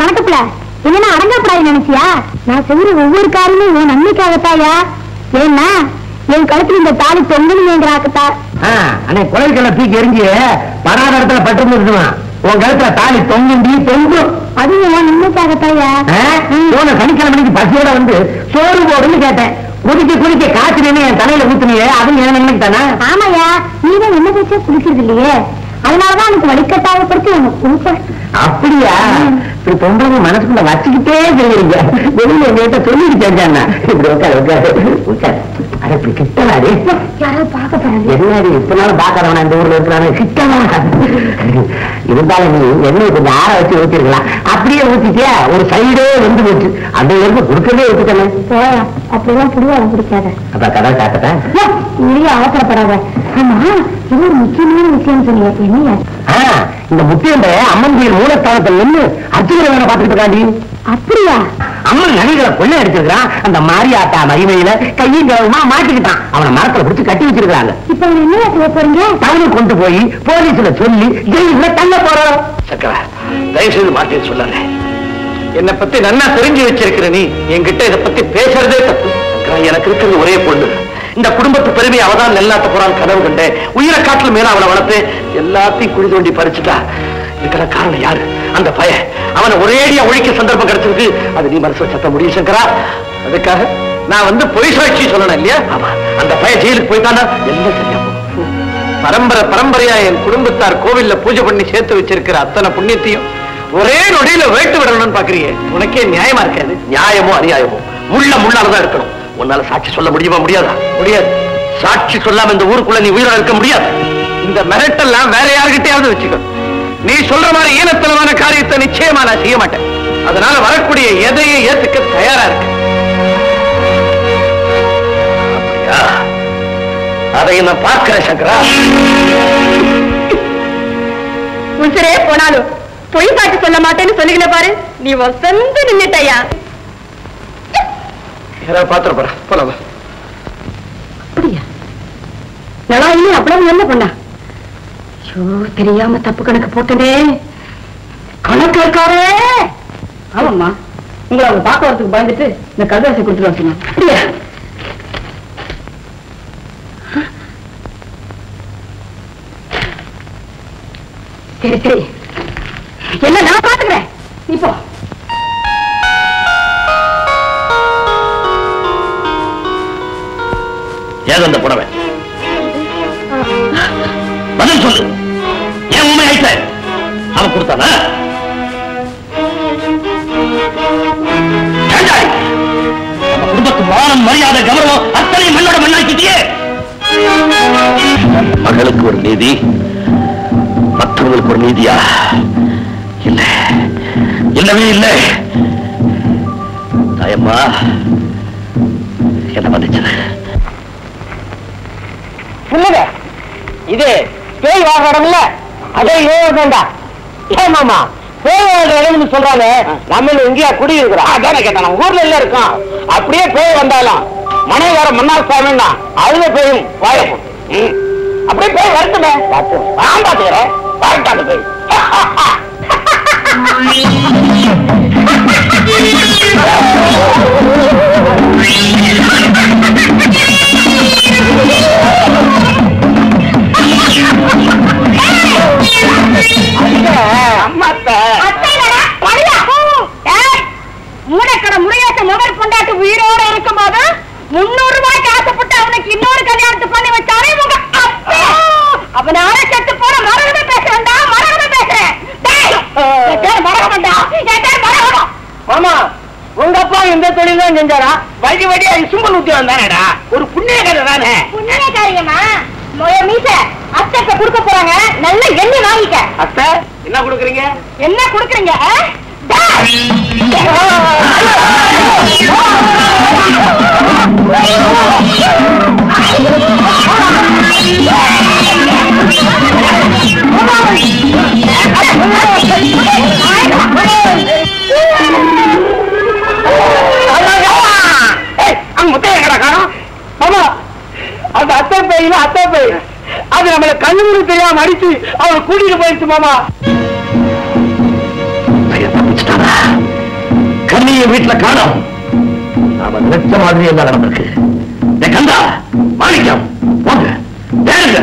என்ன அடங்கப்படாது நினைச்சியா நான் செய்யற ஒவ்வொரு காரியமும் என் நன்மைக்காகத்தாயா? ஏன்னா என் கழுத்துல இந்த தாலி தொங்கணுங்கிறாக்கத்தா அன்னை குழந்தைகளை தூக்கி எரிஞ்சு படாத இடத்துல பட்டு இருக்குமா உன் கழுத்துல தாலி தொங்குண்டி தொங்கும் அதுவும் என் நன்மைக்காகத்தாயா? போன சனிக்கிழமைக்கு பசியோட வந்து சோறு போடுன்னு கேட்டேன். குடிக்க குடிக்க காய்ச்சி நின்று என் தலையில ஊத்துனியே அதுவும் என் நினைக்கு தானே ஆமாயா நீதான் என்ன பேச்சா குளிக்கிறது இல்லையே? அதனாலதான் எனக்கு வழிகட்டாயப்படுத்தி உனக்கு கொடுப்பேன் அப்படியா? இப்படி பொம்பளை மனசுக்குள்ள வச்சுக்கிட்டே செய்யறீங்க வெளியில எங்ககிட்ட சொல்லிட்டு இப்படி உட்காரு உட்காரு. உட்காரு. அட இப்படி கிட்டலாடி. யாராவது பார்க்க போறாங்க? என்னடி இப்பனாலும் பாக்கிறவன இந்த ஊர்ல இருக்கிறாங்க கிட்டவா இருந்தாலும் நீ எண்ணெய் கொஞ்சம் ஆற வச்சு ஊத்திருக்கலாம். அப்படியே ஊத்திட்டியா? ஒரு சைடே வந்து போச்சு. அந்த இருந்து குடுக்கவே ஊத்திட்டேன். அப்படிதான் புடிவாரம் பிடிக்காத அப்ப கதை காட்டட்டா இல்லையா அவசரப்படாத. ஆமா இது ஒரு முக்கியமான விஷயம் சொன்னீங்க. என்னையா? இந்த முத்தியண்ட அம்மன் கோயில் மூலஸ்தானத்தில் நின்று அர்ச்சகரை வேலை பார்த்துட்டு இருக்காண்டி. அப்படியா? அம்மன் நகைகளை கொள்ளை அடிச்சிருக்கான் அந்த மாரியாத்தா மகிமையில கையும் கவனமா மாட்டிக்கிட்டான். அவனை மரத்துல பிடிச்சு கட்டி வச்சிருக்காங்க இப்ப அவன் என்னையா செய்ய போறீங்க? டவுனுக்கு கொண்டு போய் போலீஸ்ல சொல்லி ஜெயில தள்ள போறோம். சக்கரா தயவு செய்து மாட்டேன்னு சொல்லாத என்னை பத்தி நன்னா தெரிஞ்சு வச்சிருக்கிற நீ என்கிட்ட இதை பத்தி பேசுறதே தப்பு. சக்கரா எனக்கு இருக்கிறது ஒரே பொண்ணு. இந்த குடும்பத்து பெருமை அவதான் நெல்லாத்த போறான் கனவு கண்டேன். உயிரை காட்டில் மேல அவளை வளர்த்து எல்லாத்தையும் குழி தோண்டி பறிச்சுட்டா. இதுக்கெல்லாம் காரணம் யாரு? அந்த பய. அவனை ஒரேடியா ஒழிக்க சந்தர்ப்பம் கிடைச்சிருக்கு. அது நீ மனசு சத்த முடியும் சங்கரா. அதுக்காக நான் வந்து பொய் சாட்சி சொல்லணும் இல்லையா? ஆமா. அந்த பய ஜெயிலுக்கு போய்த்தானா எல்லாம் சரியா பரம்பரை பரம்பரையா என் குடும்பத்தார் கோவில்ல பூஜை பண்ணி சேர்த்து வச்சிருக்கிற அத்தனை புண்ணியத்தையும் ஒரே நொடியில வேட்டு விடணும்னு பாக்குறீங்க உனக்கே நியாயமா இருக்காது நியாயமோ அநியாயமோ? முள்ள முள்ளாலதான் இருக்கணும். உன்னால சாட்சி சொல்ல முடியுமா? முடியாதா? முடியாது. சாட்சி சொல்லாம இந்த ஊருக்குள்ள நீ உயிரோட இருக்க முடியாது. இந்த மிரட்டெல்லாம் வேற யாருகிட்டயாவது வச்சுக்கோ. நீ சொல்ற மாதிரி ஈனத்தனமான காரியத்தை நிச்சயமா நான் செய்ய மாட்டேன். அதனால வரக்கூடிய எதையும் ஏத்துக்க தயாரா இருக்கு. அப்படியா? அதை நான் பார்க்கிறேன் சங்கரா. உசுரே போனாலும் பொய் பாட்டு சொல்ல மாட்டேன்னு சொல்லுகிற பாரு. நீ வசந்து நின்னுட்டையா? ஏதாவது பாத்திரம் போற? போலாமா அப்படியா? நல்லா இன்னும் அவ்வளவு என்ன பண்ணா? ஐயோ தெரியாம தப்பு கணக்கு போட்டனே. கணக்கு இருக்காரே ஆமாம்மா. உங்களை அவங்க பார்க்க வரதுக்கு பயந்துட்டு இந்த கல்வாசி கொடுத்துட்டு வர அப்படியா? சரி சரி. என்ன நான் பாத்துக்கிறேன். இப்போ ஏது அந்த புடவை. பதில் சொல்லு. ஏன் உண்மை ஆயிட்ட அவன் கொடுத்தானா? ஏண்டாய்? குடும்பத்து மானம் மரியாதை கௌரவம் அத்தனை மண்ணோட மண்ணாக்கிட்டியே. மகளுக்கு ஒரு நீதி மற்றவங்களுக்கு ஒரு நீதியா? இல்லை. இல்லவே இல்லை. தாயம்மா என்ன மன்னிச்சது இல்லங்க இது பேய் வாங்குற இடம்ல அதே ஏன் ஏமாமா பேய் வாழ்ற இடம்னு சொல்றாங்க நம்ம எங்கேயா குடி இருக்கிறோம் அதானே கேட்டேன். நம்ம ஊர்ல எல்லாம் இருக்கோம். அப்படியே பேய் வந்தாலும் மனைவார மன்னார் சாமின்னா அதுல பேயும் வாழப்போம் அப்படியே போய் வரட்டுமே. நான் பாத்துக்கிறேன் வரட்டாங்க போய். அம்மாத்த மூடக்கடை முருகேச முதல் பொண்டாட்டு உயிரோட இருக்கும்போது முன்னூறு ரூபாய்க்கு ஆசைப்பட்டு அவனுக்கு இன்னொரு கல்யாணத்தை பண்ணி வச்சாரே உங்க அப்பா அவனால செத்து போன மரகத பேச வேண்டாம் மரகத பேசுறேன். டேய், என் பேர் மரகதம். மாமா உங்க அப்பா இந்த தொழில் தான் செஞ்சாரா? வழி வழியா சும்பல் உத்தியோகம் தானேடா? ஒரு புண்ணிய கதை தானே? புண்ணியக்காரியம்மா மொய மீச. அத்தைக்கு கொடுக்க போறாங்க. நல்ல எண்ணெய் வாங்கிக்க. அத்தை என்ன கொடுக்குறீங்க? என்ன கொடுக்குறீங்க அங்க முத்தைய காணோம். மாமா அந்த அத்தை பேயில அத்தை பேய். அது நம்மள கண்ணு தெரியாம அடிச்சு அவளை கூட்டிட்டு போயிடுச்சு மாமா. கண்ணிய வீட்டுல காணோம். நாம நினைச்ச மாதிரி எல்லாம் நடந்திருக்கு? கந்தா மாணிக்கம் போங்க தேடுங்க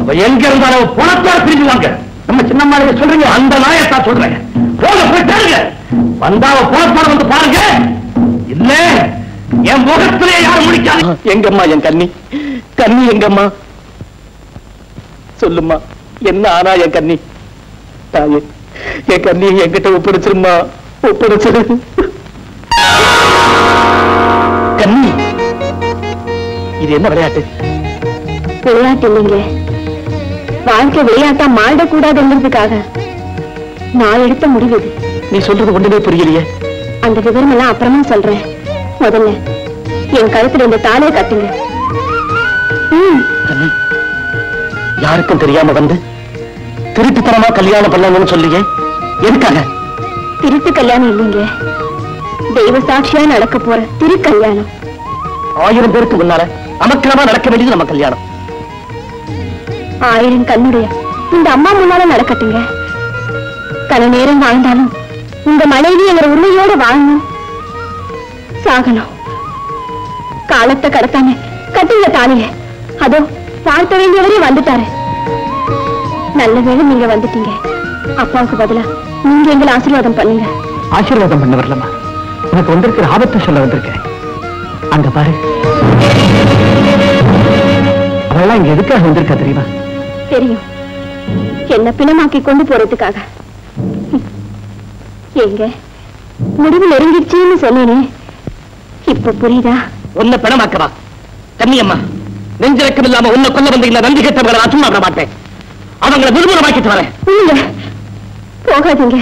அவ எங்க இருந்தாலும் பணத்தோட பிரிஞ்சு வாங்க. நம்ம சின்ன மாளிகை சொல்றீங்க அந்த நாயத்தா சொல்றேன். போங்க போய் தேடுங்க. வந்தாவ பணத்தோட வந்து பாருங்க. இல்ல என் முகத்திலே யாரும் முடிக்காது. எங்கம்மா என் கண்ணி? கண்ணி எங்கம்மா? சொல்லுமா? என்ன ஆனா என் கண்ணி? தாயே என் கண்ணி என்கிட்ட ஒப்படைச்சிருமா ஒப்படைச்சிரு கண்ணி இது என்ன விளையாட்டு? விளையாட்டு இல்லைங்க. வாழ்க்கை விளையாட்டா மாறிடக்கூடாதுங்கிறதுக்காக நான் எடுத்த முடிவு நீ சொல்றது ஒண்ணுமே புரியலையே. அந்த விவரம் எல்லாம் அப்புறமா சொல்றேன். முதல்ல என் கழுத்துல இந்த தாலியை கட்டுங்க. ம். யாருக்கும் தெரியாம வந்து திருட்டுத்தனமா கல்யாணம் பண்ணணும்னு சொல்லியே? எதுக்காக? திருட்டு கல்யாணம் இல்லைங்க. தெய்வ சாட்சியா நடக்க போற திரு கல்யாணம் ஆயிரம் பேருக்கு முன்னால அமக்கிரமா நடக்க வேண்டியது நம்ம கல்யாணம். ஆயிரம் கண்ணுடைய இந்த அம்மா முன்னால நடக்கட்டுங்க. கன நேரம் வாழ்ந்தாலும் உங்க மனைவி எங்க உண்மையோட வாழணும். சாகணும். காலத்தை கடத்தாம கட்டுங்க தாலிய அதோ வாழ்த்த வேண்டியவரே வந்துட்டாரு. நல்ல வேளை நீங்க வந்துட்டீங்க. அப்பாவுக்கு பதிலா நீங்க எங்களை ஆசீர்வாதம் பண்ணுங்க. ஆசீர்வாதம் பண்ண வரலமா உனக்கு வந்திருக்கிற ஆபத்தை சொல்ல வந்திருக்கேன் அங்க பாரு. அவெல்லாம் இங்க எதுக்காக வந்திருக்கா தெரியுமா? தெரியும். என்ன பிணமாக்கி கொண்டு போறதுக்காக. எங்க முடிவு நெருங்கிடுச்சுன்னு சொன்னேனே. இப்ப புரியுதா? உன்னை பிணமாக்கவா? கண்ணியம்மா. நெஞ்சிறக்கம் இல்லாம உன்னை கொல்ல வந்த இந்த நன்றி கெட்டவங்களை நான் சும்மா விட மாட்டேன். அவங்களை நிர்மூலமாக்கிட்டு வரேன். போகாதீங்க.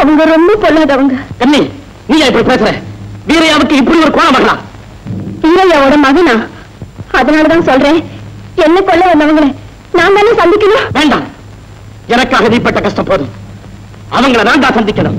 அவங்க ரொம்ப பொல்லாதவங்க. கண்ணி நீ இப்படி பேசுற? வீரையாவுக்கு இப்படி ஒரு கோணம் வரலாம் ஈரையாவோட மகனா? அதனாலதான் சொல்றேன். என்ன கொல்ல வந்தவங்களே நான் தானே சந்திக்கணும்? வேண்டாம். எனக்காக நீப்பட்ட கஷ்டம் போதும். அவங்கள நான் தான் சந்திக்கணும்.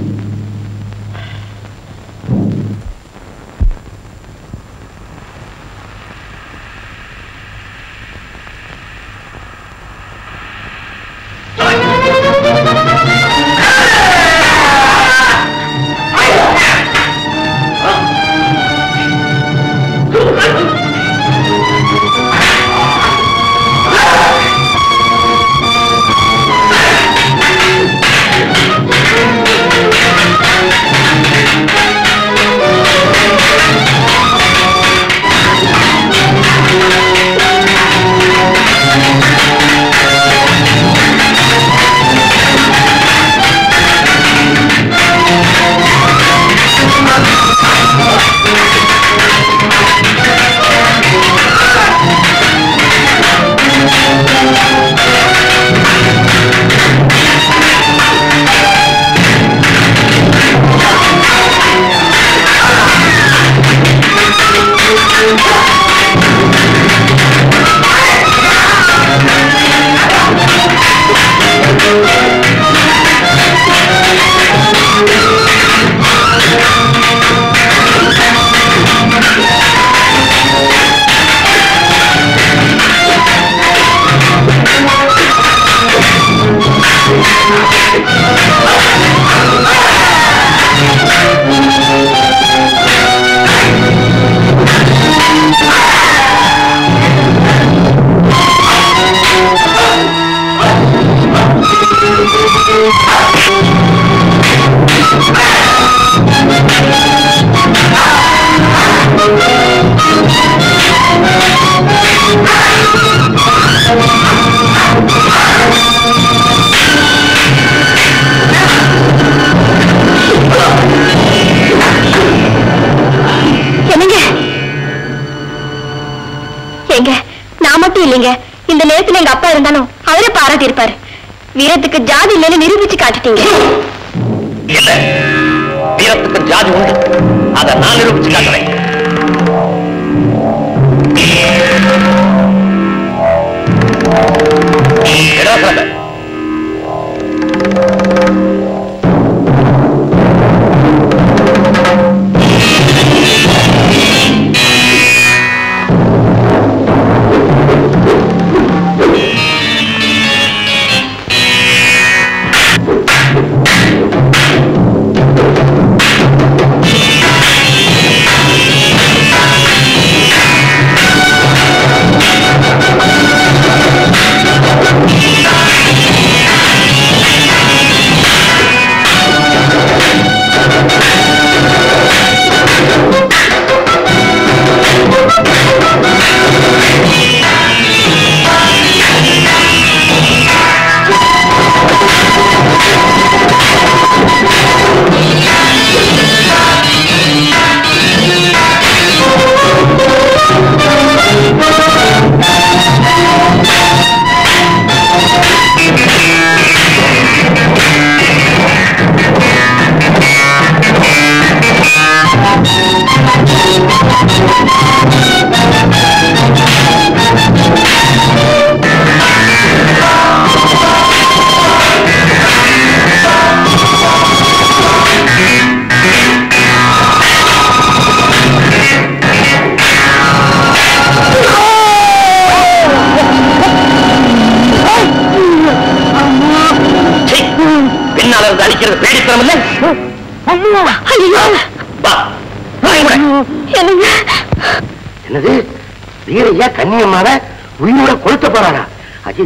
நிரூபிச்சு காட்டிட்டீங்க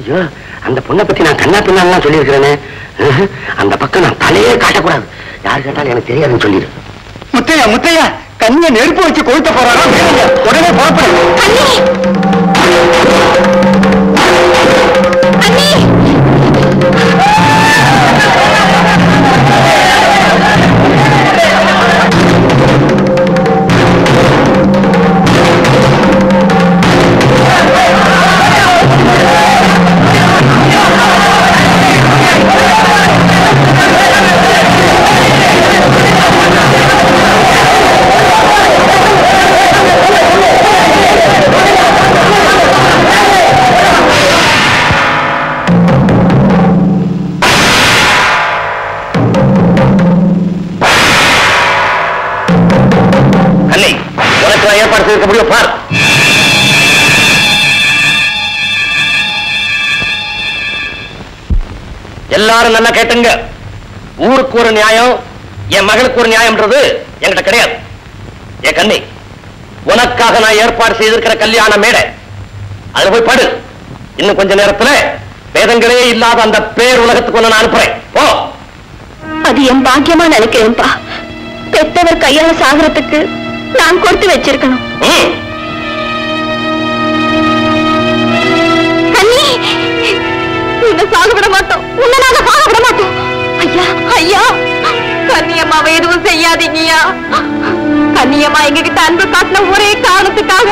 ஐயோ அந்த பொண்ணை பத்தி நான் கண்ணா பின்னாலாம் சொல்லியிருக்கிறேனே. அந்த பக்கம் நான் தலையே காட்டக்கூடாது. யார் கேட்டாலும் எனக்கு தெரியாதுன்னு சொல்லிடு. முத்தையா முத்தையா கண்ணிய நெருப்பு வச்சு கொளுத்த போறாரா? உடனே புறப்படு. கேட்டுங்க. ஊருக்கு ஒரு நியாயம் என் மகளுக்கு ஒரு நியாயம்ன்றது என்கிட்ட கிடையாது. என் கண்ணி உனக்காக நான் ஏற்பாடு செய்திருக்கிற கல்யாண மேடை அதுல போய் படு. இன்னும் கொஞ்ச நேரத்துல வேதங்களே இல்லாத அந்த பேர் உலகத்துக்கு ஒண்ணு நான் அனுப்புறேன். போ. அது என் பாக்கியமா நினைக்கிறேன்ப்பா பெத்தவர் கையால சாகரத்துக்கு நான் கொடுத்து வச்சிருக்கணும். உன்னை சாக விட மாட்டோம். உன்னை நாங்க சாக விட மாட்டோம் ஐயா ஐயா கன்னியம்மாவை எதுவும் செய்யாதீங்கய்யா. கன்னியம்மா எங்ககிட்ட அன்பு காட்டின ஒரே காரணத்துக்காக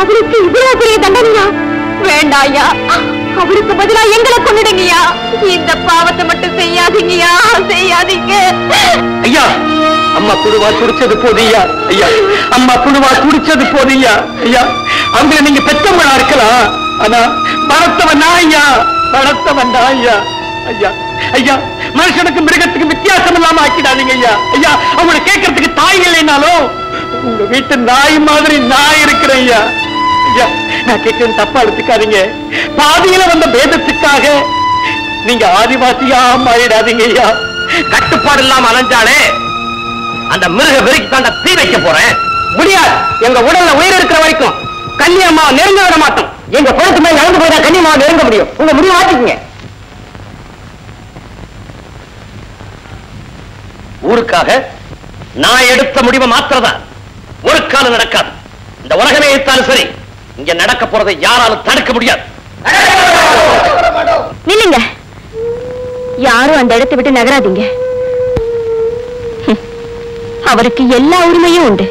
அவருக்கு இவ்வளவு பெரிய தண்டனையா? வேண்டாம் ஐயா அவருக்கு பதிலா எங்களை கொண்டுடுங்கய்யா இந்த பாவத்தை மட்டும் செய்யாதீங்கய்யா செய்யாதீங்க. ஐயா அம்மா குழுவா துடிச்சது போதியா ஐயா அம்மா குழுவா துடிச்சது போதியா ஐயா அவங்கள நீங்க பெத்தவங்களா இருக்கலாம். ஆனா பணத்தவன் நான் ஐயா பணத்தவன் நான் ஐயா ஐயா ஐயா மனுஷனுக்கும் மிருகத்துக்கும் வித்தியாசம் இல்லாம ஆக்கிடாதீங்க ஐயா. ஐயா அவங்களை கேட்கறதுக்கு தாய் இல்லைனாலும் உங்க வீட்டு நாய் மாதிரி நான் இருக்கிறேன் ஐயா. ஐயா நான் கேட்கறது தப்பா எடுத்துக்காதீங்க. பாதியில வந்த பேதத்துக்காக நீங்க ஆதிவாசியா மாறிடாதீங்க ஐயா. கட்டுப்பாடு இல்லாம அலைஞ்சாலே அந்த மிருக வெறிக்கு தாண்ட தீ வைக்க போறேன். முடியாது. எங்க உடல்ல உயிர் இருக்கிற வரைக்கும் கன்னியம்மா நெருங்க விட மாட்டோம். எங்க பொறுத்து மேல நடந்து போய் கன்னியம்மா நெருங்க முடியும். உங்க முடிவு மாத்திக்கங்க. ஊருக்காக நான் எடுத்த முடிவை மாத்திரதான் ஒரு காலம் நடக்காது. இந்த உலகமே எடுத்தாலும் சரி இங்க நடக்க போறதை யாராலும் தடுக்க முடியாது. நில்லுங்க. யாரும் அந்த இடத்தை விட்டு நகராதீங்க. அவருக்கு எல்லா உரிமையும் உண்டு.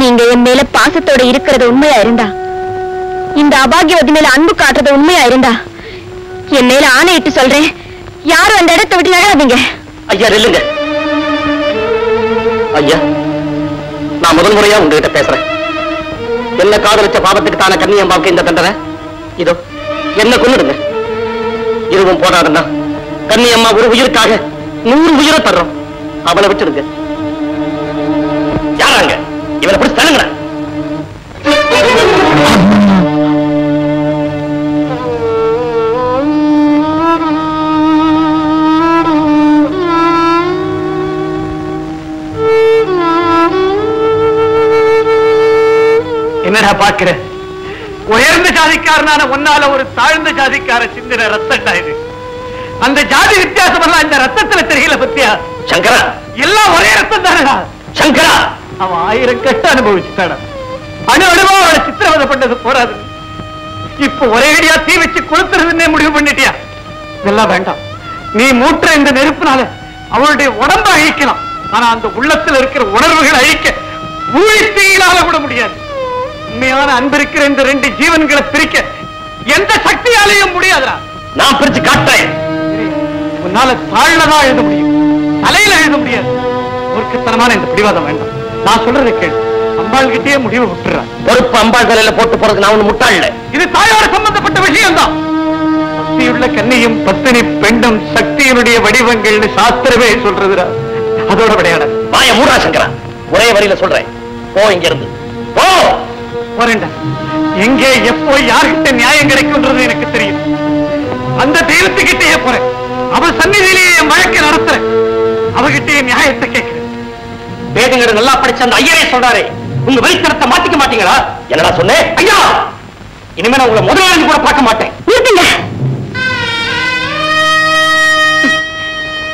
நீங்க என் மேல பாசத்தோட இருக்கிறது உண்மையா இருந்தா? இந்த அபாகியவதி மேல அன்பு காட்டுறது உண்மையா இருந்தா? என் மேல ஆணையிட்டு சொல்றேன் யாரும் அந்த இடத்தை விட்டு நகராதீங்க. ஐயா நில்லுங்க. ஐயா நான் முதல் முறையா உங்ககிட்ட பேசுறேன். என்ன காதலிச்ச பாவத்துக்கு தான கன்னியம்பாவுக்கு இந்த தண்டனை? இதோ என்ன கொன்னுடுங்க. இதுவும் போடாதுன்னா கண்ணியம்மா ஒரு உயிருக்காக நூறு உயிரை தர்றோம். அவளை விட்டுடுங்க. யாராங்க? இவனை பிடிச்சி தள்ளுங்க என்னடா பாக்குற உயர்ந்த ஜாதிக்காரனான உன்னால ஒரு தாழ்ந்த ஜாதிக்கார சிந்தின ரத்தம்டா இது. அந்த ஜாதி வித்தியாசம் எல்லாம் இந்த ரத்தத்துல தெரியல பத்தியா? சங்கரா! எல்லாம் ஒரே ரத்தம் தானடா சங்கரா! அவன் ஆயிரம் கட்டு அனுபவிச்சுட்டாடா அணு அணுவா அவளை சித்திரவதை பண்ணது போறாது. இப்ப ஒரே அடியா தீ வச்சு கொளுத்துறதுன்னே முடிவு பண்ணிட்டியா? இதெல்லாம் வேண்டாம். நீ மூட்டுற இந்த நெருப்புனால அவளுடைய உடம்ப அழிக்கலாம். ஆனா அந்த உள்ளத்துல இருக்கிற உணர்வுகளை அழிக்க ஊழி தீயிலால விட முடியாது. உண்மையான அன்பு இருக்கிற இந்த ரெண்டு ஜீவன்களை பிரிக்க எந்த சக்தியாலையும் முடியாதுடா. நான் பிரிச்சு காட்டுறேன். உன்னால தாழ்லதான் எழுத முடியும். தலையில எழுத முடியாது. மூர்க்கத்தனமான இந்த பிடிவாதம் வேண்டாம். நான் சொல்றதை கேளு. அம்பாள் கிட்டே முடிவு விட்டுறான் பொறுப்பு அம்பாள் தலையில போட்டு போறதுக்கு நான் ஒண்ணு முட்டாள் இது தாயோட சம்பந்தப்பட்ட விஷயம் தான் பக்தியுள்ள கன்னியும் பத்தினி பெண்ணும் சக்தியினுடைய வடிவங்கள்னு சாஸ்திரமே சொல்றதுடா. அதோட விளையாட. வாய மூடா சங்கரா. ஒரே வரியில சொல்றேன். போ இங்க இருந்து போ! போறேன்டா. எங்கே எப்போ யார்கிட்ட நியாயம் கிடைக்கும்ன்றது எனக்கு தெரியும். அந்த தெய்வத்துக்கிட்டே போறேன். அவ சந்நிதியிலேயே என் வழக்கை நடத்துறேன். அவகிட்டே நியாயத்தை கேட்கிறேன். வேதங்களை நல்லா படிச்ச அந்த ஐயரே சொல்றாரு. உங்க வெளித்தனத்தை மாத்திக்க மாட்டீங்களா? என்னடா சொன்னேன் ஐயா! இனிமே நான் உங்களை முதலாளி கூட பார்க்க மாட்டேன்.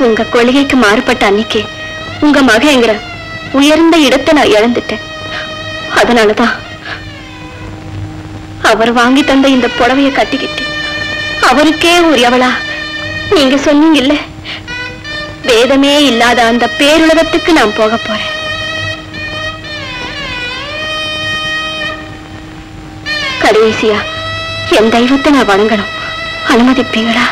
உங்க கொள்கைக்கு மாறுபட்ட அன்னைக்கு உங்க மகங்கிற உயர்ந்த இடத்தை நான் இழந்துட்டேன். அதனாலதான் அவர் வாங்கி தந்த இந்த புடவைய கட்டிக்கிட்டு அவருக்கே உரியவளா? நீங்க சொன்னீங்கல்ல? வேதமே இல்லாத அந்த பேருலகத்துக்கு நான் போக போறேன். கடைசியா என் தெய்வத்தை நான் வணங்கணும். அனுமதிப்பீங்களா?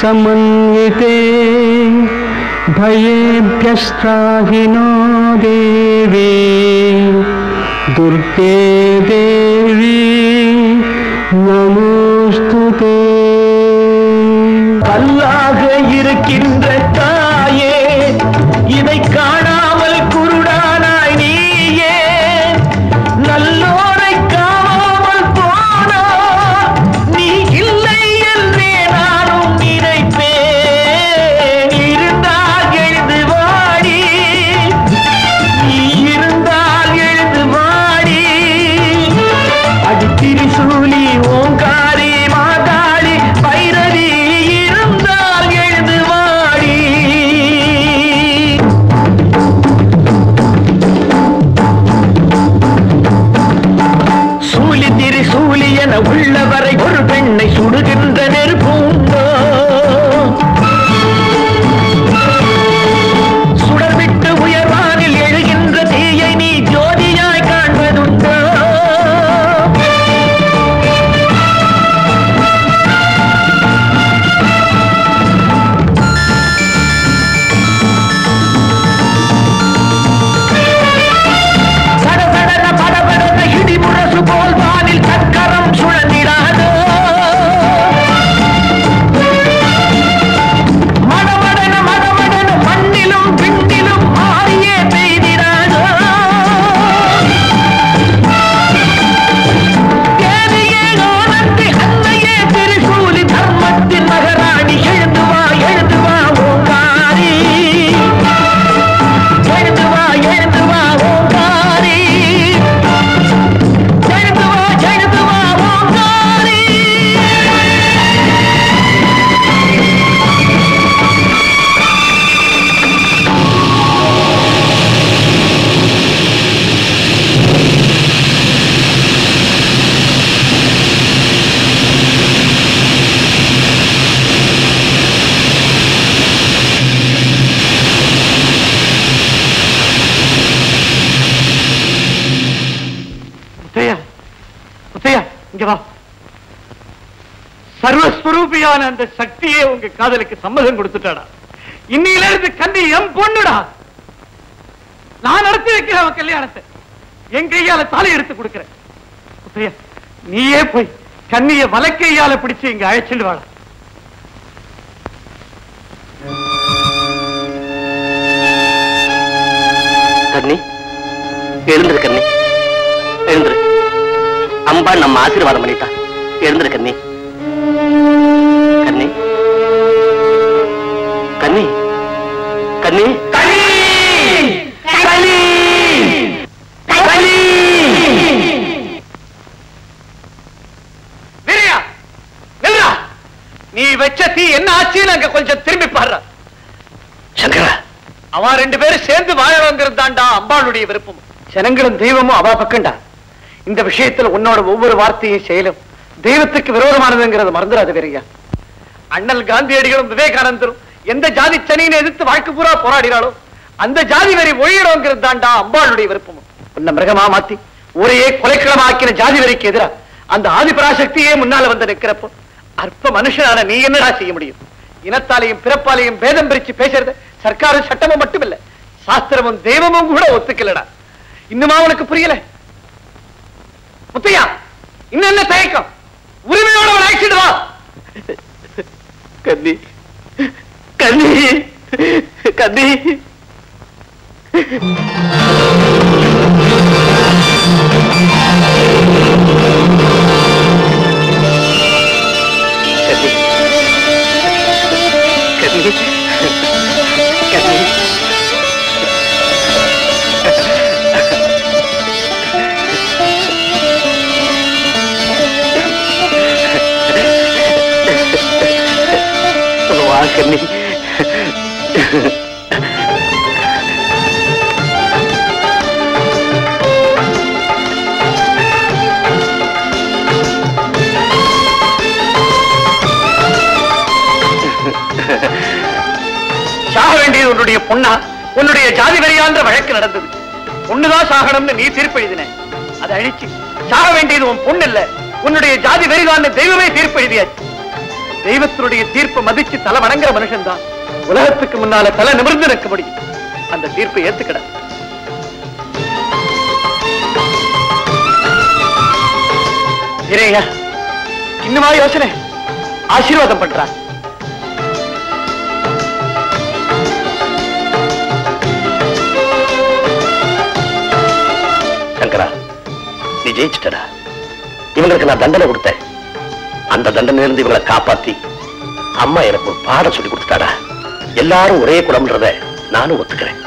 समन्विते भयेभ्यस्त्राहिन சர்வஸ்வரூபியான அந்த சக்தியே உங்க காதலுக்கு சம்மதம் கொடுத்துட்டாடா. இன்னையில இருந்து கண்ணி எம் பொண்ணுடா. நான் நடத்தி வைக்கிறேன் அவன் கல்யாணத்தை. என் கையால தாலி எடுத்து கொடுக்கிறேன். நீயே போய் கண்ணிய வலக்கையால பிடிச்சு இங்க அழைச்சிட்டு வாழ கண்ணி எழுந்திரு கண்ணி. எழுந்திரு. அம்பா நம்ம ஆசீர்வாதம் பண்ணிட்டா. எழுந்திரு கண்ணி. நில்றா நீ வச்ச தீ என்ன ஆச்சுன்னு அங்க கொஞ்சம் திரும்பி பாடுற சங்கரா. அவன் ரெண்டு பேரும் சேர்ந்து வாழறோங்கிறது தான்டா அம்பாளுடைய விருப்பம். ஜனங்களும் தெய்வமும் அவ பக்கம்டா. இந்த விஷயத்துல உன்னோட ஒவ்வொரு வார்த்தையும் செயலும் தெய்வத்துக்கு விரோதமானதுங்கிறத மறந்துடாத வீரையா அண்ணல் காந்தியடிகளும் விவேகானந்தரும் எந்த ஜாதி சனியை எதிர்த்து வாழ்க்கை பூரா போராடினாலும் அந்த ஜாதி வரி ஒழியணுங்கிறது தான்டா அம்பாளுடைய விருப்பம். உன்னை மிருகமா மாத்தி ஊரையே கொலைக்களமாக்கின ஜாதி வரிக்கு எதிரா அந்த ஆதிபராசக்தியே முன்னால வந்து நிற்கிறப்போ அற்ப மனுஷனான நீ என்னடா செய்ய முடியும்? இனத்தாலையும் பிறப்பாலையும் பேதம் பிரிச்சு பேசுறது சர்க்காரும் சட்டமும் மட்டுமில்ல சாஸ்திரமும் தெய்வமும் கூட ஒத்துக்கலடா. இன்னுமா உனக்கு புரியல? முத்தையா இன்னும் என்ன தயக்கம்? உரிமையோட ஒரு ஆக்சிடென்ட் கண்ணி கண்ணி கண்ணி கண்ணி உன்னுடைய பொண்ணா உன்னுடைய ஜாதி வெறியான்ற வழக்கு நடந்தது. பொண்ணுதான் சாகணும்னு நீ தீர்ப்பு எழுதின. அதை அழிச்சு சாக வேண்டியது உன் பொண்ணு இல்ல உன்னுடைய ஜாதி வெறிதான் தெய்வமே தீர்ப்பு எழுதியாச்சு. தெய்வத்தினுடைய தீர்ப்பை மதிச்சு தலை வணங்குற மனுஷன் தான் உலகத்துக்கு முன்னால தலை நிமிர்ந்து நிற்க முடியும். அந்த தீர்ப்பை ஏத்துக்கிட. இறையா இன்னுமா யோசனை? ஆசீர்வாதம் பண்றா. சங்கரா நீ ஜெயிச்சிட்டடா. இவங்களுக்கு நான் தண்டனை கொடுத்தேன். அந்த தண்டனையிலிருந்து இவங்களை காப்பாத்தி அம்மா எனக்கு ஒரு பாடம் சொல்லி கொடுத்துட்டாடா. எல்லாரும் ஒரே குடம்ன்றத நானும் ஒத்துக்கிறேன்.